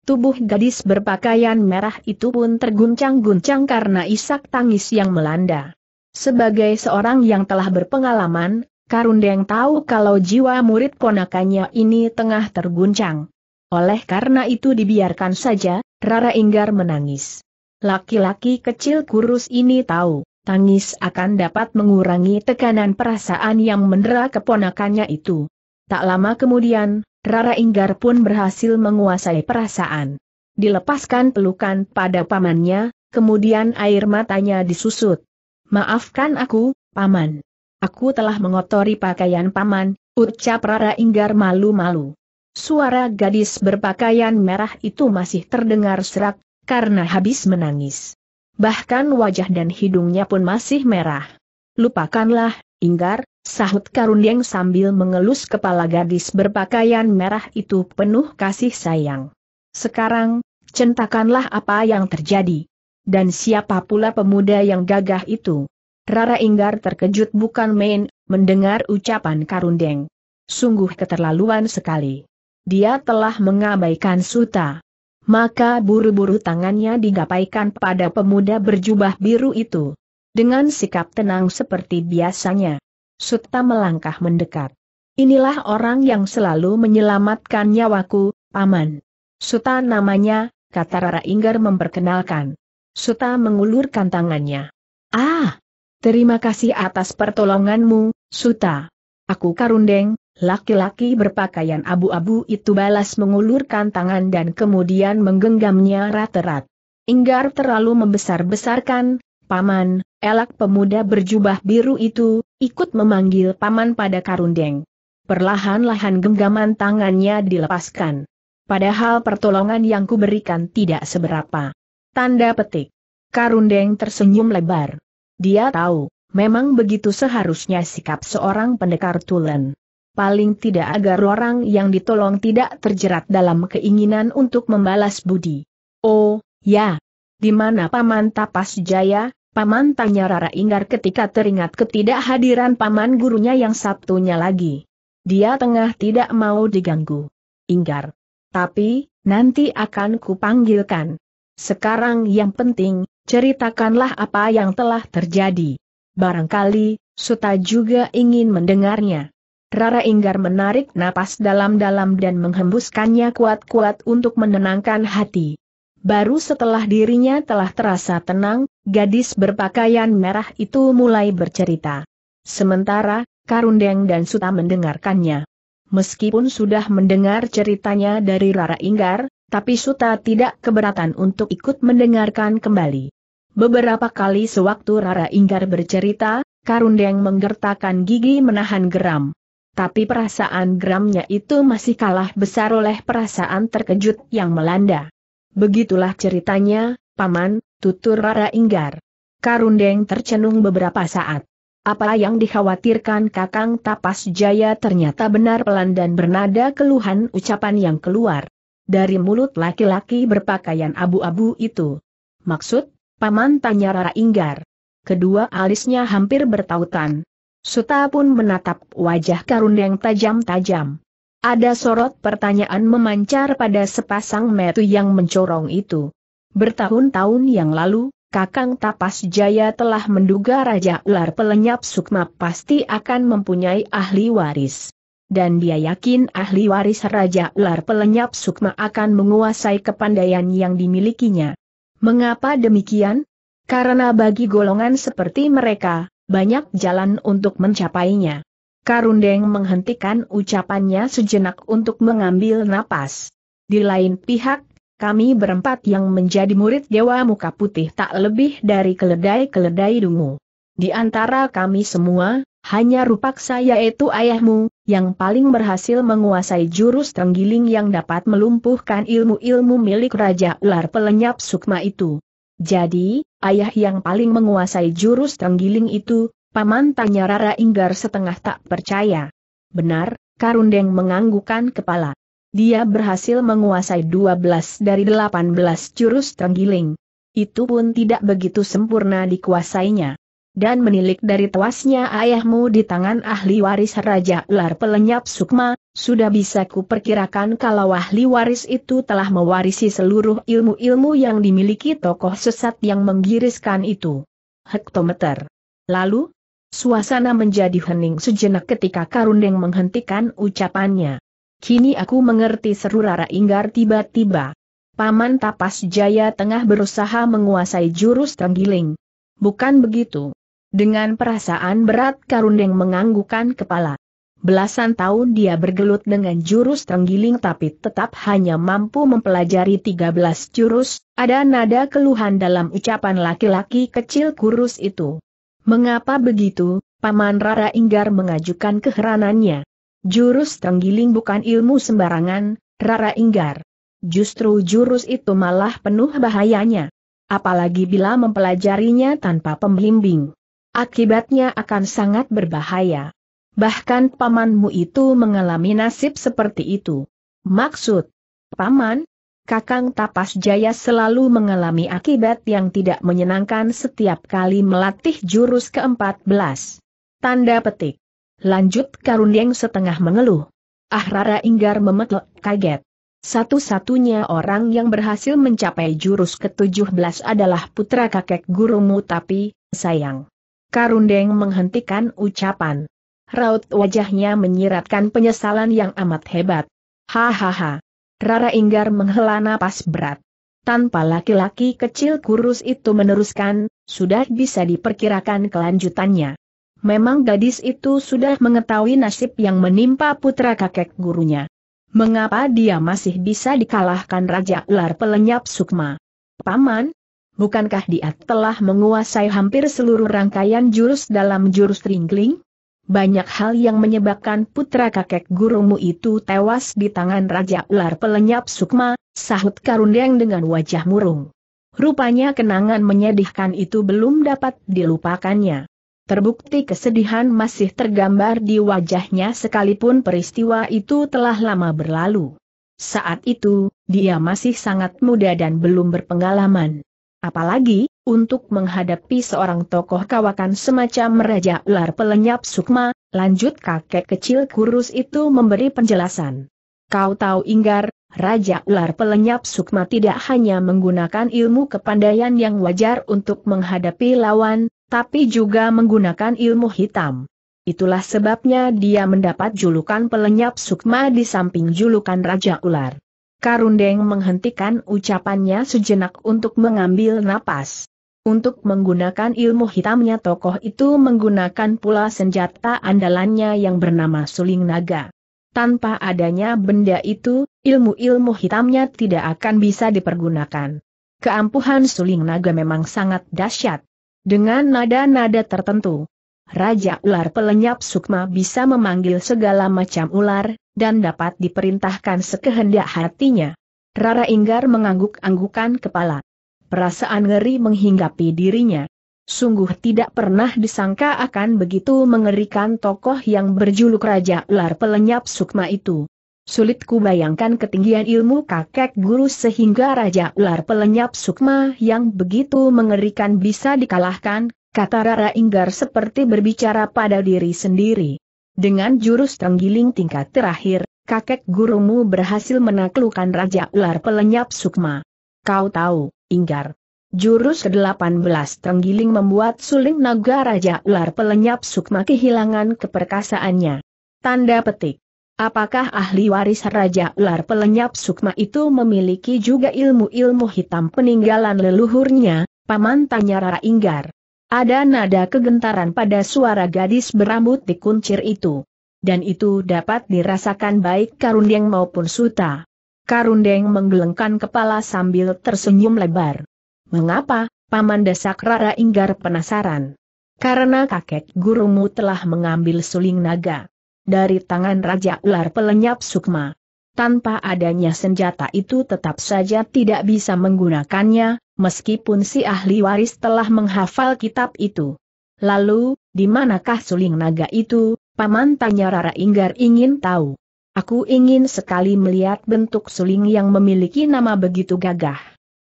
Tubuh gadis berpakaian merah itu pun terguncang-guncang karena isak tangis yang melanda. Sebagai seorang yang telah berpengalaman, Karundeng tahu kalau jiwa murid ponakannya ini tengah terguncang. Oleh karena itu dibiarkan saja, Rara Inggar menangis. Laki-laki kecil kurus ini tahu, tangis akan dapat mengurangi tekanan perasaan yang mendera keponakannya itu. Tak lama kemudian, Rara Inggar pun berhasil menguasai perasaan. Dilepaskan pelukan pada pamannya, kemudian air matanya disusut. Maafkan aku, paman. Aku telah mengotori pakaian paman, ucap Rara Inggar malu-malu. Suara gadis berpakaian merah itu masih terdengar serak, karena habis menangis. Bahkan wajah dan hidungnya pun masih merah. Lupakanlah, Inggar, sahut Karundeng sambil mengelus kepala gadis berpakaian merah itu penuh kasih sayang. Sekarang, centakanlah apa yang terjadi. Dan siapa pula pemuda yang gagah itu? Rara Inggar terkejut bukan main, mendengar ucapan Karundeng. Sungguh keterlaluan sekali dia telah mengabaikan Suta. Maka buru-buru tangannya digapaikan pada pemuda berjubah biru itu. Dengan sikap tenang seperti biasanya. Suta melangkah mendekat. Inilah orang yang selalu menyelamatkan nyawaku, Paman. Suta namanya, kata Rara Inggar memperkenalkan. Suta mengulurkan tangannya. Ah! Terima kasih atas pertolonganmu, Suta. Aku Karundeng, Laki-laki berpakaian abu-abu itu balas mengulurkan tangan dan kemudian menggenggamnya rat-rat. Inggar terlalu membesar-besarkan, Paman, elak pemuda berjubah biru itu, ikut memanggil Paman pada Karundeng. Perlahan-lahan genggaman tangannya dilepaskan. Padahal pertolongan yang kuberikan tidak seberapa. Tanda petik. Karundeng tersenyum lebar. Dia tahu, memang begitu seharusnya sikap seorang pendekar tulen paling tidak agar orang yang ditolong tidak terjerat dalam keinginan untuk membalas budi. Oh, ya. Di mana Paman Tapas Jaya? Paman tanya Rara Inggar ketika teringat ketidakhadiran paman gurunya yang satunya lagi. Dia tengah tidak mau diganggu. Inggar. Tapi, nanti akan kupanggilkan. Sekarang yang penting, ceritakanlah apa yang telah terjadi. Barangkali, Suta juga ingin mendengarnya. Rara Inggar menarik napas dalam-dalam dan menghembuskannya kuat-kuat untuk menenangkan hati. Baru setelah dirinya telah terasa tenang, gadis berpakaian merah itu mulai bercerita. Sementara, Karundeng dan Suta mendengarkannya. Meskipun sudah mendengar ceritanya dari Rara Inggar, tapi Suta tidak keberatan untuk ikut mendengarkan kembali. Beberapa kali sewaktu Rara Inggar bercerita, Karundeng menggertakkan gigi menahan geram tapi perasaan geramnya itu masih kalah besar oleh perasaan terkejut yang melanda. Begitulah ceritanya, Paman, tutur Rara Inggar. Karundeng tercenung beberapa saat. Apa yang dikhawatirkan Kakang Tapas Jaya ternyata benar pelan dan bernada keluhan ucapan yang keluar. Dari mulut laki-laki berpakaian abu-abu itu. Maksud, Paman tanya Rara Inggar. Kedua alisnya hampir bertautan. Suta pun menatap wajah Karundeng tajam-tajam. Ada sorot pertanyaan memancar pada sepasang metu yang mencorong itu. Bertahun-tahun yang lalu, Kakang Tapas Jaya telah menduga Raja Ular Pelenyap Sukma pasti akan mempunyai ahli waris. Dan dia yakin ahli waris Raja Ular Pelenyap Sukma akan menguasai kepandaian yang dimilikinya. Mengapa demikian? Karena bagi golongan seperti mereka, banyak jalan untuk mencapainya. Karundeng menghentikan ucapannya sejenak untuk mengambil napas. Di lain pihak, kami berempat yang menjadi murid Dewa Muka Putih tak lebih dari keledai-keledai dungu. Di antara kami semua, hanya Rupaksa yaitu ayahmu, yang paling berhasil menguasai jurus tenggiling yang dapat melumpuhkan ilmu-ilmu milik Raja Ular Pelenyap Sukma itu. Jadi, ayah yang paling menguasai jurus tenggiling itu, paman tanya Rara Inggar setengah tak percaya. Benar, Karundeng menganggukkan kepala. Dia berhasil menguasai 12 dari 18 jurus tenggiling. Itu pun tidak begitu sempurna dikuasainya. Dan menilik dari tewasnya ayahmu di tangan ahli waris Raja Ular Pelenyap Sukma, sudah bisa kuperkirakan kalau ahli waris itu telah mewarisi seluruh ilmu-ilmu yang dimiliki tokoh sesat yang menggiriskan itu. Hektometer. Lalu, suasana menjadi hening sejenak ketika Karundeng menghentikan ucapannya. Kini aku mengerti seru Rara Inggar tiba-tiba. Paman Tapas Jaya tengah berusaha menguasai jurus tenggiling. Bukan begitu. Dengan perasaan berat Karundeng menganggukkan kepala. Belasan tahun dia bergelut dengan jurus tenggiling tapi tetap hanya mampu mempelajari 13 jurus, ada nada keluhan dalam ucapan laki-laki kecil kurus itu. Mengapa begitu, Paman Rara Inggar mengajukan keheranannya. Jurus tenggiling bukan ilmu sembarangan, Rara Inggar. Justru jurus itu malah penuh bahayanya. Apalagi bila mempelajarinya tanpa pembimbing akibatnya akan sangat berbahaya. Bahkan pamanmu itu mengalami nasib seperti itu. Maksud, paman, Kakang Tapas Jaya selalu mengalami akibat yang tidak menyenangkan setiap kali melatih jurus ke-14. Tanda petik. Lanjut Karundeng setengah mengeluh. Ah Rara Inggar memetlek kaget. Satu-satunya orang yang berhasil mencapai jurus ke-17 adalah putra kakek gurumu tapi, sayang. Karundeng menghentikan ucapan. Raut wajahnya menyiratkan penyesalan yang amat hebat. Hahaha. Rara Inggar menghela napas berat. Tanpa laki-laki kecil kurus itu meneruskan, sudah bisa diperkirakan kelanjutannya. Memang gadis itu sudah mengetahui nasib yang menimpa putra kakek gurunya. Mengapa dia masih bisa dikalahkan Raja Ular Pelenyap Sukma? Paman, bukankah dia telah menguasai hampir seluruh rangkaian jurus dalam jurus ringling? Banyak hal yang menyebabkan putra kakek gurumu itu tewas di tangan Raja Ular Pelenyap Sukma, sahut Karundeng dengan wajah murung. Rupanya kenangan menyedihkan itu belum dapat dilupakannya. Terbukti kesedihan masih tergambar di wajahnya sekalipun peristiwa itu telah lama berlalu. Saat itu, dia masih sangat muda dan belum berpengalaman. Apalagi, untuk menghadapi seorang tokoh kawakan semacam Raja Ular Pelenyap Sukma, lanjut kakek kecil kurus itu memberi penjelasan. Kau tahu Inggar, Raja Ular Pelenyap Sukma tidak hanya menggunakan ilmu kepandaian yang wajar untuk menghadapi lawan, tapi juga menggunakan ilmu hitam. Itulah sebabnya dia mendapat julukan Pelenyap Sukma di samping julukan Raja Ular. Karundeng menghentikan ucapannya sejenak untuk mengambil napas. Untuk menggunakan ilmu hitamnya tokoh itu menggunakan pula senjata andalannya yang bernama suling naga. Tanpa adanya benda itu, ilmu-ilmu hitamnya tidak akan bisa dipergunakan. Keampuhan suling naga memang sangat dahsyat. Dengan nada-nada tertentu, Raja Ular Pelenyap Sukma bisa memanggil segala macam ular, dan dapat diperintahkan sekehendak hatinya. Rara Inggar mengangguk-anggukan kepala. Perasaan ngeri menghinggapi dirinya. Sungguh tidak pernah disangka akan begitu mengerikan tokoh yang berjuluk Raja Ular Pelenyap Sukma itu. Sulit kubayangkan ketinggian ilmu kakek guru sehingga Raja Ular Pelenyap Sukma yang begitu mengerikan bisa dikalahkan, kata Rara Inggar seperti berbicara pada diri sendiri. Dengan jurus tenggiling tingkat terakhir, kakek gurumu berhasil menaklukkan Raja Ular Pelenyap Sukma. Kau tahu, Inggar. Jurus ke-18 tenggiling membuat suling naga Raja Ular Pelenyap Sukma kehilangan keperkasaannya. Tanda petik. Apakah ahli waris Raja Ular Pelenyap Sukma itu memiliki juga ilmu-ilmu hitam peninggalan leluhurnya? Paman tanya Rara Inggar. Ada nada kegentaran pada suara gadis berambut dikuncir itu. Dan itu dapat dirasakan baik Karundeng maupun Suta. Karundeng menggelengkan kepala sambil tersenyum lebar. Mengapa, Paman Desak Rara Inggar penasaran? Karena kakek gurumu telah mengambil suling naga. Dari tangan Raja Ular Pelenyap Sukma. Tanpa adanya senjata itu tetap saja tidak bisa menggunakannya, meskipun si ahli waris telah menghafal kitab itu. Lalu, di manakah suling naga itu, Paman tanya Rara Inggar ingin tahu. Aku ingin sekali melihat bentuk suling yang memiliki nama begitu gagah.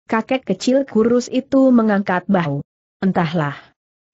Kakek kecil kurus itu mengangkat bahu. Entahlah.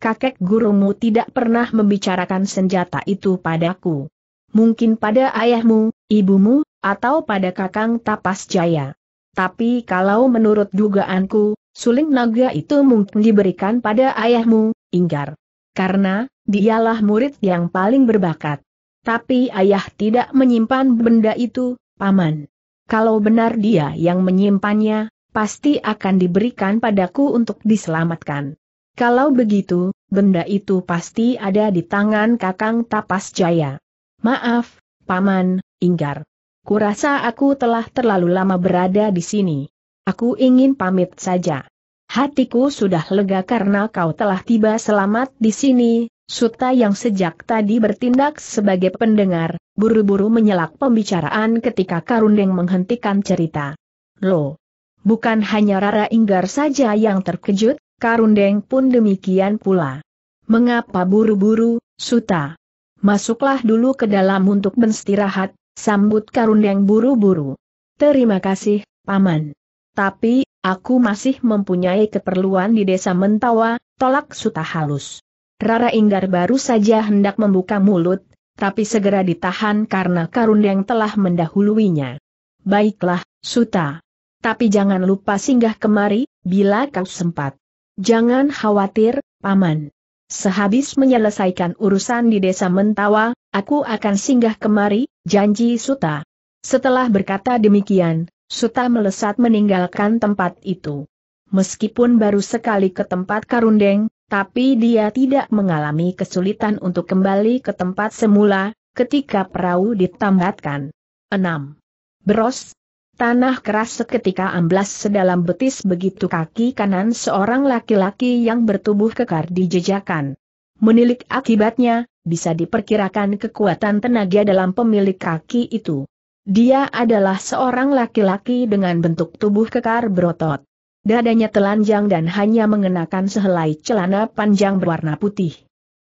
kakek gurumu tidak pernah membicarakan senjata itu padaku. Mungkin pada ayahmu, ibumu, atau pada kakang Tapas Jaya. Tapi kalau menurut dugaanku, suling naga itu mungkin diberikan pada ayahmu, Inggar. Karena, dialah murid yang paling berbakat. Tapi ayah tidak menyimpan benda itu, paman. Kalau benar dia yang menyimpannya, pasti akan diberikan padaku untuk diselamatkan. Kalau begitu, benda itu pasti ada di tangan Kakang Tapas Jaya. Maaf, Paman, Inggar. Kurasa aku telah terlalu lama berada di sini. Aku ingin pamit saja. Hatiku sudah lega karena kau telah tiba selamat di sini, Suta yang sejak tadi bertindak sebagai pendengar, buru-buru menyelak pembicaraan ketika Karundeng menghentikan cerita. Loh! Bukan hanya Rara Inggar saja yang terkejut, Karundeng pun demikian pula. Mengapa buru-buru, Suta? Masuklah dulu ke dalam untuk beristirahat, sambut Karundeng buru-buru. Terima kasih, Paman. Tapi, aku masih mempunyai keperluan di desa Mentawa, tolak Suta halus. Rara Inggar baru saja hendak membuka mulut, tapi segera ditahan karena Karundeng telah mendahuluinya. Baiklah, Suta. Tapi jangan lupa singgah kemari, bila kau sempat. Jangan khawatir, Paman. Sehabis menyelesaikan urusan di desa Mentawa, aku akan singgah kemari, janji Suta. Setelah berkata demikian, Suta melesat meninggalkan tempat itu. Meskipun baru sekali ke tempat Karundeng, tapi dia tidak mengalami kesulitan untuk kembali ke tempat semula, ketika perahu ditambatkan. 6. Beros, Tanah keras seketika amblas sedalam betis begitu kaki kanan seorang laki-laki yang bertubuh kekar dijejakan. Menilik akibatnya, bisa diperkirakan kekuatan tenaga dalam pemilik kaki itu. Dia adalah seorang laki-laki dengan bentuk tubuh kekar berotot dadanya telanjang dan hanya mengenakan sehelai celana panjang berwarna putih.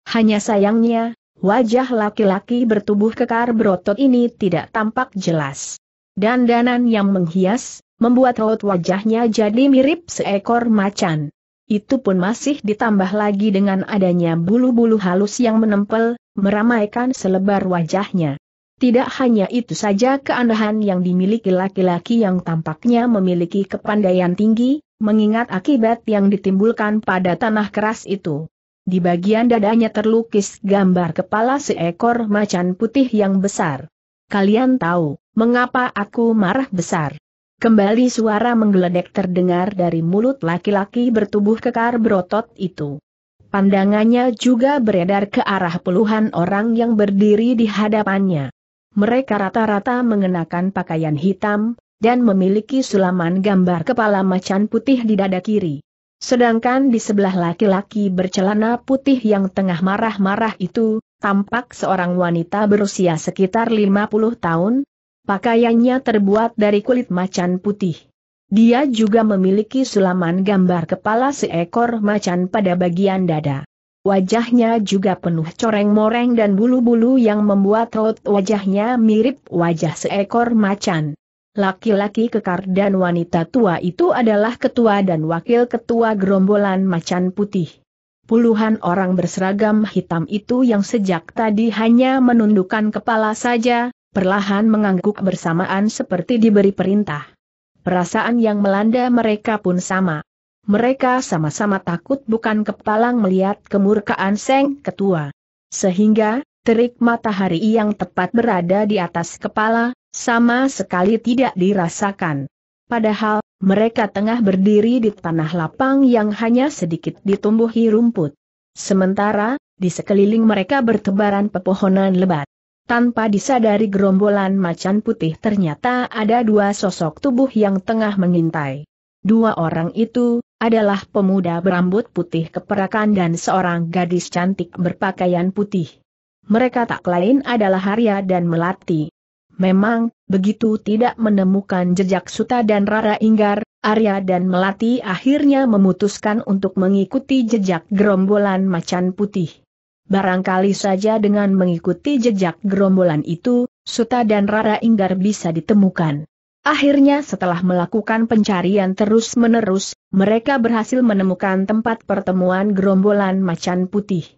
Hanya sayangnya, wajah laki-laki bertubuh kekar berotot ini tidak tampak jelas. Dandanan yang menghias, membuat raut wajahnya jadi mirip seekor macan. Itu pun masih ditambah lagi dengan adanya bulu-bulu halus yang menempel, meramaikan selebar wajahnya. Tidak hanya itu saja keanehan yang dimiliki laki-laki yang tampaknya memiliki kepandaian tinggi, mengingat akibat yang ditimbulkan pada tanah keras itu. Di bagian dadanya terlukis gambar kepala seekor macan putih yang besar. Kalian tahu, mengapa aku marah besar? Kembali suara menggeledek terdengar dari mulut laki-laki bertubuh kekar berotot itu. Pandangannya juga beredar ke arah puluhan orang yang berdiri di hadapannya. Mereka rata-rata mengenakan pakaian hitam, dan memiliki sulaman gambar kepala macan putih di dada kiri. Sedangkan di sebelah laki-laki bercelana putih yang tengah marah-marah itu, tampak seorang wanita berusia sekitar 50 tahun, pakaiannya terbuat dari kulit macan putih. Dia juga memiliki sulaman gambar kepala seekor macan pada bagian dada. Wajahnya juga penuh coreng-moreng dan bulu-bulu yang membuat raut wajahnya mirip wajah seekor macan. Laki-laki kekar dan wanita tua itu adalah ketua dan wakil ketua gerombolan macan putih. Puluhan orang berseragam hitam itu yang sejak tadi hanya menundukkan kepala saja, perlahan mengangguk bersamaan seperti diberi perintah. Perasaan yang melanda mereka pun sama. Mereka sama-sama takut bukan kepalang melihat kemurkaan Seng Ketua. Sehingga, terik matahari yang tepat berada di atas kepala, sama sekali tidak dirasakan. Padahal, mereka tengah berdiri di tanah lapang yang hanya sedikit ditumbuhi rumput. Sementara, di sekeliling mereka bertebaran pepohonan lebat. Tanpa disadari gerombolan macan putih ternyata ada dua sosok tubuh yang tengah mengintai. Dua orang itu, adalah pemuda berambut putih keperakan dan seorang gadis cantik berpakaian putih. Mereka tak lain adalah Harya dan Melati. Memang, begitu tidak menemukan jejak Suta dan Rara Inggar, Arya dan Melati akhirnya memutuskan untuk mengikuti jejak gerombolan macan putih. Barangkali saja dengan mengikuti jejak gerombolan itu, Suta dan Rara Inggar bisa ditemukan. Akhirnya setelah melakukan pencarian terus-menerus, mereka berhasil menemukan tempat pertemuan gerombolan macan putih.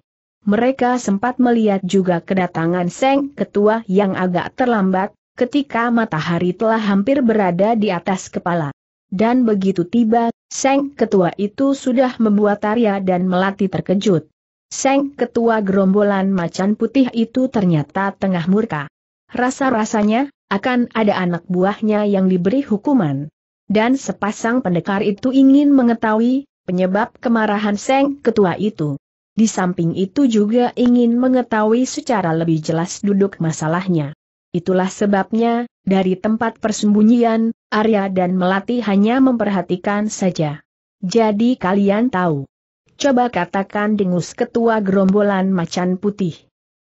Mereka sempat melihat juga kedatangan Seng Ketua yang agak terlambat, ketika matahari telah hampir berada di atas kepala. Dan begitu tiba, Seng Ketua itu sudah membuat Arya dan Melati terkejut. Seng Ketua gerombolan macan putih itu ternyata tengah murka. Rasa-rasanya, akan ada anak buahnya yang diberi hukuman. Dan sepasang pendekar itu ingin mengetahui penyebab kemarahan Seng Ketua itu. Di samping itu juga ingin mengetahui secara lebih jelas duduk masalahnya. Itulah sebabnya, dari tempat persembunyian, Arya dan Melati hanya memperhatikan saja. Jadi kalian tahu. Coba katakan dengus ketua gerombolan macan putih.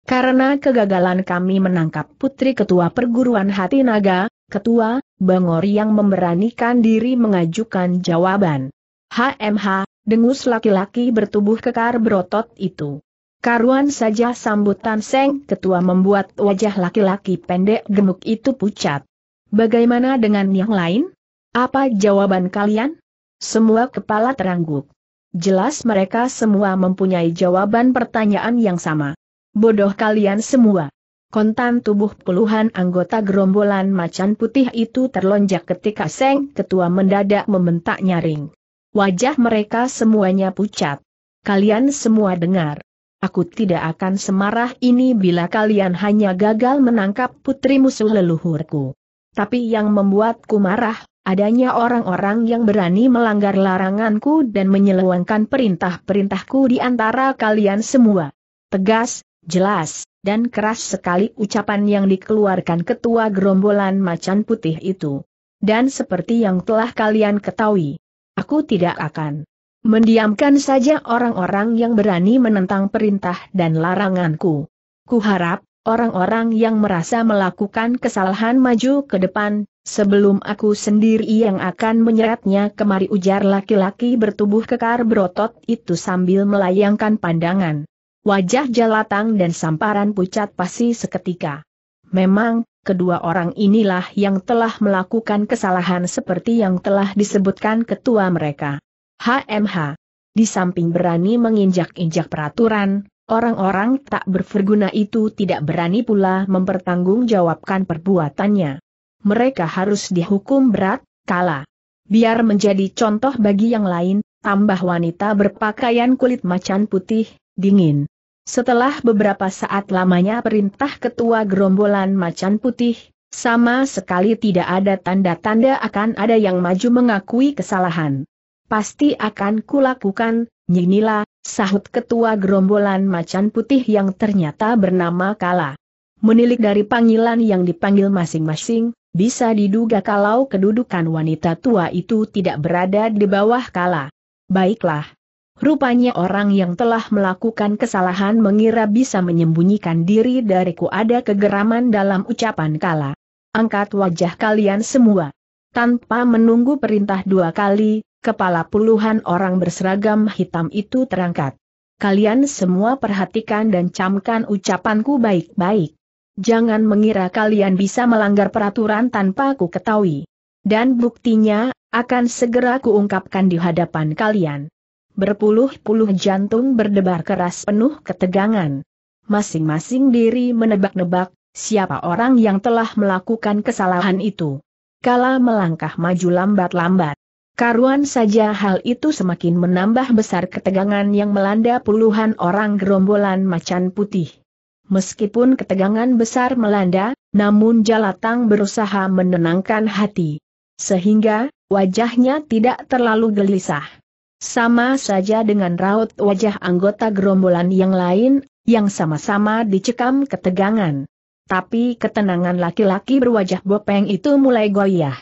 Karena kegagalan kami menangkap putri ketua perguruan hati naga, ketua, Bangor yang memberanikan diri mengajukan jawaban. HMH, dengus laki-laki bertubuh kekar berotot itu. Karuan saja sambutan Seng ketua membuat wajah laki-laki pendek gemuk itu pucat. Bagaimana dengan yang lain? Apa jawaban kalian? Semua kepala terangguk. Jelas mereka semua mempunyai jawaban pertanyaan yang sama. Bodoh kalian semua. Kontan tubuh puluhan anggota gerombolan macan putih itu terlonjak ketika Seng Ketua mendadak membentak nyaring. Wajah mereka semuanya pucat. Kalian semua dengar. Aku tidak akan semarah ini bila kalian hanya gagal menangkap putri musuh leluhurku. Tapi yang membuatku marah, adanya orang-orang yang berani melanggar laranganku dan menyelewengkan perintah-perintahku di antara kalian semua. Tegas, jelas, dan keras sekali ucapan yang dikeluarkan ketua gerombolan macan putih itu. Dan seperti yang telah kalian ketahui, aku tidak akan mendiamkan saja orang-orang yang berani menentang perintah dan laranganku. Kuharap, orang-orang yang merasa melakukan kesalahan maju ke depan, sebelum aku sendiri yang akan menyeretnya kemari ujar laki-laki bertubuh kekar berotot itu sambil melayangkan pandangan. Wajah Jalatang dan Samparan pucat pasti seketika. Memang, kedua orang inilah yang telah melakukan kesalahan seperti yang telah disebutkan ketua mereka. HMH. Di samping berani menginjak-injak peraturan, orang-orang tak berferguna itu tidak berani pula mempertanggungjawabkan perbuatannya. Mereka harus dihukum berat, kala. Biar menjadi contoh bagi yang lain, tambah wanita berpakaian kulit macan putih, dingin. Setelah beberapa saat lamanya perintah ketua gerombolan macan putih, sama sekali tidak ada tanda-tanda akan ada yang maju mengakui kesalahan. Pasti akan kulakukan, Nyinila, sahut ketua gerombolan macan putih yang ternyata bernama Kala. Menilik dari panggilan yang dipanggil masing-masing, bisa diduga kalau kedudukan wanita tua itu tidak berada di bawah Kala. Baiklah, Rupanya orang yang telah melakukan kesalahan mengira bisa menyembunyikan diri dariku ada kegeraman dalam ucapan kala. Angkat wajah kalian semua. Tanpa menunggu perintah dua kali, kepala puluhan orang berseragam hitam itu terangkat. Kalian semua perhatikan dan camkan ucapanku baik-baik. Jangan mengira kalian bisa melanggar peraturan tanpa ku ketahui. Dan buktinya, akan segera kuungkapkan di hadapan kalian. Berpuluh-puluh jantung berdebar keras penuh ketegangan. Masing-masing diri menebak-nebak, siapa orang yang telah melakukan kesalahan itu. Kala melangkah maju lambat-lambat. Karuan saja hal itu semakin menambah besar ketegangan yang melanda puluhan orang gerombolan macan putih. Meskipun ketegangan besar melanda, namun Jalatang berusaha menenangkan hati. Sehingga, wajahnya tidak terlalu gelisah. Sama saja dengan raut wajah anggota gerombolan yang lain, yang sama-sama dicekam ketegangan. Tapi ketenangan laki-laki berwajah bopeng itu mulai goyah.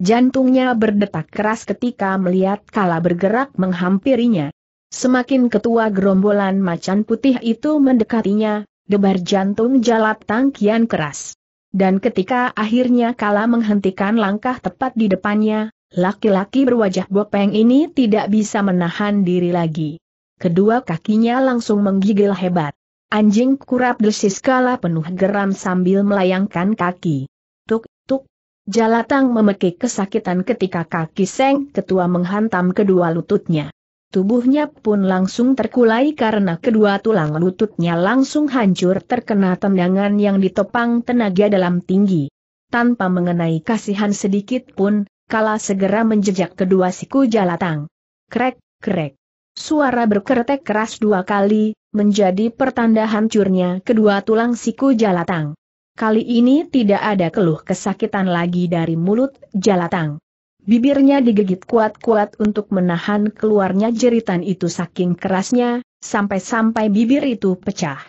Jantungnya berdetak keras ketika melihat kala bergerak menghampirinya. Semakin ketua gerombolan macan putih itu mendekatinya, debar jantung jalat tangkian keras. Dan ketika akhirnya kala menghentikan langkah tepat di depannya, Laki-laki berwajah bopeng ini tidak bisa menahan diri lagi. Kedua kakinya langsung menggigil hebat. Anjing kurap desis kala penuh geram sambil melayangkan kaki. Tuk, tuk. Jalatang memekik kesakitan ketika kaki Seng Ketua menghantam kedua lututnya. Tubuhnya pun langsung terkulai karena kedua tulang lututnya langsung hancur terkena tendangan yang ditopang tenaga dalam tinggi. Tanpa mengenai kasihan sedikit pun, kala segera menjejak kedua siku Jalatang. Krek, krek. Suara berkeretek keras dua kali, menjadi pertanda hancurnya kedua tulang siku Jalatang. Kali ini tidak ada keluh kesakitan lagi dari mulut Jalatang. Bibirnya digigit kuat-kuat untuk menahan keluarnya jeritan itu saking kerasnya, sampai-sampai bibir itu pecah.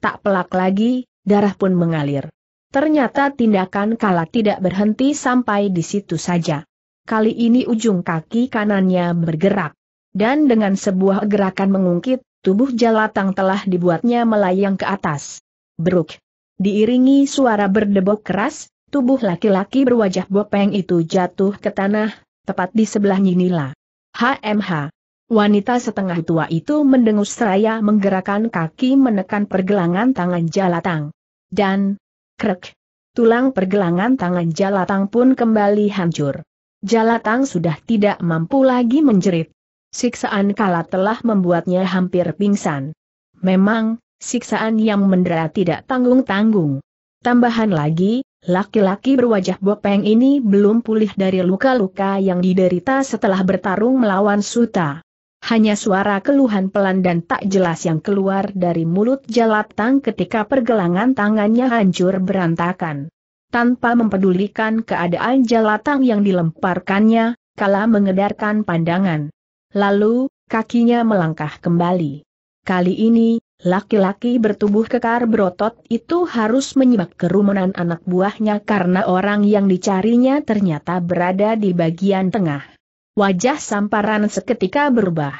Tak pelak lagi, darah pun mengalir. Ternyata tindakan kala tidak berhenti sampai di situ saja. Kali ini ujung kaki kanannya bergerak. Dan dengan sebuah gerakan mengungkit, tubuh Jalatang telah dibuatnya melayang ke atas. Bruk! Diiringi suara berdebok keras, tubuh laki-laki berwajah bopeng itu jatuh ke tanah, tepat di sebelah Nyinila. HMH. Wanita setengah tua itu mendengus seraya menggerakkan kaki menekan pergelangan tangan Jalatang. Dan, krek, tulang pergelangan tangan Jalatang pun kembali hancur. Jalatang sudah tidak mampu lagi menjerit. Siksaan kala telah membuatnya hampir pingsan. Memang, siksaan yang mendera tidak tanggung-tanggung. Tambahan lagi, laki-laki berwajah bopeng ini belum pulih dari luka-luka yang diderita setelah bertarung melawan Suta. Hanya suara keluhan pelan dan tak jelas yang keluar dari mulut Jalatang ketika pergelangan tangannya hancur berantakan. Tanpa mempedulikan keadaan Jalatang yang dilemparkannya, kala mengedarkan pandangan. Lalu, kakinya melangkah kembali. Kali ini, laki-laki bertubuh kekar berotot itu harus menyibak kerumunan anak buahnya karena orang yang dicarinya ternyata berada di bagian tengah. Wajah samparan seketika berubah.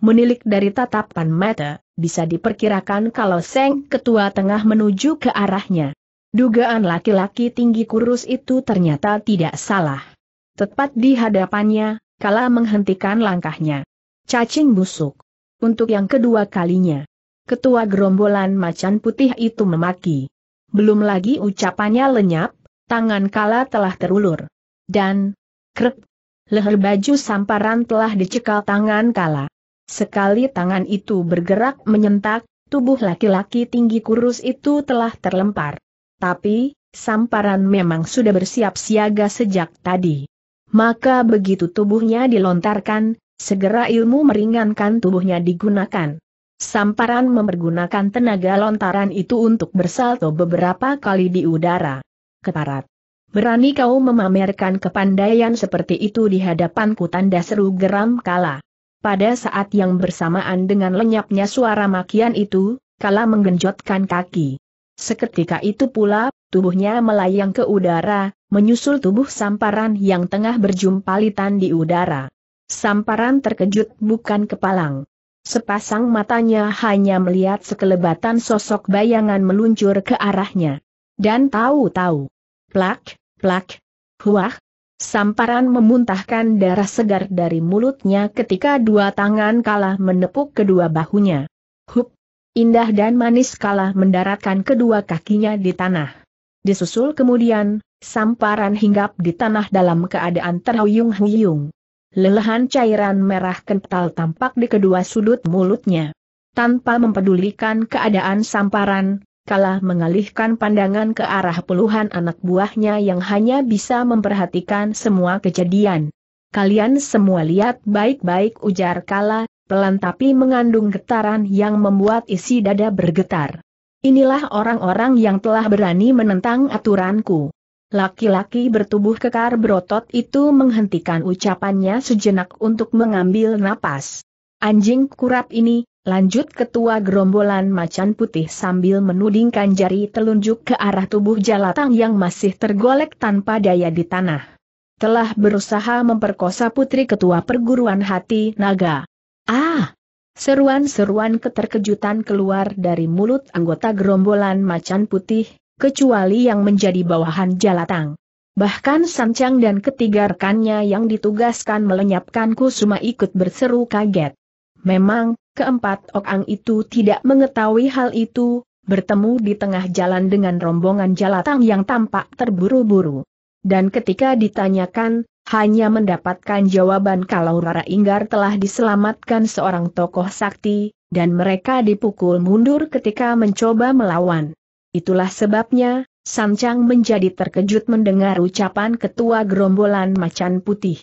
Menilik dari tatapan mata, bisa diperkirakan kalau Seng ketua tengah menuju ke arahnya. Dugaan laki-laki tinggi kurus itu ternyata tidak salah. Tepat di hadapannya, kala menghentikan langkahnya. Cacing busuk. Untuk yang kedua kalinya ketua gerombolan macan putih itu memaki. Belum lagi ucapannya lenyap, tangan kala telah terulur. Dan, krep, leher baju samparan telah dicekal tangan kala. Sekali tangan itu bergerak menyentak, tubuh laki-laki tinggi kurus itu telah terlempar. Tapi, samparan memang sudah bersiap siaga sejak tadi. Maka begitu tubuhnya dilontarkan, segera ilmu meringankan tubuhnya digunakan. Samparan mempergunakan tenaga lontaran itu untuk bersalto beberapa kali di udara. Ketarat. Berani kau memamerkan kepandaian seperti itu di hadapanku tanda seru geram kala. Pada saat yang bersamaan dengan lenyapnya suara makian itu, kala menggenjotkan kaki. Seketika itu pula, tubuhnya melayang ke udara, menyusul tubuh samparan yang tengah berjumpalitan di udara. Samparan terkejut bukan kepalang. Sepasang matanya hanya melihat sekelebatan sosok bayangan meluncur ke arahnya. Dan tahu-tahu. Plak, plak, huah, samparan memuntahkan darah segar dari mulutnya ketika dua tangan kalah menepuk kedua bahunya. Hup, indah dan manis kalah mendaratkan kedua kakinya di tanah. Disusul kemudian, samparan hinggap di tanah dalam keadaan terhuyung-huyung. Lelehan cairan merah kental tampak di kedua sudut mulutnya. Tanpa mempedulikan keadaan samparan, kalah mengalihkan pandangan ke arah puluhan anak buahnya yang hanya bisa memperhatikan semua kejadian. Kalian semua lihat baik-baik ujar kala, pelan tapi mengandung getaran yang membuat isi dada bergetar. Inilah orang-orang yang telah berani menentang aturanku. Laki-laki bertubuh kekar berotot itu menghentikan ucapannya sejenak untuk mengambil napas. Anjing kurap ini, lanjut ketua gerombolan macan putih sambil menudingkan jari telunjuk ke arah tubuh jalatang yang masih tergolek tanpa daya di tanah. Telah berusaha memperkosa putri ketua perguruan hati naga. Ah! Seruan-seruan keterkejutan keluar dari mulut anggota gerombolan macan putih, kecuali yang menjadi bawahan Jalatang. Bahkan Sancang dan ketiga rekannya yang ditugaskan melenyapkan Kusuma ikut berseru kaget. Memang, keempat Okang itu tidak mengetahui hal itu, bertemu di tengah jalan dengan rombongan Jalatang yang tampak terburu-buru. Dan ketika ditanyakan, hanya mendapatkan jawaban kalau Rara Inggar telah diselamatkan seorang tokoh sakti, dan mereka dipukul mundur ketika mencoba melawan. Itulah sebabnya, Sancang menjadi terkejut mendengar ucapan ketua gerombolan macan putih.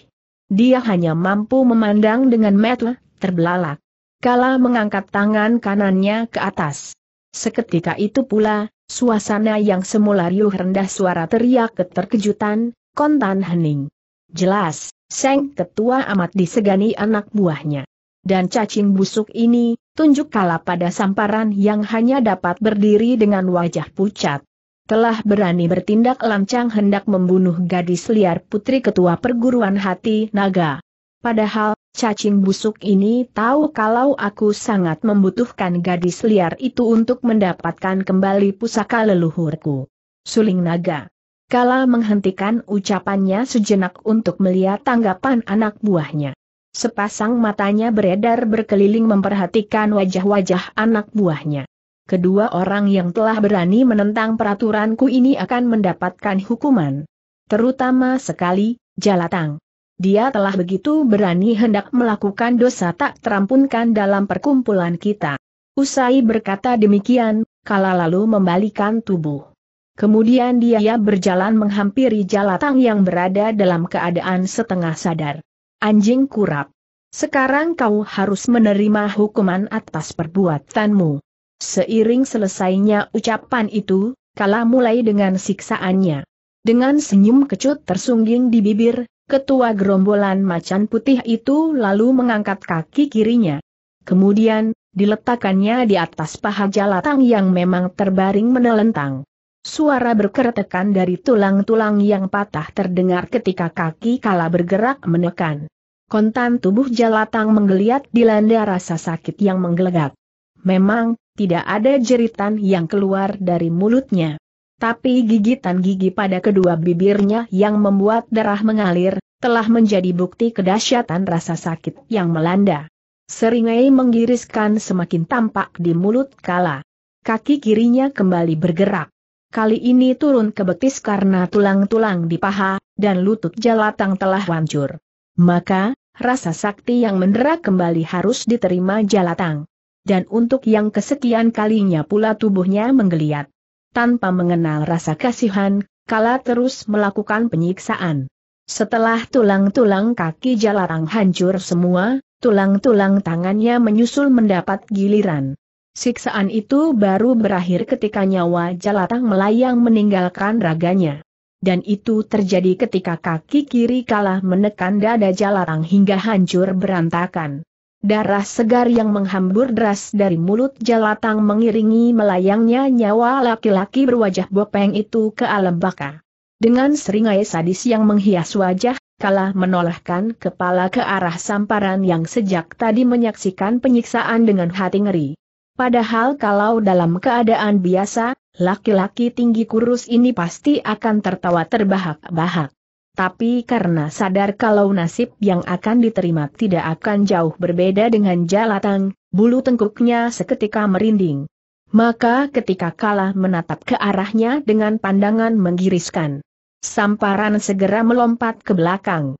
Dia hanya mampu memandang dengan mata terbelalak. Kala mengangkat tangan kanannya ke atas. Seketika itu pula, suasana yang semula riuh rendah suara teriak keterkejutan, kontan hening. Jelas, Seng ketua amat disegani anak buahnya. Dan cacing busuk ini, tunjuk kala pada samparan yang hanya dapat berdiri dengan wajah pucat telah berani bertindak lancang hendak membunuh gadis liar putri ketua perguruan hati naga. Padahal, cacing busuk ini tahu kalau aku sangat membutuhkan gadis liar itu untuk mendapatkan kembali pusaka leluhurku. Suling naga. Kala menghentikan ucapannya sejenak untuk melihat tanggapan anak buahnya. Sepasang matanya beredar berkeliling memperhatikan wajah-wajah anak buahnya kedua orang yang telah berani menentang peraturanku ini akan mendapatkan hukuman. Terutama sekali, Jalatang. Dia telah begitu berani hendak melakukan dosa tak terampunkan dalam perkumpulan kita. Usai berkata demikian, kala lalu membalikan tubuh. Kemudian dia berjalan menghampiri Jalatang yang berada dalam keadaan setengah sadar. Anjing kurap. Sekarang kau harus menerima hukuman atas perbuatanmu. Seiring selesainya ucapan itu, kala mulai dengan siksaannya. Dengan senyum kecut tersungging di bibir, ketua gerombolan macan putih itu lalu mengangkat kaki kirinya. Kemudian, diletakkannya di atas paha jalatang yang memang terbaring menelentang. Suara berkeretekan dari tulang-tulang yang patah terdengar ketika kaki kala bergerak menekan. Kontan tubuh jalatang menggeliat dilanda rasa sakit yang menggelegak. Memang, tidak ada jeritan yang keluar dari mulutnya. Tapi gigitan gigi pada kedua bibirnya yang membuat darah mengalir, telah menjadi bukti kedahsyatan rasa sakit yang melanda. Seringai menggiriskan semakin tampak di mulut kala. Kaki kirinya kembali bergerak. Kali ini turun ke betis karena tulang-tulang di paha, dan lutut jalatang telah hancur. Maka, rasa sakti yang mendera kembali harus diterima jalatang dan untuk yang kesekian kalinya pula tubuhnya menggeliat. Tanpa mengenal rasa kasihan, kala terus melakukan penyiksaan. Setelah tulang-tulang kaki Jalarang hancur semua, tulang-tulang tangannya menyusul mendapat giliran. Siksaan itu baru berakhir ketika nyawa Jalatang melayang meninggalkan raganya. Dan itu terjadi ketika kaki kiri kalah menekan dada Jalarang hingga hancur berantakan. Darah segar yang menghambur deras dari mulut jalatang mengiringi melayangnya nyawa laki-laki berwajah bopeng itu ke alam baka. Dengan seringai sadis yang menghias wajah, kalah menolehkan kepala ke arah samparan yang sejak tadi menyaksikan penyiksaan dengan hati ngeri. Padahal kalau dalam keadaan biasa, laki-laki tinggi kurus ini pasti akan tertawa terbahak-bahak tapi karena sadar kalau nasib yang akan diterima tidak akan jauh berbeda dengan jalatang, bulu tengkuknya seketika merinding. Maka ketika kalah menatap ke arahnya dengan pandangan menggiriskan. Samparan segera melompat ke belakang.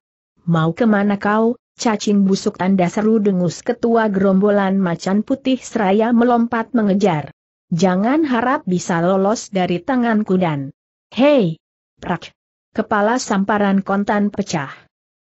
Mau ke mana kau, cacing busuk tanda seru dengus ketua gerombolan macan putih seraya melompat mengejar. Jangan harap bisa lolos dari tanganku dan... Hei! Prak! Kepala samparan kontan pecah.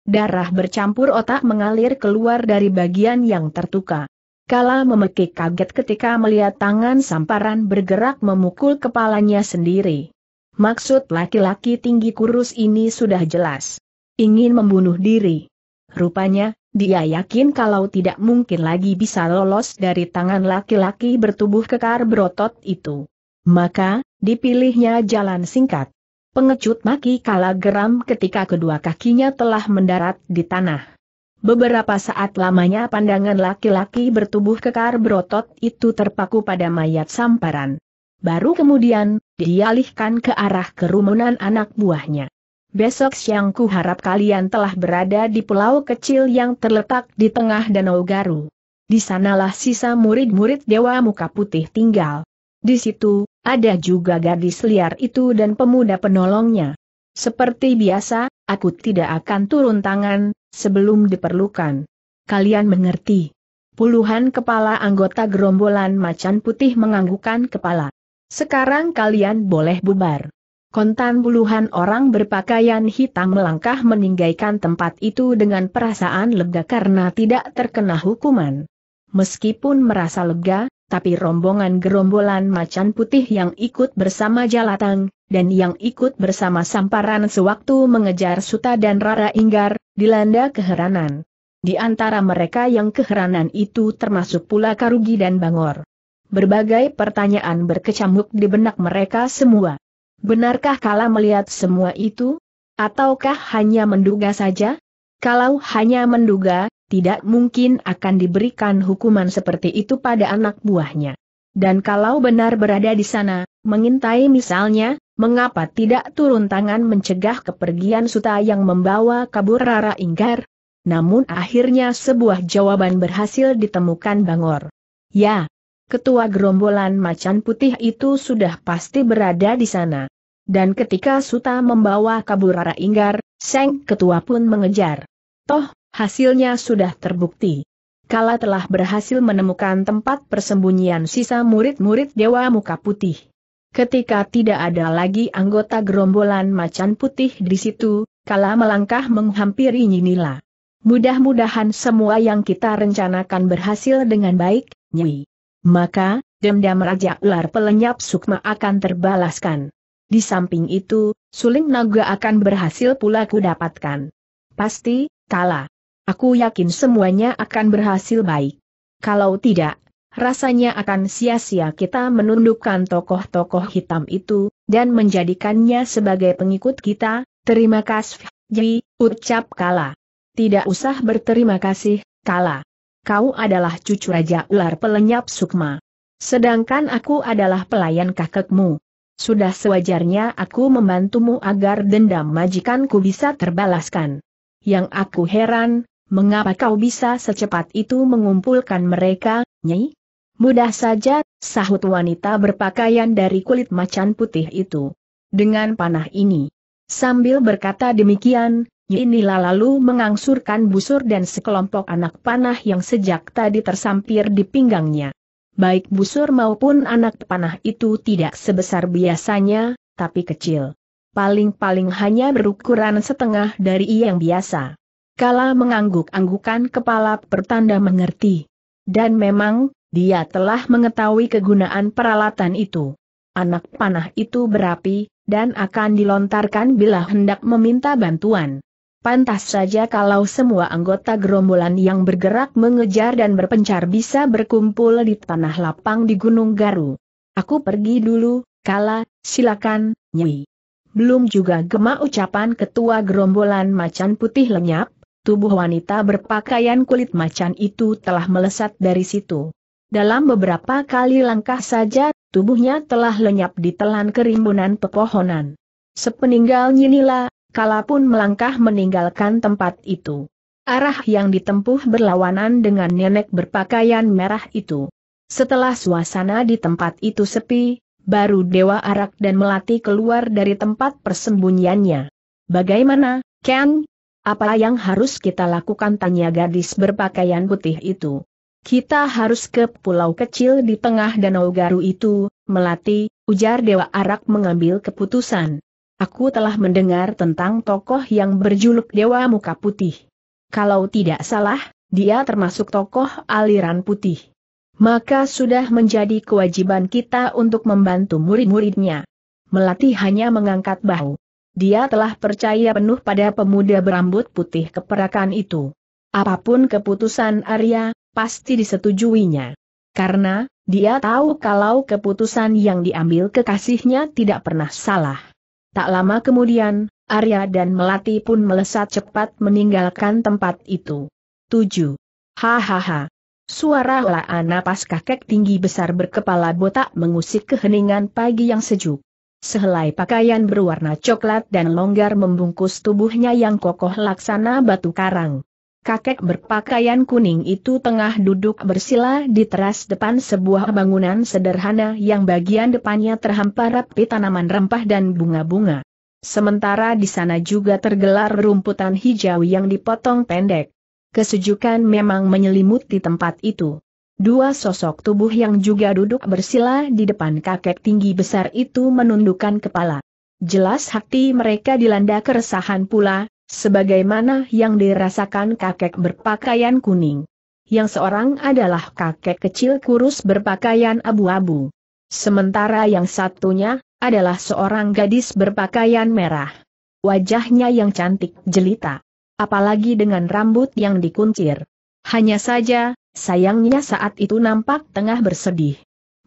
Darah bercampur otak mengalir keluar dari bagian yang tertuka. Kala memekik kaget ketika melihat tangan samparan bergerak memukul kepalanya sendiri. Maksud laki-laki tinggi kurus ini sudah jelas. Ingin membunuh diri. Rupanya, dia yakin kalau tidak mungkin lagi bisa lolos dari tangan laki-laki bertubuh kekar berotot itu. Maka, dipilihnya jalan singkat. Pengecut maki kala geram ketika kedua kakinya telah mendarat di tanah. Beberapa saat lamanya pandangan laki-laki bertubuh kekar berotot itu terpaku pada mayat samparan. Baru kemudian, dialihkan ke arah kerumunan anak buahnya. Besok siang ku harap kalian telah berada di pulau kecil yang terletak di tengah Danau Garu. Di sanalah sisa murid-murid Dewa Muka Putih tinggal. Di situ, ada juga gadis liar itu dan pemuda penolongnya. Seperti biasa, aku tidak akan turun tangan, sebelum diperlukan. Kalian mengerti. Puluhan kepala anggota gerombolan macan putih menganggukkan kepala. Sekarang kalian boleh bubar. Kontan puluhan orang berpakaian hitam melangkah meninggalkan tempat itu dengan perasaan lega karena tidak terkena hukuman. Meskipun merasa lega, tapi rombongan gerombolan macan putih yang ikut bersama Jalatang, dan yang ikut bersama Samparan sewaktu mengejar Suta dan Rara Inggar, dilanda keheranan. Di antara mereka yang keheranan itu termasuk pula Karugi dan Bangor. Berbagai pertanyaan berkecamuk di benak mereka semua. Benarkah Kala melihat semua itu? Ataukah hanya menduga saja? Kalau hanya menduga, tidak mungkin akan diberikan hukuman seperti itu pada anak buahnya. Dan kalau benar berada di sana, mengintai misalnya, mengapa tidak turun tangan mencegah kepergian Suta yang membawa kabur Rara Inggar? Namun akhirnya sebuah jawaban berhasil ditemukan Bangor. Ya, ketua gerombolan macan putih itu sudah pasti berada di sana. Dan ketika Suta membawa kabur Rara Inggar, Seng ketua pun mengejar. Toh, hasilnya sudah terbukti. Kala telah berhasil menemukan tempat persembunyian sisa murid-murid Dewa Muka Putih. Ketika tidak ada lagi anggota gerombolan macan putih di situ, Kala melangkah menghampiri Nyinila. Mudah-mudahan semua yang kita rencanakan berhasil dengan baik, Nyi. Maka, dendam Raja Ular Pelenyap Sukma akan terbalaskan. Di samping itu, suling naga akan berhasil pula kudapatkan. Pasti, kala. Aku yakin semuanya akan berhasil baik. Kalau tidak, rasanya akan sia-sia kita menundukkan tokoh-tokoh hitam itu, dan menjadikannya sebagai pengikut kita, terima kasih, Ji, ucap kala. Tidak usah berterima kasih, kala. Kau adalah cucu Raja Ular Pelenyap Sukma. Sedangkan aku adalah pelayan kakekmu. Sudah sewajarnya aku membantumu agar dendam majikanku bisa terbalaskan. Yang aku heran, mengapa kau bisa secepat itu mengumpulkan mereka, Nyai? Mudah saja, sahut wanita berpakaian dari kulit macan putih itu. Dengan panah ini. Sambil berkata demikian, Inilah lalu mengangsurkan busur dan sekelompok anak panah yang sejak tadi tersampir di pinggangnya. Baik busur maupun anak panah itu tidak sebesar biasanya, tapi kecil. Paling-paling hanya berukuran setengah dari yang biasa. Kala mengangguk-anggukan kepala pertanda mengerti. Dan memang, dia telah mengetahui kegunaan peralatan itu. Anak panah itu berapi, dan akan dilontarkan bila hendak meminta bantuan. Pantas saja kalau semua anggota gerombolan yang bergerak mengejar dan berpencar bisa berkumpul di tanah lapang di Gunung Garu. Aku pergi dulu, kala, silakan, Nyi. Belum juga gemak ucapan ketua gerombolan macan putih lenyap, tubuh wanita berpakaian kulit macan itu telah melesat dari situ. Dalam beberapa kali langkah saja, tubuhnya telah lenyap di telan kerimbunan pepohonan. Sepeninggal Nyinila, kala pun melangkah meninggalkan tempat itu. Arah yang ditempuh berlawanan dengan nenek berpakaian merah itu. Setelah suasana di tempat itu sepi, baru Dewa Arak dan Melati keluar dari tempat persembunyiannya. Bagaimana, Ken? Apa yang harus kita lakukan tanya gadis berpakaian putih itu. Kita harus ke pulau kecil di tengah danau Garu itu, Melati, ujar Dewa Arak mengambil keputusan. Aku telah mendengar tentang tokoh yang berjuluk Dewa Muka Putih. Kalau tidak salah, dia termasuk tokoh aliran putih. Maka sudah menjadi kewajiban kita untuk membantu murid-muridnya. Melati hanya mengangkat bahu. Dia telah percaya penuh pada pemuda berambut putih keperakan itu. Apa pun keputusan Arya, pasti disetujuinya. Karena, dia tahu kalau keputusan yang diambil kekasihnya tidak pernah salah. Tak lama kemudian, Arya dan Melati pun melesat cepat meninggalkan tempat itu. 7. Hahaha. Suara laan napas kakek tinggi besar berkepala botak mengusik keheningan pagi yang sejuk. Sehelai pakaian berwarna coklat dan longgar membungkus tubuhnya yang kokoh laksana batu karang. Kakek berpakaian kuning itu tengah duduk bersila di teras depan sebuah bangunan sederhana yang bagian depannya terhampar rapi tanaman rempah dan bunga-bunga. sementara di sana juga tergelar rumputan hijau yang dipotong pendek. Kesejukan memang menyelimuti tempat itu. Dua sosok tubuh yang juga duduk bersila di depan kakek tinggi besar itu menundukkan kepala. Jelas hati mereka dilanda keresahan pula, sebagaimana yang dirasakan kakek berpakaian kuning. Yang seorang adalah kakek kecil kurus berpakaian abu-abu. Sementara yang satunya, adalah seorang gadis berpakaian merah. Wajahnya yang cantik jelita. Apalagi dengan rambut yang dikuncir. Hanya saja, sayangnya saat itu nampak tengah bersedih.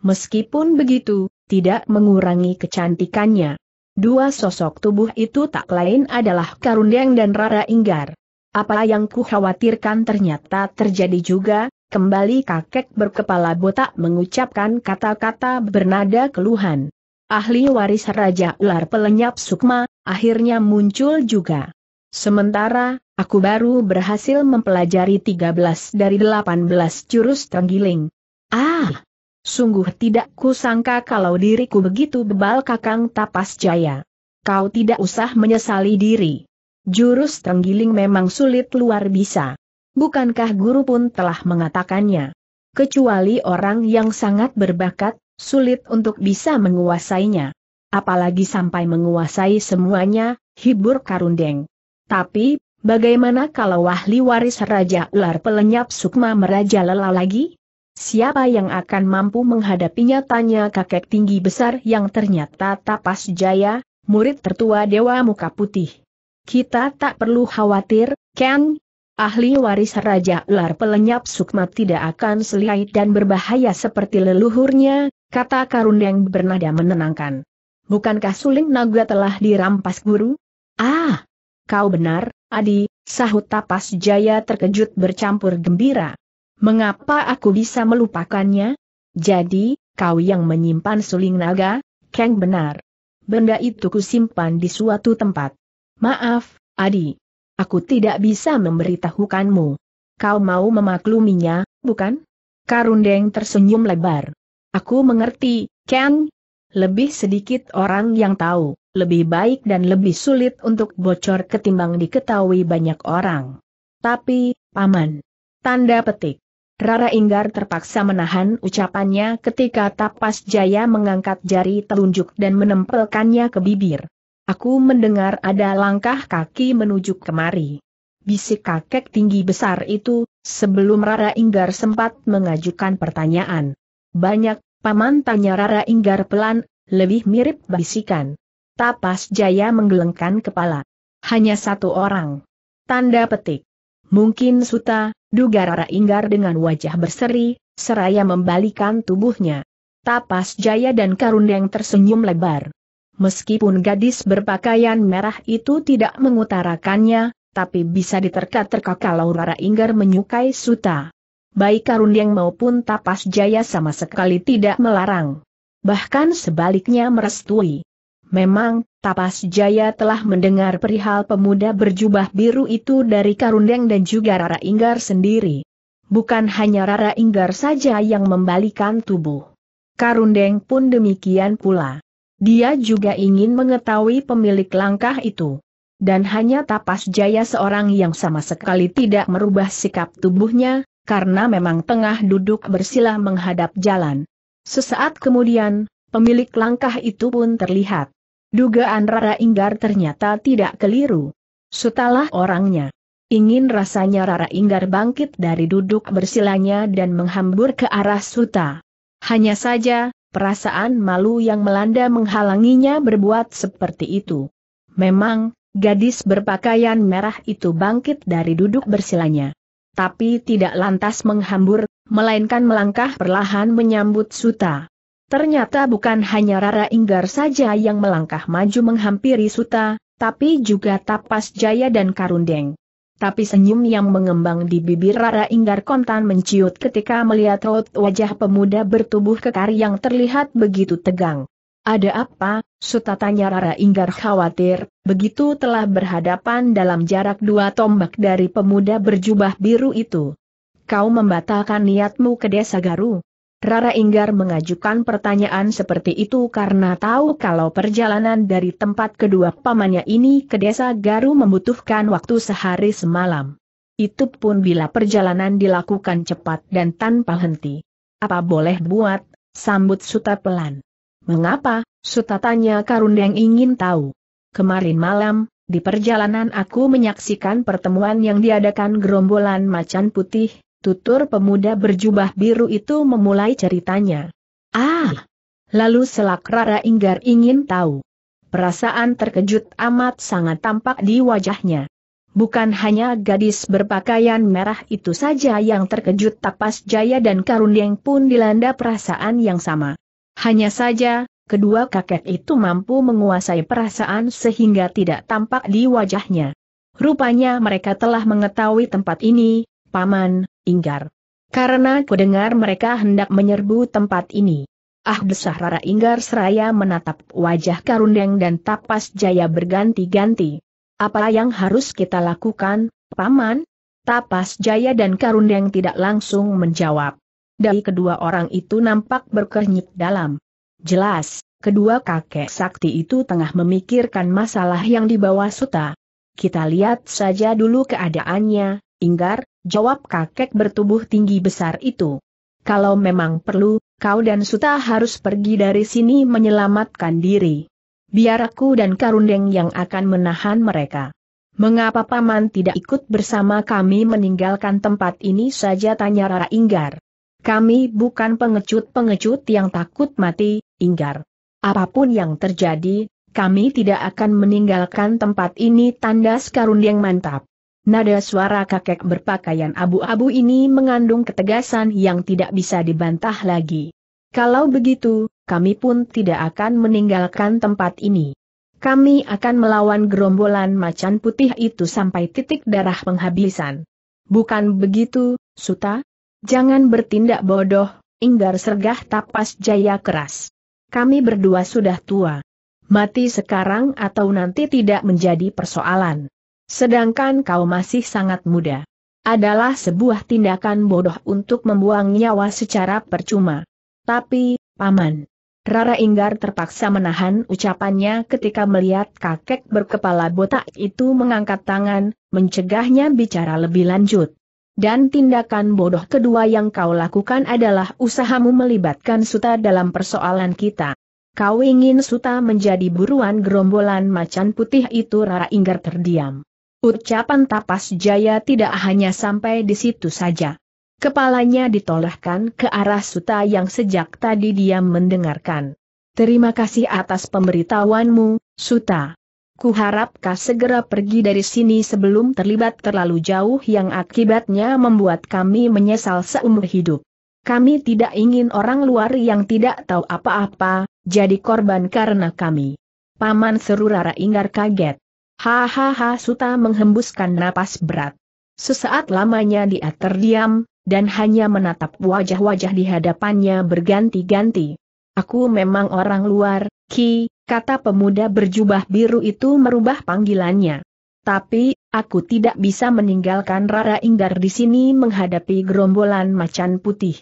Meskipun begitu, tidak mengurangi kecantikannya. Dua sosok tubuh itu tak lain adalah Karundeng dan Rara Inggar. Apa yang ku khawatirkan ternyata terjadi juga, kembali kakek berkepala botak mengucapkan kata-kata bernada keluhan. Ahli waris Raja Ular Pelenyap Sukma, akhirnya muncul juga. Sementara, aku baru berhasil mempelajari 13 dari 18 jurus tenggiling. Ah! Sungguh tidak kusangka kalau diriku begitu bebal kakang tapas jaya. Kau tidak usah menyesali diri. Jurus tenggiling memang sulit luar biasa. Bukankah guru pun telah mengatakannya? Kecuali orang yang sangat berbakat, sulit untuk bisa menguasainya. Apalagi sampai menguasai semuanya, hibur Karundeng. Tapi, bagaimana kalau ahli waris Raja Ular Pelenyap Sukma merajalela lagi? Siapa yang akan mampu menghadapinya tanya kakek tinggi besar yang ternyata tapas jaya, murid tertua Dewa Muka Putih. Kita tak perlu khawatir, Ken. Ahli waris Raja Ular Pelenyap Sukma tidak akan selihai dan berbahaya seperti leluhurnya, kata Karundeng bernada menenangkan. Bukankah suling naga telah dirampas guru? Ah, kau benar, Adi, sahut tapas jaya terkejut bercampur gembira. Mengapa aku bisa melupakannya? Jadi, kau yang menyimpan suling naga? Kang benar. Benda itu kusimpan di suatu tempat. Maaf, Adi. Aku tidak bisa memberitahukanmu. Kau mau memakluminya, bukan? Karundeng tersenyum lebar. Aku mengerti, Kang. Lebih sedikit orang yang tahu, lebih baik dan lebih sulit untuk bocor ketimbang diketahui banyak orang. Tapi, Paman. Tanda petik. Rara Inggar terpaksa menahan ucapannya ketika Tapas Jaya mengangkat jari telunjuk dan menempelkannya ke bibir. Aku mendengar ada langkah kaki menuju kemari. Bisik kakek tinggi besar itu, sebelum Rara Inggar sempat mengajukan pertanyaan. Banyak, paman tanya Rara Inggar pelan, lebih mirip bisikan. Tapas Jaya menggelengkan kepala. Hanya satu orang. Tanda petik. Mungkin Suta, duga Rara Inggar dengan wajah berseri, seraya membalikan tubuhnya. Tapas Jaya dan Karundeng tersenyum lebar. Meskipun gadis berpakaian merah itu tidak mengutarakannya, tapi bisa diterka-terka kalau Rara Inggar menyukai Suta. Baik Karundeng maupun Tapas Jaya sama sekali tidak melarang. Bahkan sebaliknya merestui. Memang, Tapas Jaya telah mendengar perihal pemuda berjubah biru itu dari Karundeng dan juga Rara Inggar sendiri. Bukan hanya Rara Inggar saja yang membalikan tubuh. Karundeng pun demikian pula. Dia juga ingin mengetahui pemilik langkah itu. Dan hanya Tapas Jaya seorang yang sama sekali tidak merubah sikap tubuhnya, karena memang tengah duduk bersila menghadap jalan. Sesaat kemudian, pemilik langkah itu pun terlihat. Dugaan Rara Inggar ternyata tidak keliru. Sutalah orangnya. Ingin rasanya Rara Inggar bangkit dari duduk bersilanya dan menghambur ke arah Suta. Hanya saja, perasaan malu yang melanda menghalanginya berbuat seperti itu. Memang, gadis berpakaian merah itu bangkit dari duduk bersilanya. Tapi tidak lantas menghambur, melainkan melangkah perlahan menyambut Suta. Ternyata bukan hanya Rara Inggar saja yang melangkah maju menghampiri Suta, tapi juga Tapas Jaya dan Karundeng. Tapi senyum yang mengembang di bibir Rara Inggar kontan menciut ketika melihat raut wajah pemuda bertubuh kekar yang terlihat begitu tegang. Ada apa? Suta tanya Rara Inggar khawatir, begitu telah berhadapan dalam jarak dua tombak dari pemuda berjubah biru itu. Kau membatalkan niatmu ke desa Garu. Rara Inggar mengajukan pertanyaan seperti itu karena tahu kalau perjalanan dari tempat kedua pamannya ini ke desa Garu membutuhkan waktu sehari semalam. Itu pun bila perjalanan dilakukan cepat dan tanpa henti. Apa boleh buat, sambut Suta pelan. Mengapa, Suta tanya Karundeng ingin tahu. Kemarin malam, di perjalanan aku menyaksikan pertemuan yang diadakan gerombolan macan putih, tutur pemuda berjubah biru itu memulai ceritanya. Ah! Lalu selak Rara Inggar ingin tahu. Perasaan terkejut amat sangat tampak di wajahnya. Bukan hanya gadis berpakaian merah itu saja yang terkejut Tapas Jaya dan Karundeng pun dilanda perasaan yang sama. Hanya saja, kedua kakek itu mampu menguasai perasaan sehingga tidak tampak di wajahnya. Rupanya mereka telah mengetahui tempat ini, Paman, Inggar. Karena kudengar mereka hendak menyerbu tempat ini. Ah desah Rara Inggar seraya menatap wajah Karundeng dan Tapas Jaya berganti-ganti. Apa yang harus kita lakukan, Paman? Tapas Jaya dan Karundeng tidak langsung menjawab. Dari kedua orang itu nampak berkernyit dalam. Jelas, kedua kakek sakti itu tengah memikirkan masalah yang dibawa Suta. Kita lihat saja dulu keadaannya, Inggar, jawab kakek bertubuh tinggi besar itu. Kalau memang perlu, kau dan Suta harus pergi dari sini menyelamatkan diri biar aku dan Karundeng yang akan menahan mereka. Mengapa Paman tidak ikut bersama kami meninggalkan tempat ini saja tanya Rara Inggar. Kami bukan pengecut-pengecut yang takut mati, Inggar. Apa pun yang terjadi, kami tidak akan meninggalkan tempat ini tanda Karundeng mantap. Nada suara kakek berpakaian abu-abu ini mengandung ketegasan yang tidak bisa dibantah lagi. Kalau begitu, kami pun tidak akan meninggalkan tempat ini. Kami akan melawan gerombolan macan putih itu sampai titik darah penghabisan. Bukan begitu, Suta? Jangan bertindak bodoh, Inggar sergah tapas jaya keras. Kami berdua sudah tua. Mati sekarang atau nanti tidak menjadi persoalan. Sedangkan kau masih sangat muda. Adalah sebuah tindakan bodoh untuk membuang nyawa secara percuma. Tapi, Paman, Rara Inggar terpaksa menahan ucapannya ketika melihat kakek berkepala botak itu mengangkat tangan, mencegahnya bicara lebih lanjut. Dan tindakan bodoh kedua yang kau lakukan adalah usahamu melibatkan Suta dalam persoalan kita. Kau ingin Suta menjadi buruan gerombolan macan putih itu Rara Inggar terdiam. Ucapan tapas jaya tidak hanya sampai di situ saja. Kepalanya ditolehkan ke arah Suta yang sejak tadi diam mendengarkan. Terima kasih atas pemberitahuanmu, Suta. Kuharap kau segera pergi dari sini sebelum terlibat terlalu jauh yang akibatnya membuat kami menyesal seumur hidup. Kami tidak ingin orang luar yang tidak tahu apa-apa, jadi korban karena kami. Paman seru Rara Inggar kaget. Hahaha Suta menghembuskan napas berat. Sesaat lamanya dia terdiam, dan hanya menatap wajah-wajah di hadapannya berganti-ganti. Aku memang orang luar, Ki, kata pemuda berjubah biru itu merubah panggilannya. Tapi, aku tidak bisa meninggalkan Rara Inggar di sini menghadapi gerombolan macan putih.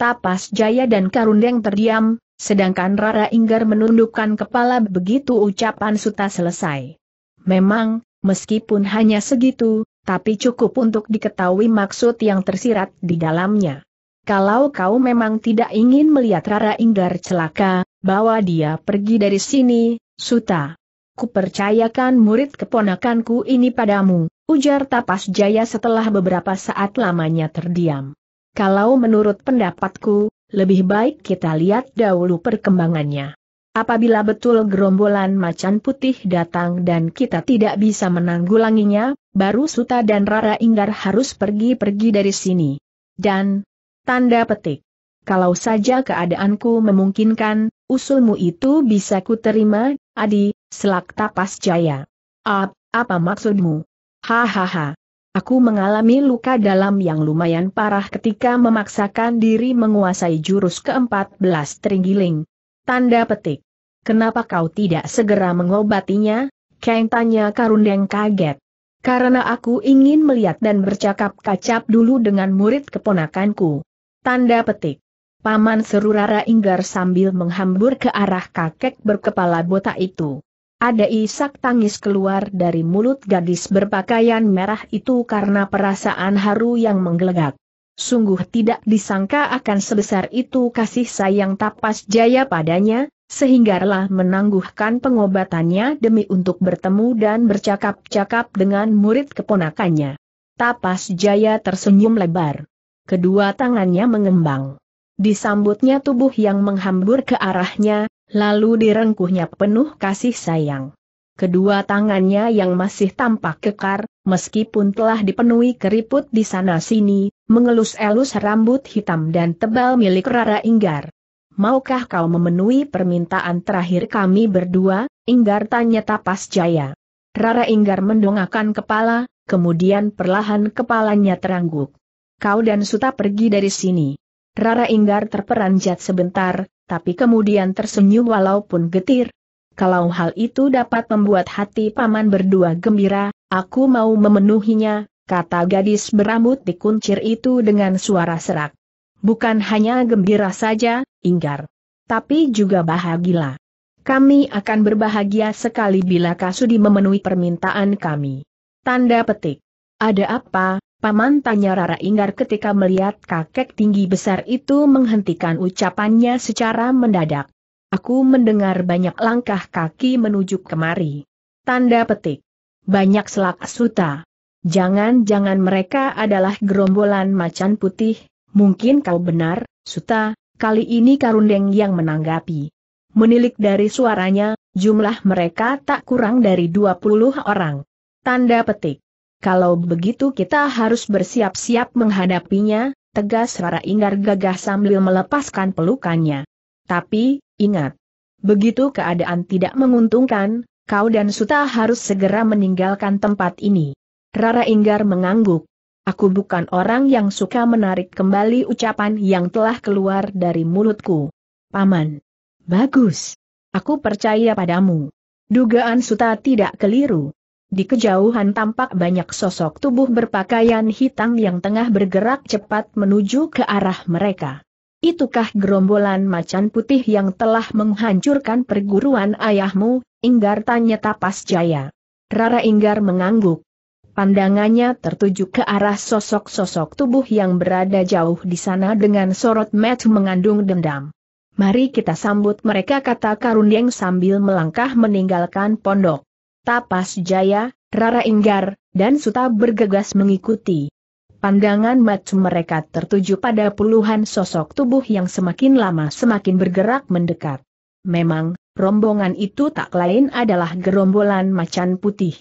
Tapas Jaya dan Karundeng terdiam, sedangkan Rara Inggar menundukkan kepala begitu ucapan Suta selesai. Memang, meskipun hanya segitu, tapi cukup untuk diketahui maksud yang tersirat di dalamnya. Kalau kau memang tidak ingin melihat Rara Inggar celaka, bawa dia pergi dari sini, Suta. Kupercayakan murid keponakanku ini padamu, ujar Tapas Jaya setelah beberapa saat lamanya terdiam. Kalau menurut pendapatku, lebih baik kita lihat dahulu perkembangannya. Apabila betul gerombolan macan putih datang dan kita tidak bisa menanggulanginya, baru Suta dan Rara Inggar harus pergi-pergi dari sini. Dan, tanda petik. Kalau saja keadaanku memungkinkan, usulmu itu bisa kuterima, Adi, selak tapas jaya. Ap, apa maksudmu? Hahaha. Aku mengalami luka dalam yang lumayan parah ketika memaksakan diri menguasai jurus ke-14 Tringgiling. Tanda petik. Kenapa kau tidak segera mengobatinya? Kang tanya Karundeng kaget. Karena aku ingin melihat dan bercakap kacap dulu dengan murid keponakanku. Tanda petik. Paman seru Rara Inggar sambil menghambur ke arah kakek berkepala botak itu. Ada isak tangis keluar dari mulut gadis berpakaian merah itu karena perasaan haru yang menggelegak. Sungguh tidak disangka akan sebesar itu kasih sayang tapas jaya padanya, sehingga rela menangguhkan pengobatannya demi untuk bertemu dan bercakap-cakap dengan murid keponakannya. Tapas Jaya tersenyum lebar. Kedua tangannya mengembang. Disambutnya tubuh yang menghambur ke arahnya, lalu direngkuhnya penuh kasih sayang. Kedua tangannya yang masih tampak kekar, meskipun telah dipenuhi keriput di sana-sini, mengelus-elus rambut hitam dan tebal milik Rara Inggar. Maukah kau memenuhi permintaan terakhir kami berdua? Inggar tanya Tapas Jaya. Rara Inggar mendongakkan kepala, kemudian perlahan kepalanya terangguk. Kau dan Suta pergi dari sini. Rara Inggar terperanjat sebentar, tapi kemudian tersenyum walaupun getir. Kalau hal itu dapat membuat hati paman berdua gembira, aku mau memenuhinya, kata gadis berambut dikuncir itu dengan suara serak. Bukan hanya gembira saja, Inggar. Tapi juga bahagia. Kami akan berbahagia sekali bila Kasudi memenuhi permintaan kami. Tanda petik. Ada apa, Paman tanya Rara Inggar ketika melihat kakek tinggi besar itu menghentikan ucapannya secara mendadak. Aku mendengar banyak langkah kaki menuju kemari. Tanda petik. Banyak selak suta. Jangan-jangan mereka adalah gerombolan macan putih, mungkin kau benar, Suta, kali ini Karundeng yang menanggapi. Menilik dari suaranya, jumlah mereka tak kurang dari 20 orang. Tanda petik. Kalau begitu kita harus bersiap-siap menghadapinya, tegas Rara Inggar gagah sambil melepaskan pelukannya. Tapi, ingat. Begitu keadaan tidak menguntungkan, kau dan Suta harus segera meninggalkan tempat ini. Rara Inggar mengangguk. Aku bukan orang yang suka menarik kembali ucapan yang telah keluar dari mulutku. Paman. Bagus. Aku percaya padamu. Dugaan Suta tidak keliru. Di kejauhan tampak banyak sosok tubuh berpakaian hitam yang tengah bergerak cepat menuju ke arah mereka. Itukah gerombolan macan putih yang telah menghancurkan perguruan ayahmu? Inggar tanya Tapas Jaya. Rara Inggar mengangguk. Pandangannya tertuju ke arah sosok-sosok tubuh yang berada jauh di sana dengan sorot mata mengandung dendam. Mari kita sambut mereka kata Karundeng sambil melangkah meninggalkan pondok. Tapas Jaya, Rara Inggar, dan Suta bergegas mengikuti. Pandangan mata mereka tertuju pada puluhan sosok tubuh yang semakin lama semakin bergerak mendekat. Memang, rombongan itu tak lain adalah gerombolan macan putih.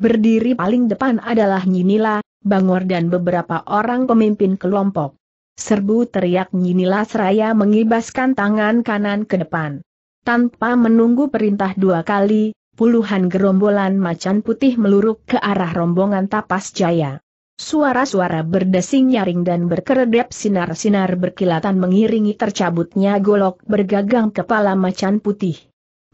Berdiri paling depan adalah Nyinila, Bangor dan beberapa orang pemimpin kelompok. Serbu teriak Nyinila seraya mengibaskan tangan kanan ke depan. Tanpa menunggu perintah dua kali, puluhan gerombolan macan putih meluruk ke arah rombongan Tapas Jaya. Suara-suara berdesing nyaring dan berkeredap sinar-sinar berkilatan mengiringi tercabutnya golok bergagang kepala macan putih.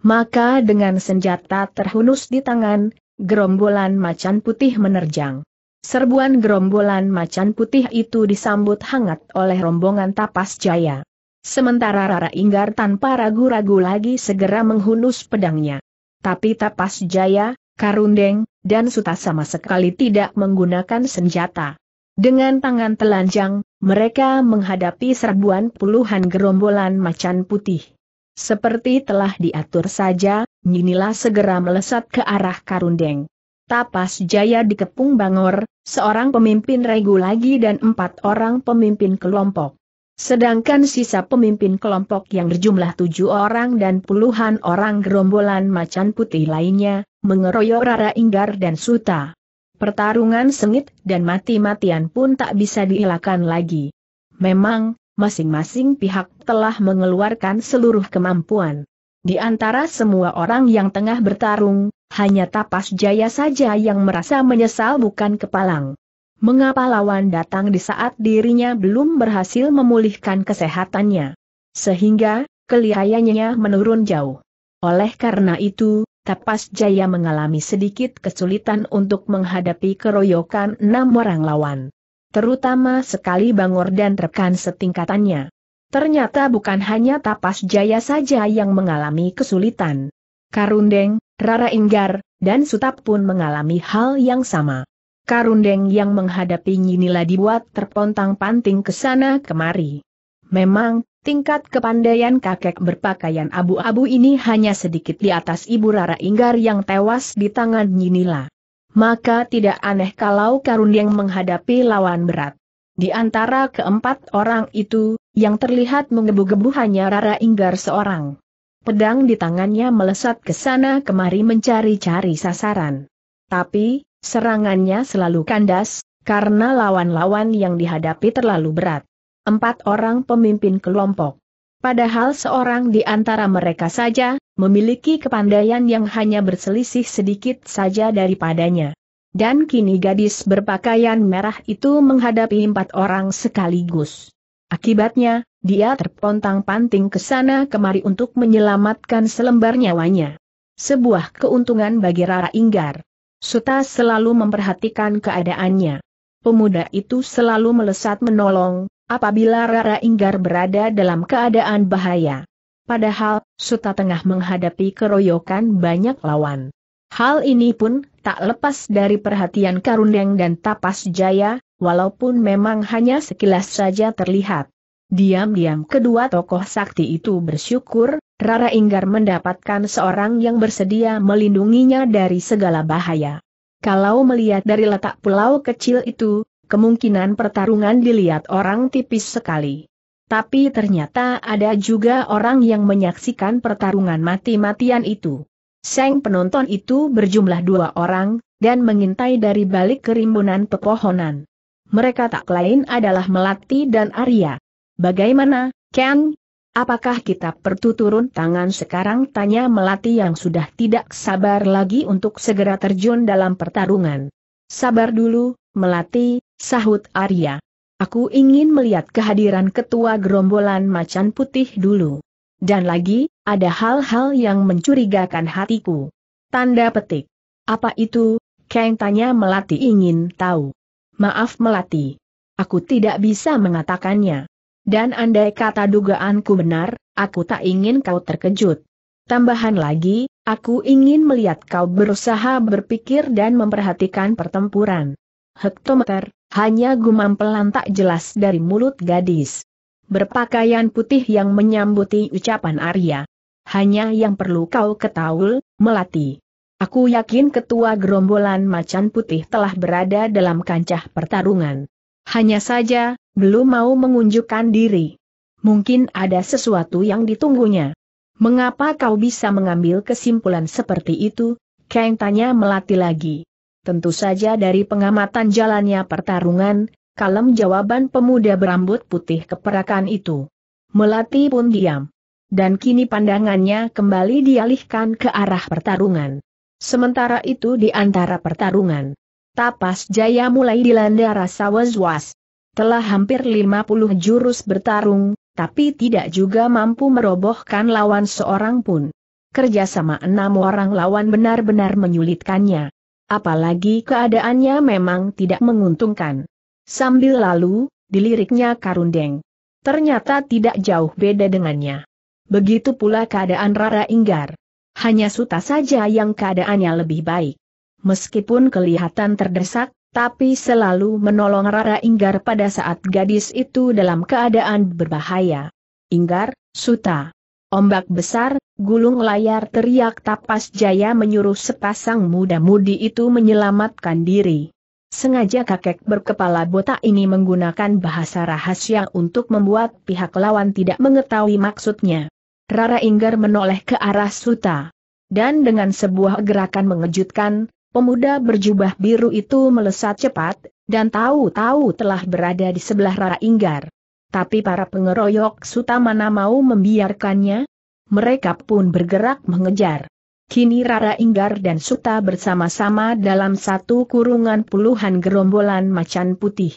Maka dengan senjata terhunus di tangan, gerombolan macan putih menerjang. Serbuan gerombolan macan putih itu disambut hangat oleh rombongan Tapas Jaya. Sementara Rara Inggar tanpa ragu-ragu lagi segera menghunus pedangnya. Tapi Tapas Jaya, Karundeng, dan Suta sama sekali tidak menggunakan senjata. Dengan tangan telanjang, mereka menghadapi serbuan puluhan gerombolan macan putih. Seperti telah diatur saja, Nyinila segera melesat ke arah Karundeng. Tapas Jaya dikepung Bangor, seorang pemimpin regu lagi dan empat orang pemimpin kelompok. Sedangkan sisa pemimpin kelompok yang berjumlah tujuh orang dan puluhan orang gerombolan macan putih lainnya, mengeroyok Rara Inggar dan Suta. Pertarungan sengit dan mati-matian pun tak bisa dielakkan lagi. Memang, masing-masing pihak telah mengeluarkan seluruh kemampuan. Di antara semua orang yang tengah bertarung, hanya Tapas Jaya saja yang merasa menyesal bukan kepalang. Mengapa lawan datang di saat dirinya belum berhasil memulihkan kesehatannya? Sehingga, kelihayannya menurun jauh. Oleh karena itu, Tapas Jaya mengalami sedikit kesulitan untuk menghadapi keroyokan enam orang lawan. Terutama sekali Bangor dan rekan setingkatannya. Ternyata bukan hanya Tapas Jaya saja yang mengalami kesulitan. Karundeng, Rara Inggar, dan Sutap pun mengalami hal yang sama. Karundeng yang menghadapi Nyinila dibuat terpontang-panting ke sana kemari. Memang, tingkat kepandaian kakek berpakaian abu-abu ini hanya sedikit di atas Ibu Rara Inggar yang tewas di tangan Nyinila. Maka tidak aneh kalau Karundeng menghadapi lawan berat. Di antara keempat orang itu, yang terlihat menggebu-gebu hanya Rara Inggar seorang. Pedang di tangannya melesat ke sana kemari mencari-cari sasaran. Tapi, serangannya selalu kandas, karena lawan-lawan yang dihadapi terlalu berat. Empat orang pemimpin kelompok. Padahal seorang di antara mereka saja, memiliki kepandaian yang hanya berselisih sedikit saja daripadanya. Dan kini gadis berpakaian merah itu menghadapi empat orang sekaligus. Akibatnya, dia terpontang-panting ke sana kemari untuk menyelamatkan selembar nyawanya. Sebuah keuntungan bagi Rara Inggar. Suta selalu memperhatikan keadaannya. Pemuda itu selalu melesat menolong, apabila Rara Inggar berada dalam keadaan bahaya. Padahal, Suta tengah menghadapi keroyokan banyak lawan. Hal ini pun tak lepas dari perhatian Karundeng dan Tapas Jaya, walaupun memang hanya sekilas saja terlihat. Diam-diam kedua tokoh sakti itu bersyukur, Rara Inggar mendapatkan seorang yang bersedia melindunginya dari segala bahaya. Kalau melihat dari letak pulau kecil itu, kemungkinan pertarungan dilihat orang tipis sekali. Tapi ternyata ada juga orang yang menyaksikan pertarungan mati-matian itu. Seng penonton itu berjumlah dua orang, dan mengintai dari balik kerimbunan pepohonan. Mereka tak lain adalah Melati dan Arya. Bagaimana, Ken? Apakah kita perlu turun tangan sekarang? Tanya Melati yang sudah tidak sabar lagi untuk segera terjun dalam pertarungan. Sabar dulu, Melati, sahut Arya. Aku ingin melihat kehadiran ketua gerombolan macan putih dulu. Dan lagi, ada hal-hal yang mencurigakan hatiku. Tanda petik. Apa itu? Kang tanya Melati ingin tahu. Maaf Melati. Aku tidak bisa mengatakannya. Dan andai kata dugaanku benar, aku tak ingin kau terkejut. Tambahan lagi, aku ingin melihat kau berusaha berpikir dan memperhatikan pertempuran. Hektometer, hanya gumam pelan tak jelas dari mulut gadis berpakaian putih yang menyambuti ucapan Arya. Hanya yang perlu kau ketahui, Melati. Aku yakin ketua gerombolan macan putih telah berada dalam kancah pertarungan. Hanya saja, belum mau mengunjukkan diri. Mungkin ada sesuatu yang ditunggunya. Mengapa kau bisa mengambil kesimpulan seperti itu? Kang tanya Melati lagi. Tentu saja dari pengamatan jalannya pertarungan, kalem jawaban pemuda berambut putih keperakan itu. Melati pun diam. Dan kini pandangannya kembali dialihkan ke arah pertarungan. Sementara itu di antara pertarungan, Tapas Jaya mulai dilanda rasa was-was. Telah hampir 50 jurus bertarung, tapi tidak juga mampu merobohkan lawan seorang pun. Kerjasama enam orang lawan benar-benar menyulitkannya. Apalagi keadaannya memang tidak menguntungkan. Sambil lalu, diliriknya Karundeng. Ternyata tidak jauh beda dengannya. Begitu pula keadaan Rara Inggar. Hanya Suta saja yang keadaannya lebih baik. Meskipun kelihatan terdesak, tapi selalu menolong Rara Inggar pada saat gadis itu dalam keadaan berbahaya. Inggar, Suta. Ombak besar, gulung layar teriak tapas jaya menyuruh sepasang muda-mudi itu menyelamatkan diri. Sengaja kakek berkepala botak ini menggunakan bahasa rahasia untuk membuat pihak lawan tidak mengetahui maksudnya. Rara Inggar menoleh ke arah Suta. Dan dengan sebuah gerakan mengejutkan, pemuda berjubah biru itu melesat cepat, dan tahu-tahu telah berada di sebelah Rara Inggar. Tapi para pengeroyok Suta mana mau membiarkannya? Mereka pun bergerak mengejar. Kini Rara Inggar dan Suta bersama-sama dalam satu kurungan puluhan gerombolan macan putih.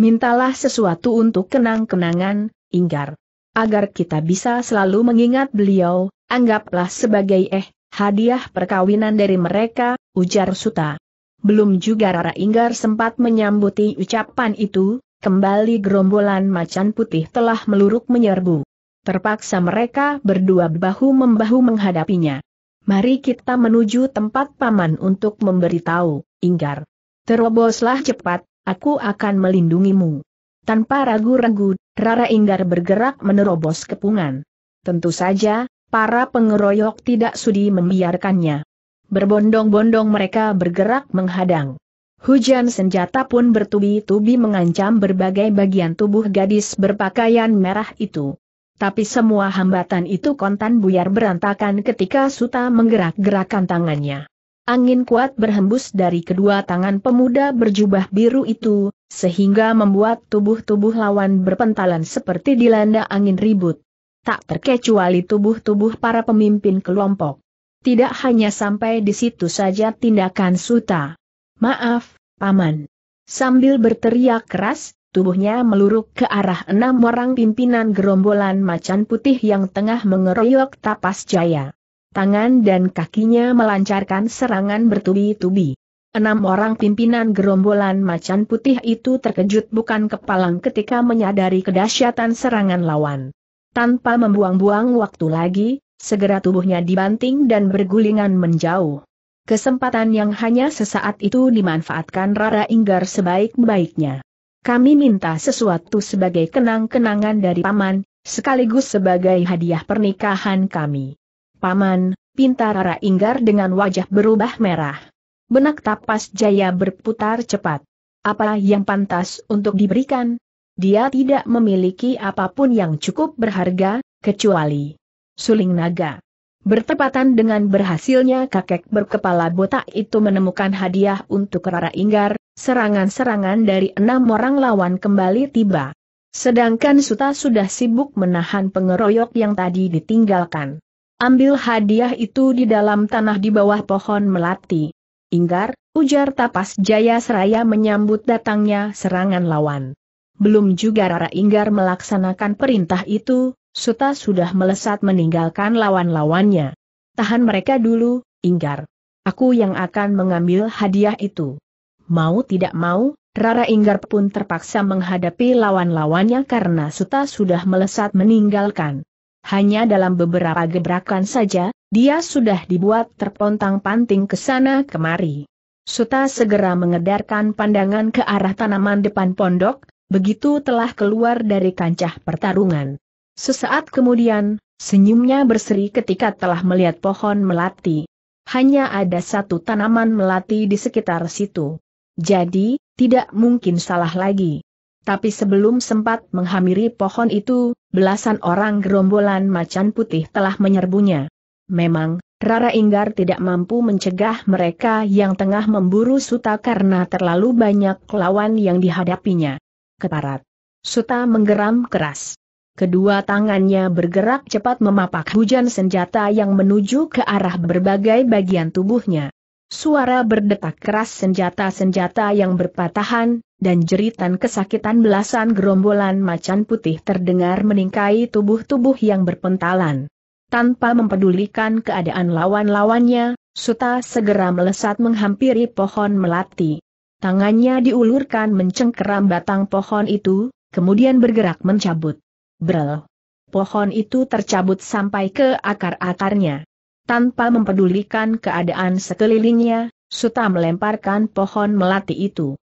Mintalah sesuatu untuk kenang-kenangan, Inggar. Agar kita bisa selalu mengingat beliau, anggaplah sebagai eh, hadiah perkawinan dari mereka, ujar Suta. Belum juga Rara Inggar sempat menyambuti ucapan itu, kembali gerombolan macan putih telah meluruk menyerbu. Terpaksa mereka berdua bahu-membahu menghadapinya. Mari kita menuju tempat paman untuk memberitahu, Inggar. Teroboslah cepat, aku akan melindungimu. Tanpa ragu-ragu, Rara Inggar bergerak menerobos kepungan. Tentu saja, para pengeroyok tidak sudi membiarkannya. Berbondong-bondong mereka bergerak menghadang. Hujan senjata pun bertubi-tubi mengancam berbagai bagian tubuh gadis berpakaian merah itu. Tapi semua hambatan itu kontan buyar berantakan ketika Suta menggerak-gerakkan tangannya. Angin kuat berhembus dari kedua tangan pemuda berjubah biru itu, sehingga membuat tubuh-tubuh lawan berpentalan seperti dilanda angin ribut. Tak terkecuali tubuh-tubuh para pemimpin kelompok. Tidak hanya sampai di situ saja tindakan Suta. Maaf, Paman. Sambil berteriak keras, tubuhnya meluruk ke arah enam orang pimpinan gerombolan macan putih yang tengah mengeroyok tapas jaya. Tangan dan kakinya melancarkan serangan bertubi-tubi. Enam orang pimpinan gerombolan macan putih itu terkejut bukan kepalang ketika menyadari kedahsyatan serangan lawan. Tanpa membuang-buang waktu lagi, segera tubuhnya dibanting dan bergulingan menjauh. Kesempatan yang hanya sesaat itu dimanfaatkan Rara Inggar sebaik-baiknya. Kami minta sesuatu sebagai kenang-kenangan dari Paman, sekaligus sebagai hadiah pernikahan kami. Paman, pintar Rara Inggar dengan wajah berubah merah. Benak tapas jaya berputar cepat. Apa yang pantas untuk diberikan? Dia tidak memiliki apa pun yang cukup berharga, kecuali suling naga. Bertepatan dengan berhasilnya kakek berkepala botak itu menemukan hadiah untuk Rara Inggar, Serangan-serangan dari enam orang lawan kembali tiba. Sedangkan Suta sudah sibuk menahan pengeroyok yang tadi ditinggalkan. Ambil hadiah itu di dalam tanah di bawah pohon melati. Inggar, ujar Tapas Jaya Seraya menyambut datangnya serangan lawan. Belum juga Rara Inggar melaksanakan perintah itu, Suta sudah melesat meninggalkan lawan-lawannya. Tahan mereka dulu, Inggar. Aku yang akan mengambil hadiah itu. Mau tidak mau, Rara Inggar pun terpaksa menghadapi lawan-lawannya karena Suta sudah melesat meninggalkan. Hanya dalam beberapa gebrakan saja, dia sudah dibuat terpontang-panting ke sana kemari. Suta segera mengedarkan pandangan ke arah tanaman depan pondok, begitu telah keluar dari kancah pertarungan. Sesaat kemudian, senyumnya berseri ketika telah melihat pohon melati. Hanya ada satu tanaman melati di sekitar situ. Jadi, tidak mungkin salah lagi. Tapi sebelum sempat menghamiri pohon itu, belasan orang gerombolan macan putih telah menyerbunya. Memang, Rara Inggar tidak mampu mencegah mereka yang tengah memburu Suta karena terlalu banyak lawan yang dihadapinya. Keparat. Suta menggeram keras. Kedua tangannya bergerak cepat memapak hujan senjata yang menuju ke arah berbagai bagian tubuhnya. Suara berdetak keras senjata-senjata yang berpatahan, dan jeritan kesakitan belasan gerombolan macan putih terdengar meningkai tubuh-tubuh yang berpentalan. Tanpa mempedulikan keadaan lawan-lawannya, Suta segera melesat menghampiri pohon melati. Tangannya diulurkan mencengkeram batang pohon itu, kemudian bergerak mencabut. Brel. Pohon itu tercabut sampai ke akar-akarnya. Tanpa mempedulikan keadaan sekelilingnya, Suta melemparkan pohon melati itu.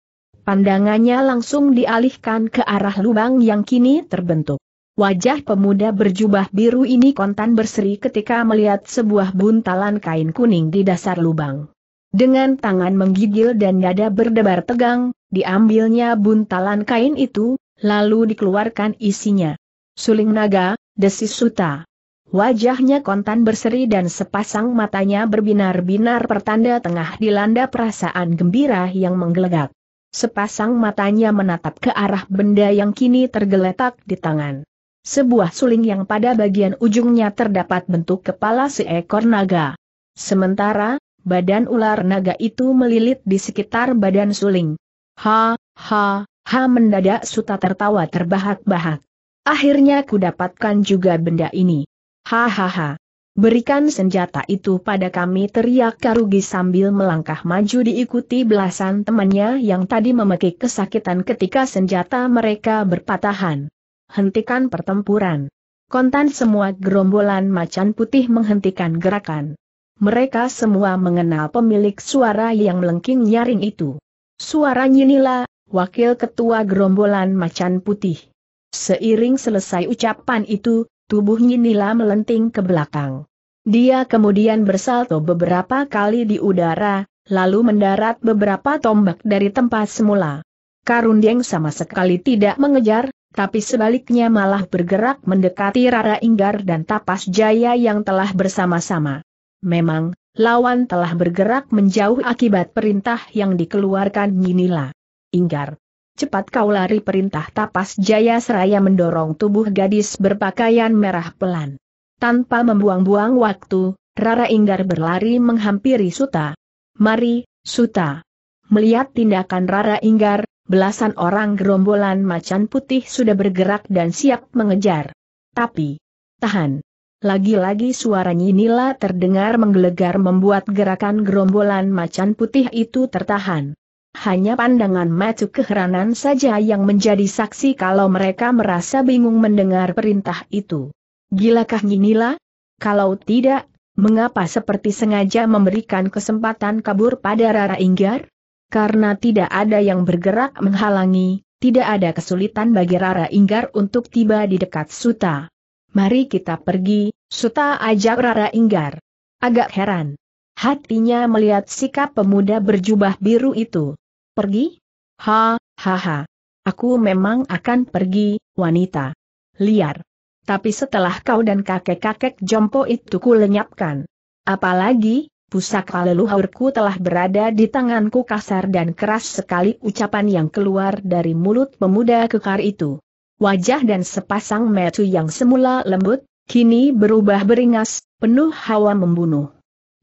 Pandangannya langsung dialihkan ke arah lubang yang kini terbentuk. Wajah pemuda berjubah biru ini kontan berseri ketika melihat sebuah buntalan kain kuning di dasar lubang. Dengan tangan menggigil dan dada berdebar tegang, diambilnya buntalan kain itu, lalu dikeluarkan isinya. Suling naga, desis Suta. Wajahnya kontan berseri dan sepasang matanya berbinar-binar pertanda tengah dilanda perasaan gembira yang menggelegak. Sepasang matanya menatap ke arah benda yang kini tergeletak di tangan. Sebuah suling yang pada bagian ujungnya terdapat bentuk kepala seekor naga. Sementara, badan ular naga itu melilit di sekitar badan suling. Ha, ha, ha mendadak suta tertawa terbahak-bahak. Akhirnya ku dapatkan juga benda ini. Hahaha. Berikan senjata itu pada kami teriak Karugi sambil melangkah maju diikuti belasan temannya yang tadi memekik kesakitan ketika senjata mereka berpatahan. Hentikan pertempuran. Kontan semua gerombolan macan putih menghentikan gerakan. Mereka semua mengenal pemilik suara yang melengking nyaring itu. Suara Nyinila, wakil ketua gerombolan macan putih. Seiring selesai ucapan itu, tubuh Nyinila melenting ke belakang. Dia kemudian bersalto beberapa kali di udara, lalu mendarat beberapa tombak dari tempat semula. Karundeng sama sekali tidak mengejar, tapi sebaliknya malah bergerak mendekati Rara Inggar dan Tapas Jaya yang telah bersama-sama. Memang, lawan telah bergerak menjauh akibat perintah yang dikeluarkan Nyinila. Inggar, Cepat kau lari perintah tapas jaya seraya mendorong tubuh gadis berpakaian merah pelan. Tanpa membuang-buang waktu, Rara Inggar berlari menghampiri Suta. Mari, Suta. Melihat tindakan Rara Inggar, belasan orang gerombolan macan putih sudah bergerak dan siap mengejar. Tapi, tahan. Lagi-lagi suara Nyinila terdengar menggelegar membuat gerakan gerombolan macan putih itu tertahan. Hanya pandangan mata keheranan saja yang menjadi saksi kalau mereka merasa bingung mendengar perintah itu. Gilakah Nyinila? Kalau tidak, mengapa seperti sengaja memberikan kesempatan kabur pada Rara Inggar? Karena tidak ada yang bergerak menghalangi, tidak ada kesulitan bagi Rara Inggar untuk tiba di dekat Suta. Mari kita pergi, Suta ajak Rara Inggar. Agak heran. Hatinya melihat sikap pemuda berjubah biru itu. Pergi? Ha, ha, ha. Aku memang akan pergi, wanita. Liar. Tapi setelah kau dan kakek-kakek jompo itu ku lenyapkan. Apalagi, pusaka leluhurku telah berada di tanganku kasar dan keras sekali ucapan yang keluar dari mulut pemuda kekar itu. Wajah dan sepasang metu yang semula lembut, kini berubah beringas, penuh hawa membunuh.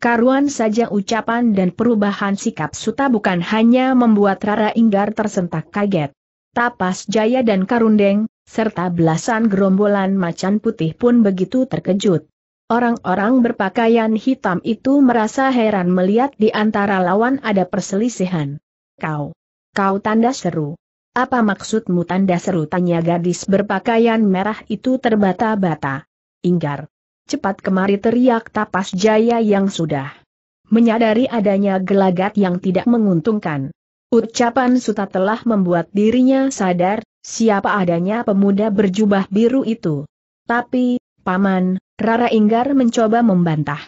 Karuan saja ucapan dan perubahan sikap Suta bukan hanya membuat Rara Inggar tersentak kaget. Tapas Jaya dan Karundeng, serta belasan gerombolan macan putih pun begitu terkejut. Orang-orang berpakaian hitam itu merasa heran melihat di antara lawan ada perselisihan. Kau, kau tanda seru. Apa maksudmu tanda seru tanya gadis berpakaian merah itu terbata-bata. Inggar, cepat kemari teriak tapas jaya yang sudah menyadari adanya gelagat yang tidak menguntungkan. Ucapan Suta telah membuat dirinya sadar, siapa adanya pemuda berjubah biru itu. Tapi, Paman, Rara Inggar mencoba membantah.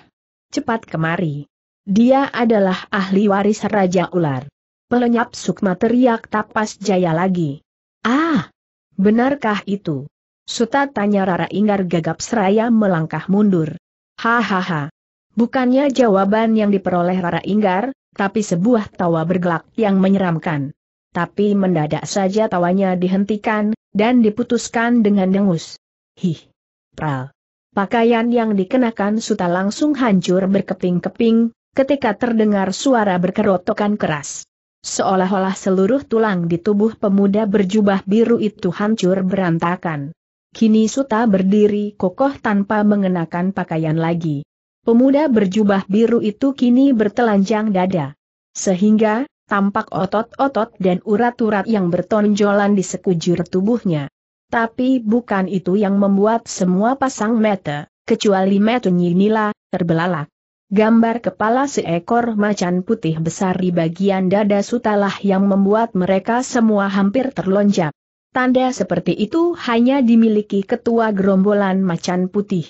Cepat kemari. Dia adalah ahli waris Raja Ular. Pelenyap Sukma teriak tapas jaya lagi. Ah! Benarkah itu? Suta tanya Rara Inggar gagap seraya melangkah mundur. Hahaha. Bukannya jawaban yang diperoleh Rara Inggar, tapi sebuah tawa bergelak yang menyeramkan. Tapi mendadak saja tawanya dihentikan, dan diputuskan dengan dengus. Hih. Pral. Pakaian yang dikenakan Suta langsung hancur berkeping-keping, ketika terdengar suara berkerotokan keras. Seolah-olah seluruh tulang di tubuh pemuda berjubah biru itu hancur berantakan. Kini Suta berdiri kokoh tanpa mengenakan pakaian lagi. Pemuda berjubah biru itu kini bertelanjang dada. Sehingga, tampak otot-otot dan urat-urat yang bertonjolan di sekujur tubuhnya. Tapi bukan itu yang membuat semua pasang mata, kecuali mata Nyinila, terbelalak. Gambar kepala seekor macan putih besar di bagian dada Sutalah yang membuat mereka semua hampir terlonjak. Tanda seperti itu hanya dimiliki ketua gerombolan macan putih.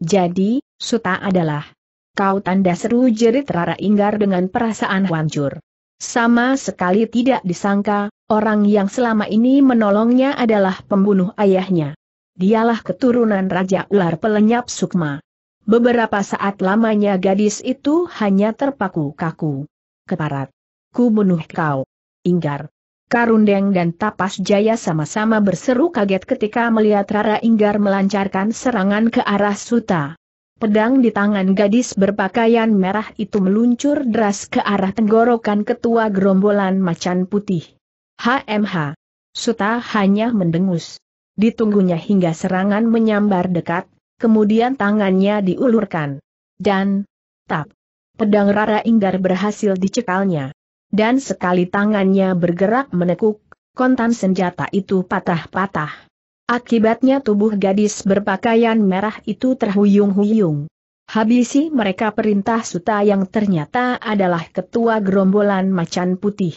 Jadi, Suta adalah kau tanda seru jerit Rara Inggar dengan perasaan hancur. Sama sekali tidak disangka, orang yang selama ini menolongnya adalah pembunuh ayahnya. Dialah keturunan Raja Ular Pelenyap Sukma. Beberapa saat lamanya gadis itu hanya terpaku kaku. Keparat. Ku bunuh kau. Inggar. Karundeng dan Tapas Jaya sama-sama berseru kaget ketika melihat Rara Inggar melancarkan serangan ke arah Suta. Pedang di tangan gadis berpakaian merah itu meluncur deras ke arah tenggorokan ketua gerombolan macan putih. HMH. Suta hanya mendengus. Ditunggunya hingga serangan menyambar dekat, kemudian tangannya diulurkan. Dan, tap, pedang Rara Inggar berhasil dicekalnya. Dan sekali tangannya bergerak menekuk, kontan senjata itu patah-patah. Akibatnya tubuh gadis berpakaian merah itu terhuyung-huyung. Habisi mereka perintah Suta yang ternyata adalah ketua gerombolan macan putih.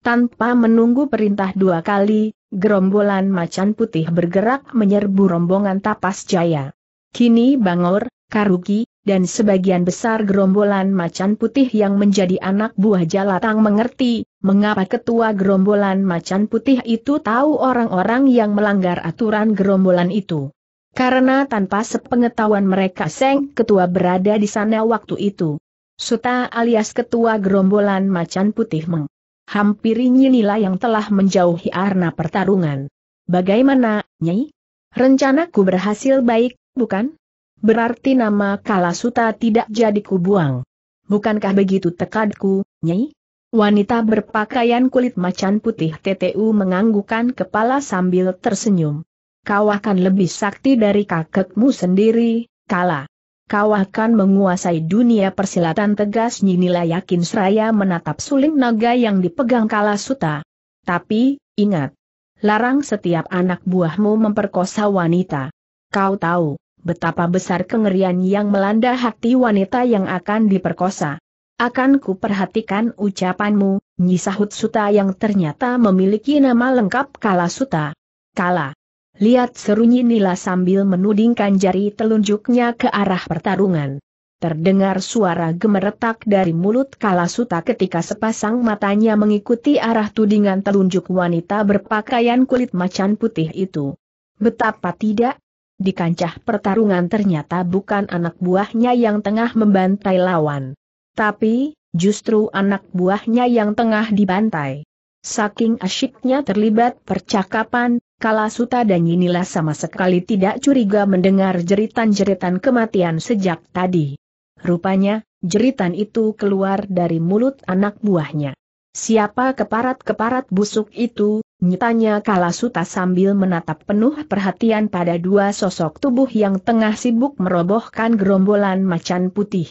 Tanpa menunggu perintah dua kali, gerombolan macan putih bergerak menyerbu rombongan tapas jaya. Kini Bangor, Karuki, dan sebagian besar gerombolan macan putih yang menjadi anak buah Jalatang mengerti, mengapa ketua gerombolan macan putih itu tahu orang-orang yang melanggar aturan gerombolan itu. Karena tanpa sepengetahuan mereka Seng Ketua berada di sana waktu itu. Suta alias Ketua Gerombolan Macan Putih menghampiri Nyinila yang telah menjauhi arna pertarungan. Bagaimana, Nyai? Rencanaku berhasil baik, bukan? Berarti nama Kala Suta tidak jadi kubuang. Bukankah begitu tekadku, Nyai? Wanita berpakaian kulit macan putih TTU menganggukkan kepala sambil tersenyum kau akan lebih sakti dari kakekmu sendiri, kala. Kau akan menguasai dunia persilatan tegas Nyinila yakin seraya menatap suling naga yang dipegang kala suta. Tapi, ingat. Larang setiap anak buahmu memperkosa wanita. Kau tahu, betapa besar kengerian yang melanda hati wanita yang akan diperkosa. Akan ku perhatikan ucapanmu, Nyi Sahut Suta yang ternyata memiliki nama lengkap Kala Suta. Kala. Lihat serunyi Nila sambil menudingkan jari telunjuknya ke arah pertarungan. Terdengar suara gemeretak dari mulut Kalasuta ketika sepasang matanya mengikuti arah tudingan telunjuk wanita berpakaian kulit macan putih itu. Betapa tidak? Di kancah pertarungan ternyata bukan anak buahnya yang tengah membantai lawan. Tapi, justru anak buahnya yang tengah dibantai. Saking asyiknya terlibat percakapan, Kala Suta dan Yinila sama sekali tidak curiga mendengar jeritan-jeritan kematian sejak tadi. Rupanya, jeritan itu keluar dari mulut anak buahnya. Siapa keparat-keparat busuk itu? Nyitanya Kala Suta sambil menatap penuh perhatian pada dua sosok tubuh yang tengah sibuk merobohkan gerombolan macan putih.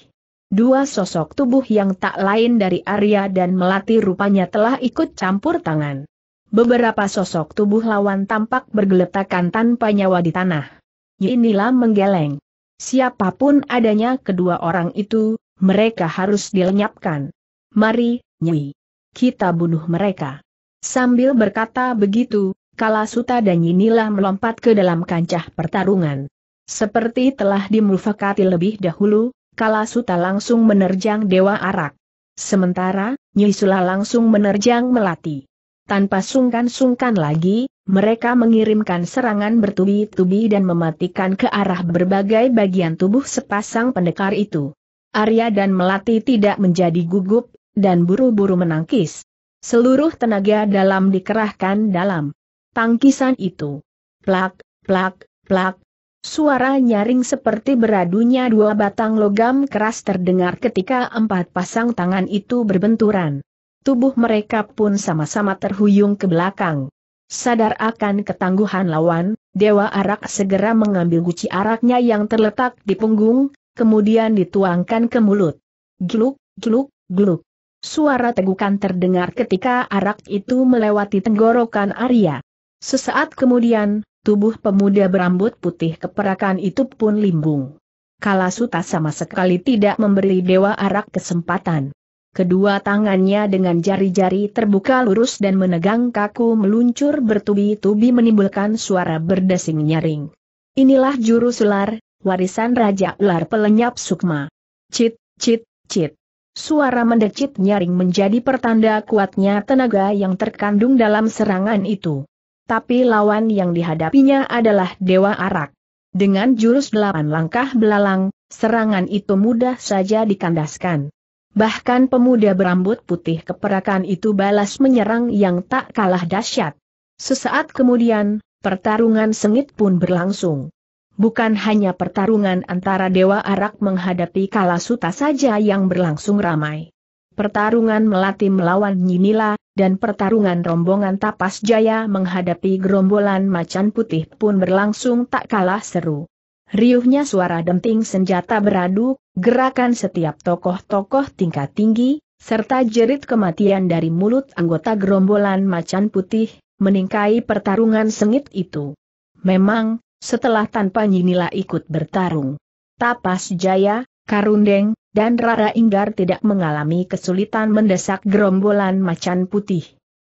Dua sosok tubuh yang tak lain dari Arya dan Melati rupanya telah ikut campur tangan. Beberapa sosok tubuh lawan tampak bergeletakan tanpa nyawa di tanah. Inilah menggeleng. Siapa pun adanya kedua orang itu, mereka harus dilenyapkan. Mari, Nyi. Kita bunuh mereka. Sambil berkata begitu, Kala Suta dan Yinilah melompat ke dalam kancah pertarungan. Seperti telah dimufakati lebih dahulu, Kala Suta langsung menerjang Dewa Arak. Sementara, Nyisula langsung menerjang Melati. Tanpa sungkan-sungkan lagi, mereka mengirimkan serangan bertubi-tubi dan mematikan ke arah berbagai bagian tubuh sepasang pendekar itu. Arya dan Melati tidak menjadi gugup, dan buru-buru menangkis. Seluruh tenaga dalam dikerahkan dalam tangkisan itu. Plak, plak, plak. Suara nyaring seperti beradunya dua batang logam keras terdengar ketika empat pasang tangan itu berbenturan tubuh mereka pun sama-sama terhuyung ke belakang. Sadar akan ketangguhan lawan, Dewa Arak segera mengambil guci araknya yang terletak di punggung, kemudian dituangkan ke mulut. Gluk, gluk, gluk. Suara tegukan terdengar ketika arak itu melewati tenggorokan Arya. Sesaat kemudian, tubuh pemuda berambut putih keperakan itu pun limbung. Kalasuta sama sekali tidak memberi Dewa Arak kesempatan. Kedua tangannya dengan jari-jari terbuka lurus dan menegang kaku meluncur bertubi-tubi menimbulkan suara berdesing nyaring. Inilah jurus ular, warisan Raja Ular Pelenyap Sukma. Cit, cit, cit. Suara mendecit nyaring menjadi pertanda kuatnya tenaga yang terkandung dalam serangan itu. Tapi lawan yang dihadapinya adalah Dewa Arak. Dengan jurus delapan langkah belalang, serangan itu mudah saja dikandaskan. Bahkan pemuda berambut putih keperakan itu balas menyerang yang tak kalah dahsyat. Sesaat kemudian, pertarungan sengit pun berlangsung. Bukan hanya pertarungan antara Dewa Arak menghadapi Kalasuta saja yang berlangsung ramai. Pertarungan Melati melawan Nyinila, dan pertarungan rombongan Tapas Jaya menghadapi gerombolan macan putih pun berlangsung tak kalah seru. Riuhnya suara denting senjata beradu, gerakan setiap tokoh-tokoh tingkat tinggi, serta jerit kematian dari mulut anggota gerombolan macan putih, meningkai pertarungan sengit itu. Memang, setelah tanpa Nyinila ikut bertarung. Tapas Jaya, Karundeng, dan Rara Inggar tidak mengalami kesulitan mendesak gerombolan macan putih.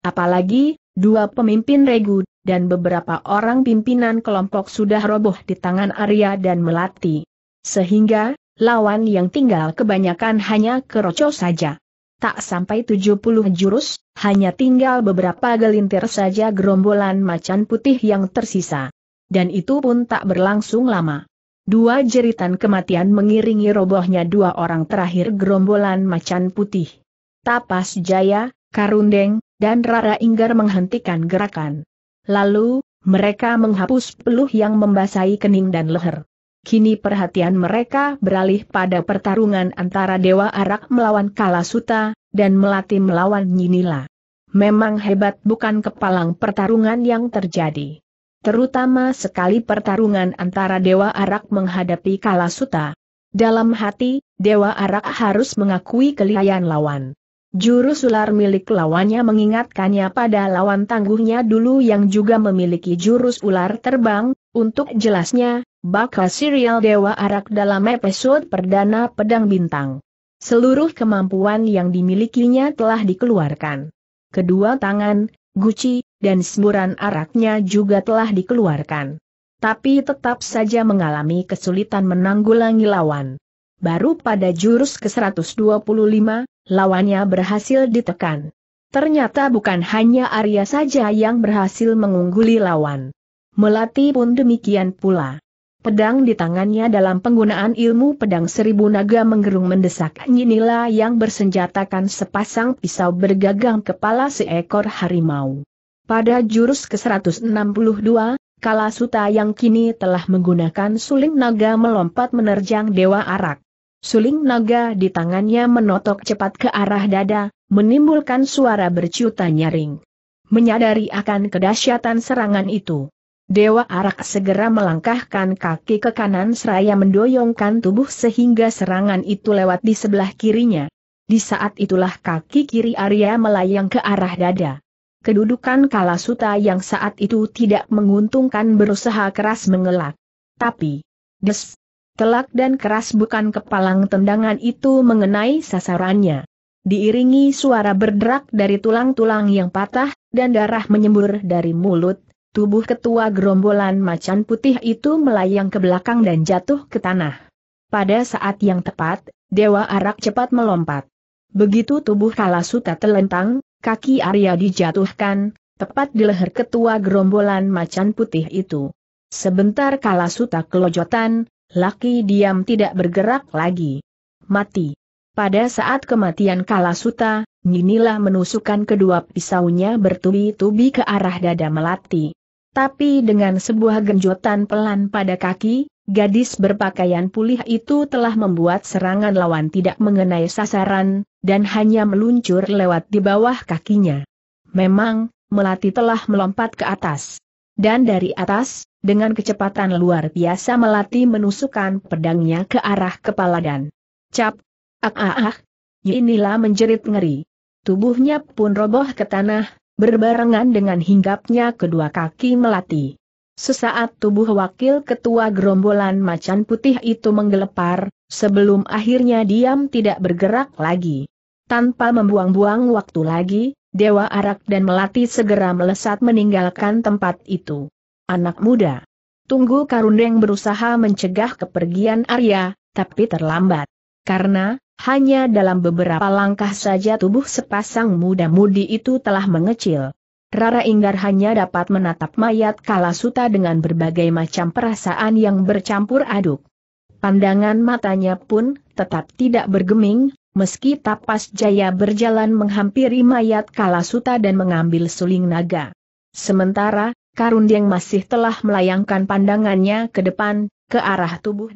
Apalagi, dua pemimpin regu, dan beberapa orang pimpinan kelompok sudah roboh di tangan Arya dan Melati. Sehingga, lawan yang tinggal kebanyakan hanya keroco saja. Tak sampai 70 jurus, hanya tinggal beberapa gelintir saja gerombolan macan putih yang tersisa. Dan itu pun tak berlangsung lama. Dua jeritan kematian mengiringi robohnya dua orang terakhir gerombolan macan putih. Tapas Jaya, Karundeng, dan Rara Inggar menghentikan gerakan. Lalu, mereka menghapus peluh yang membasahi kening dan leher. Kini perhatian mereka beralih pada pertarungan antara Dewa Arak melawan Kalasuta, dan Melati melawan Nyinila. Memang hebat bukan kepalang pertarungan yang terjadi. Terutama sekali pertarungan antara Dewa Arak menghadapi Kalasuta. Dalam hati, Dewa Arak harus mengakui kelihayan lawan. Jurus ular milik lawannya mengingatkannya pada lawan tangguhnya dulu yang juga memiliki jurus ular terbang, untuk jelasnya, bakal serial Dewa Arak dalam episode perdana Pedang Bintang. Seluruh kemampuan yang dimilikinya telah dikeluarkan. Kedua tangan, guci, dan semburan araknya juga telah dikeluarkan. Tapi tetap saja mengalami kesulitan menanggulangi lawan. Baru pada jurus ke-125, lawannya berhasil ditekan. Ternyata bukan hanya Arya saja yang berhasil mengungguli lawan. Melati pun demikian pula. Pedang di tangannya dalam penggunaan ilmu pedang seribu naga menggerung mendesak Nyinila yang bersenjatakan sepasang pisau bergagang kepala seekor harimau. Pada jurus ke-162, Kalasuta yang kini telah menggunakan suling naga melompat menerjang Dewa Arak. Suling naga di tangannya menotok cepat ke arah dada, menimbulkan suara berciuta nyaring. Menyadari akan kedahsyatan serangan itu, Dewa Arak segera melangkahkan kaki ke kanan seraya mendoyongkan tubuh sehingga serangan itu lewat di sebelah kirinya. Di saat itulah kaki kiri Arya melayang ke arah dada. Kedudukan Kalasuta yang saat itu tidak menguntungkan berusaha keras mengelak. Tapi, des, telak dan keras bukan kepalang tendangan itu mengenai sasarannya. Diiringi suara berderak dari tulang-tulang yang patah, dan darah menyembur dari mulut, tubuh ketua gerombolan macan putih itu melayang ke belakang dan jatuh ke tanah. Pada saat yang tepat, Dewa Arak cepat melompat. Begitu tubuh Kalasuta telentang, kaki Arya dijatuhkan, tepat di leher ketua gerombolan macan putih itu. Sebentar Kalasuta kelojotan, laki diam tidak bergerak lagi. Mati. Pada saat kematian Kalasuta, Nyinila menusukkan kedua pisaunya bertubi-tubi ke arah dada Melati. Tapi dengan sebuah genjotan pelan pada kaki, gadis berpakaian pulih itu telah membuat serangan lawan tidak mengenai sasaran, dan hanya meluncur lewat di bawah kakinya. Memang, Melati telah melompat ke atas. Dan dari atas, dengan kecepatan luar biasa Melati menusukkan pedangnya ke arah kepala dan cap, ah ah ah, inilah menjerit ngeri. Tubuhnya pun roboh ke tanah, berbarengan dengan hinggapnya kedua kaki melati. Sesaat tubuh wakil ketua gerombolan macan putih itu menggelepar, sebelum akhirnya diam tidak bergerak lagi. Tanpa membuang-buang waktu lagi, Dewa Arak dan Melati segera melesat meninggalkan tempat itu. Anak muda. Tunggu Karundeng berusaha mencegah kepergian Arya, tapi terlambat. Karena, hanya dalam beberapa langkah saja tubuh sepasang muda-mudi itu telah mengecil. Rara Inggar hanya dapat menatap mayat Kalasuta dengan berbagai macam perasaan yang bercampur aduk. Pandangan matanya pun tetap tidak bergeming, meski tapas jaya berjalan menghampiri mayat Kalasuta dan mengambil suling naga. Sementara, Karundeng masih telah melayangkan pandangannya ke depan, ke arah tubuh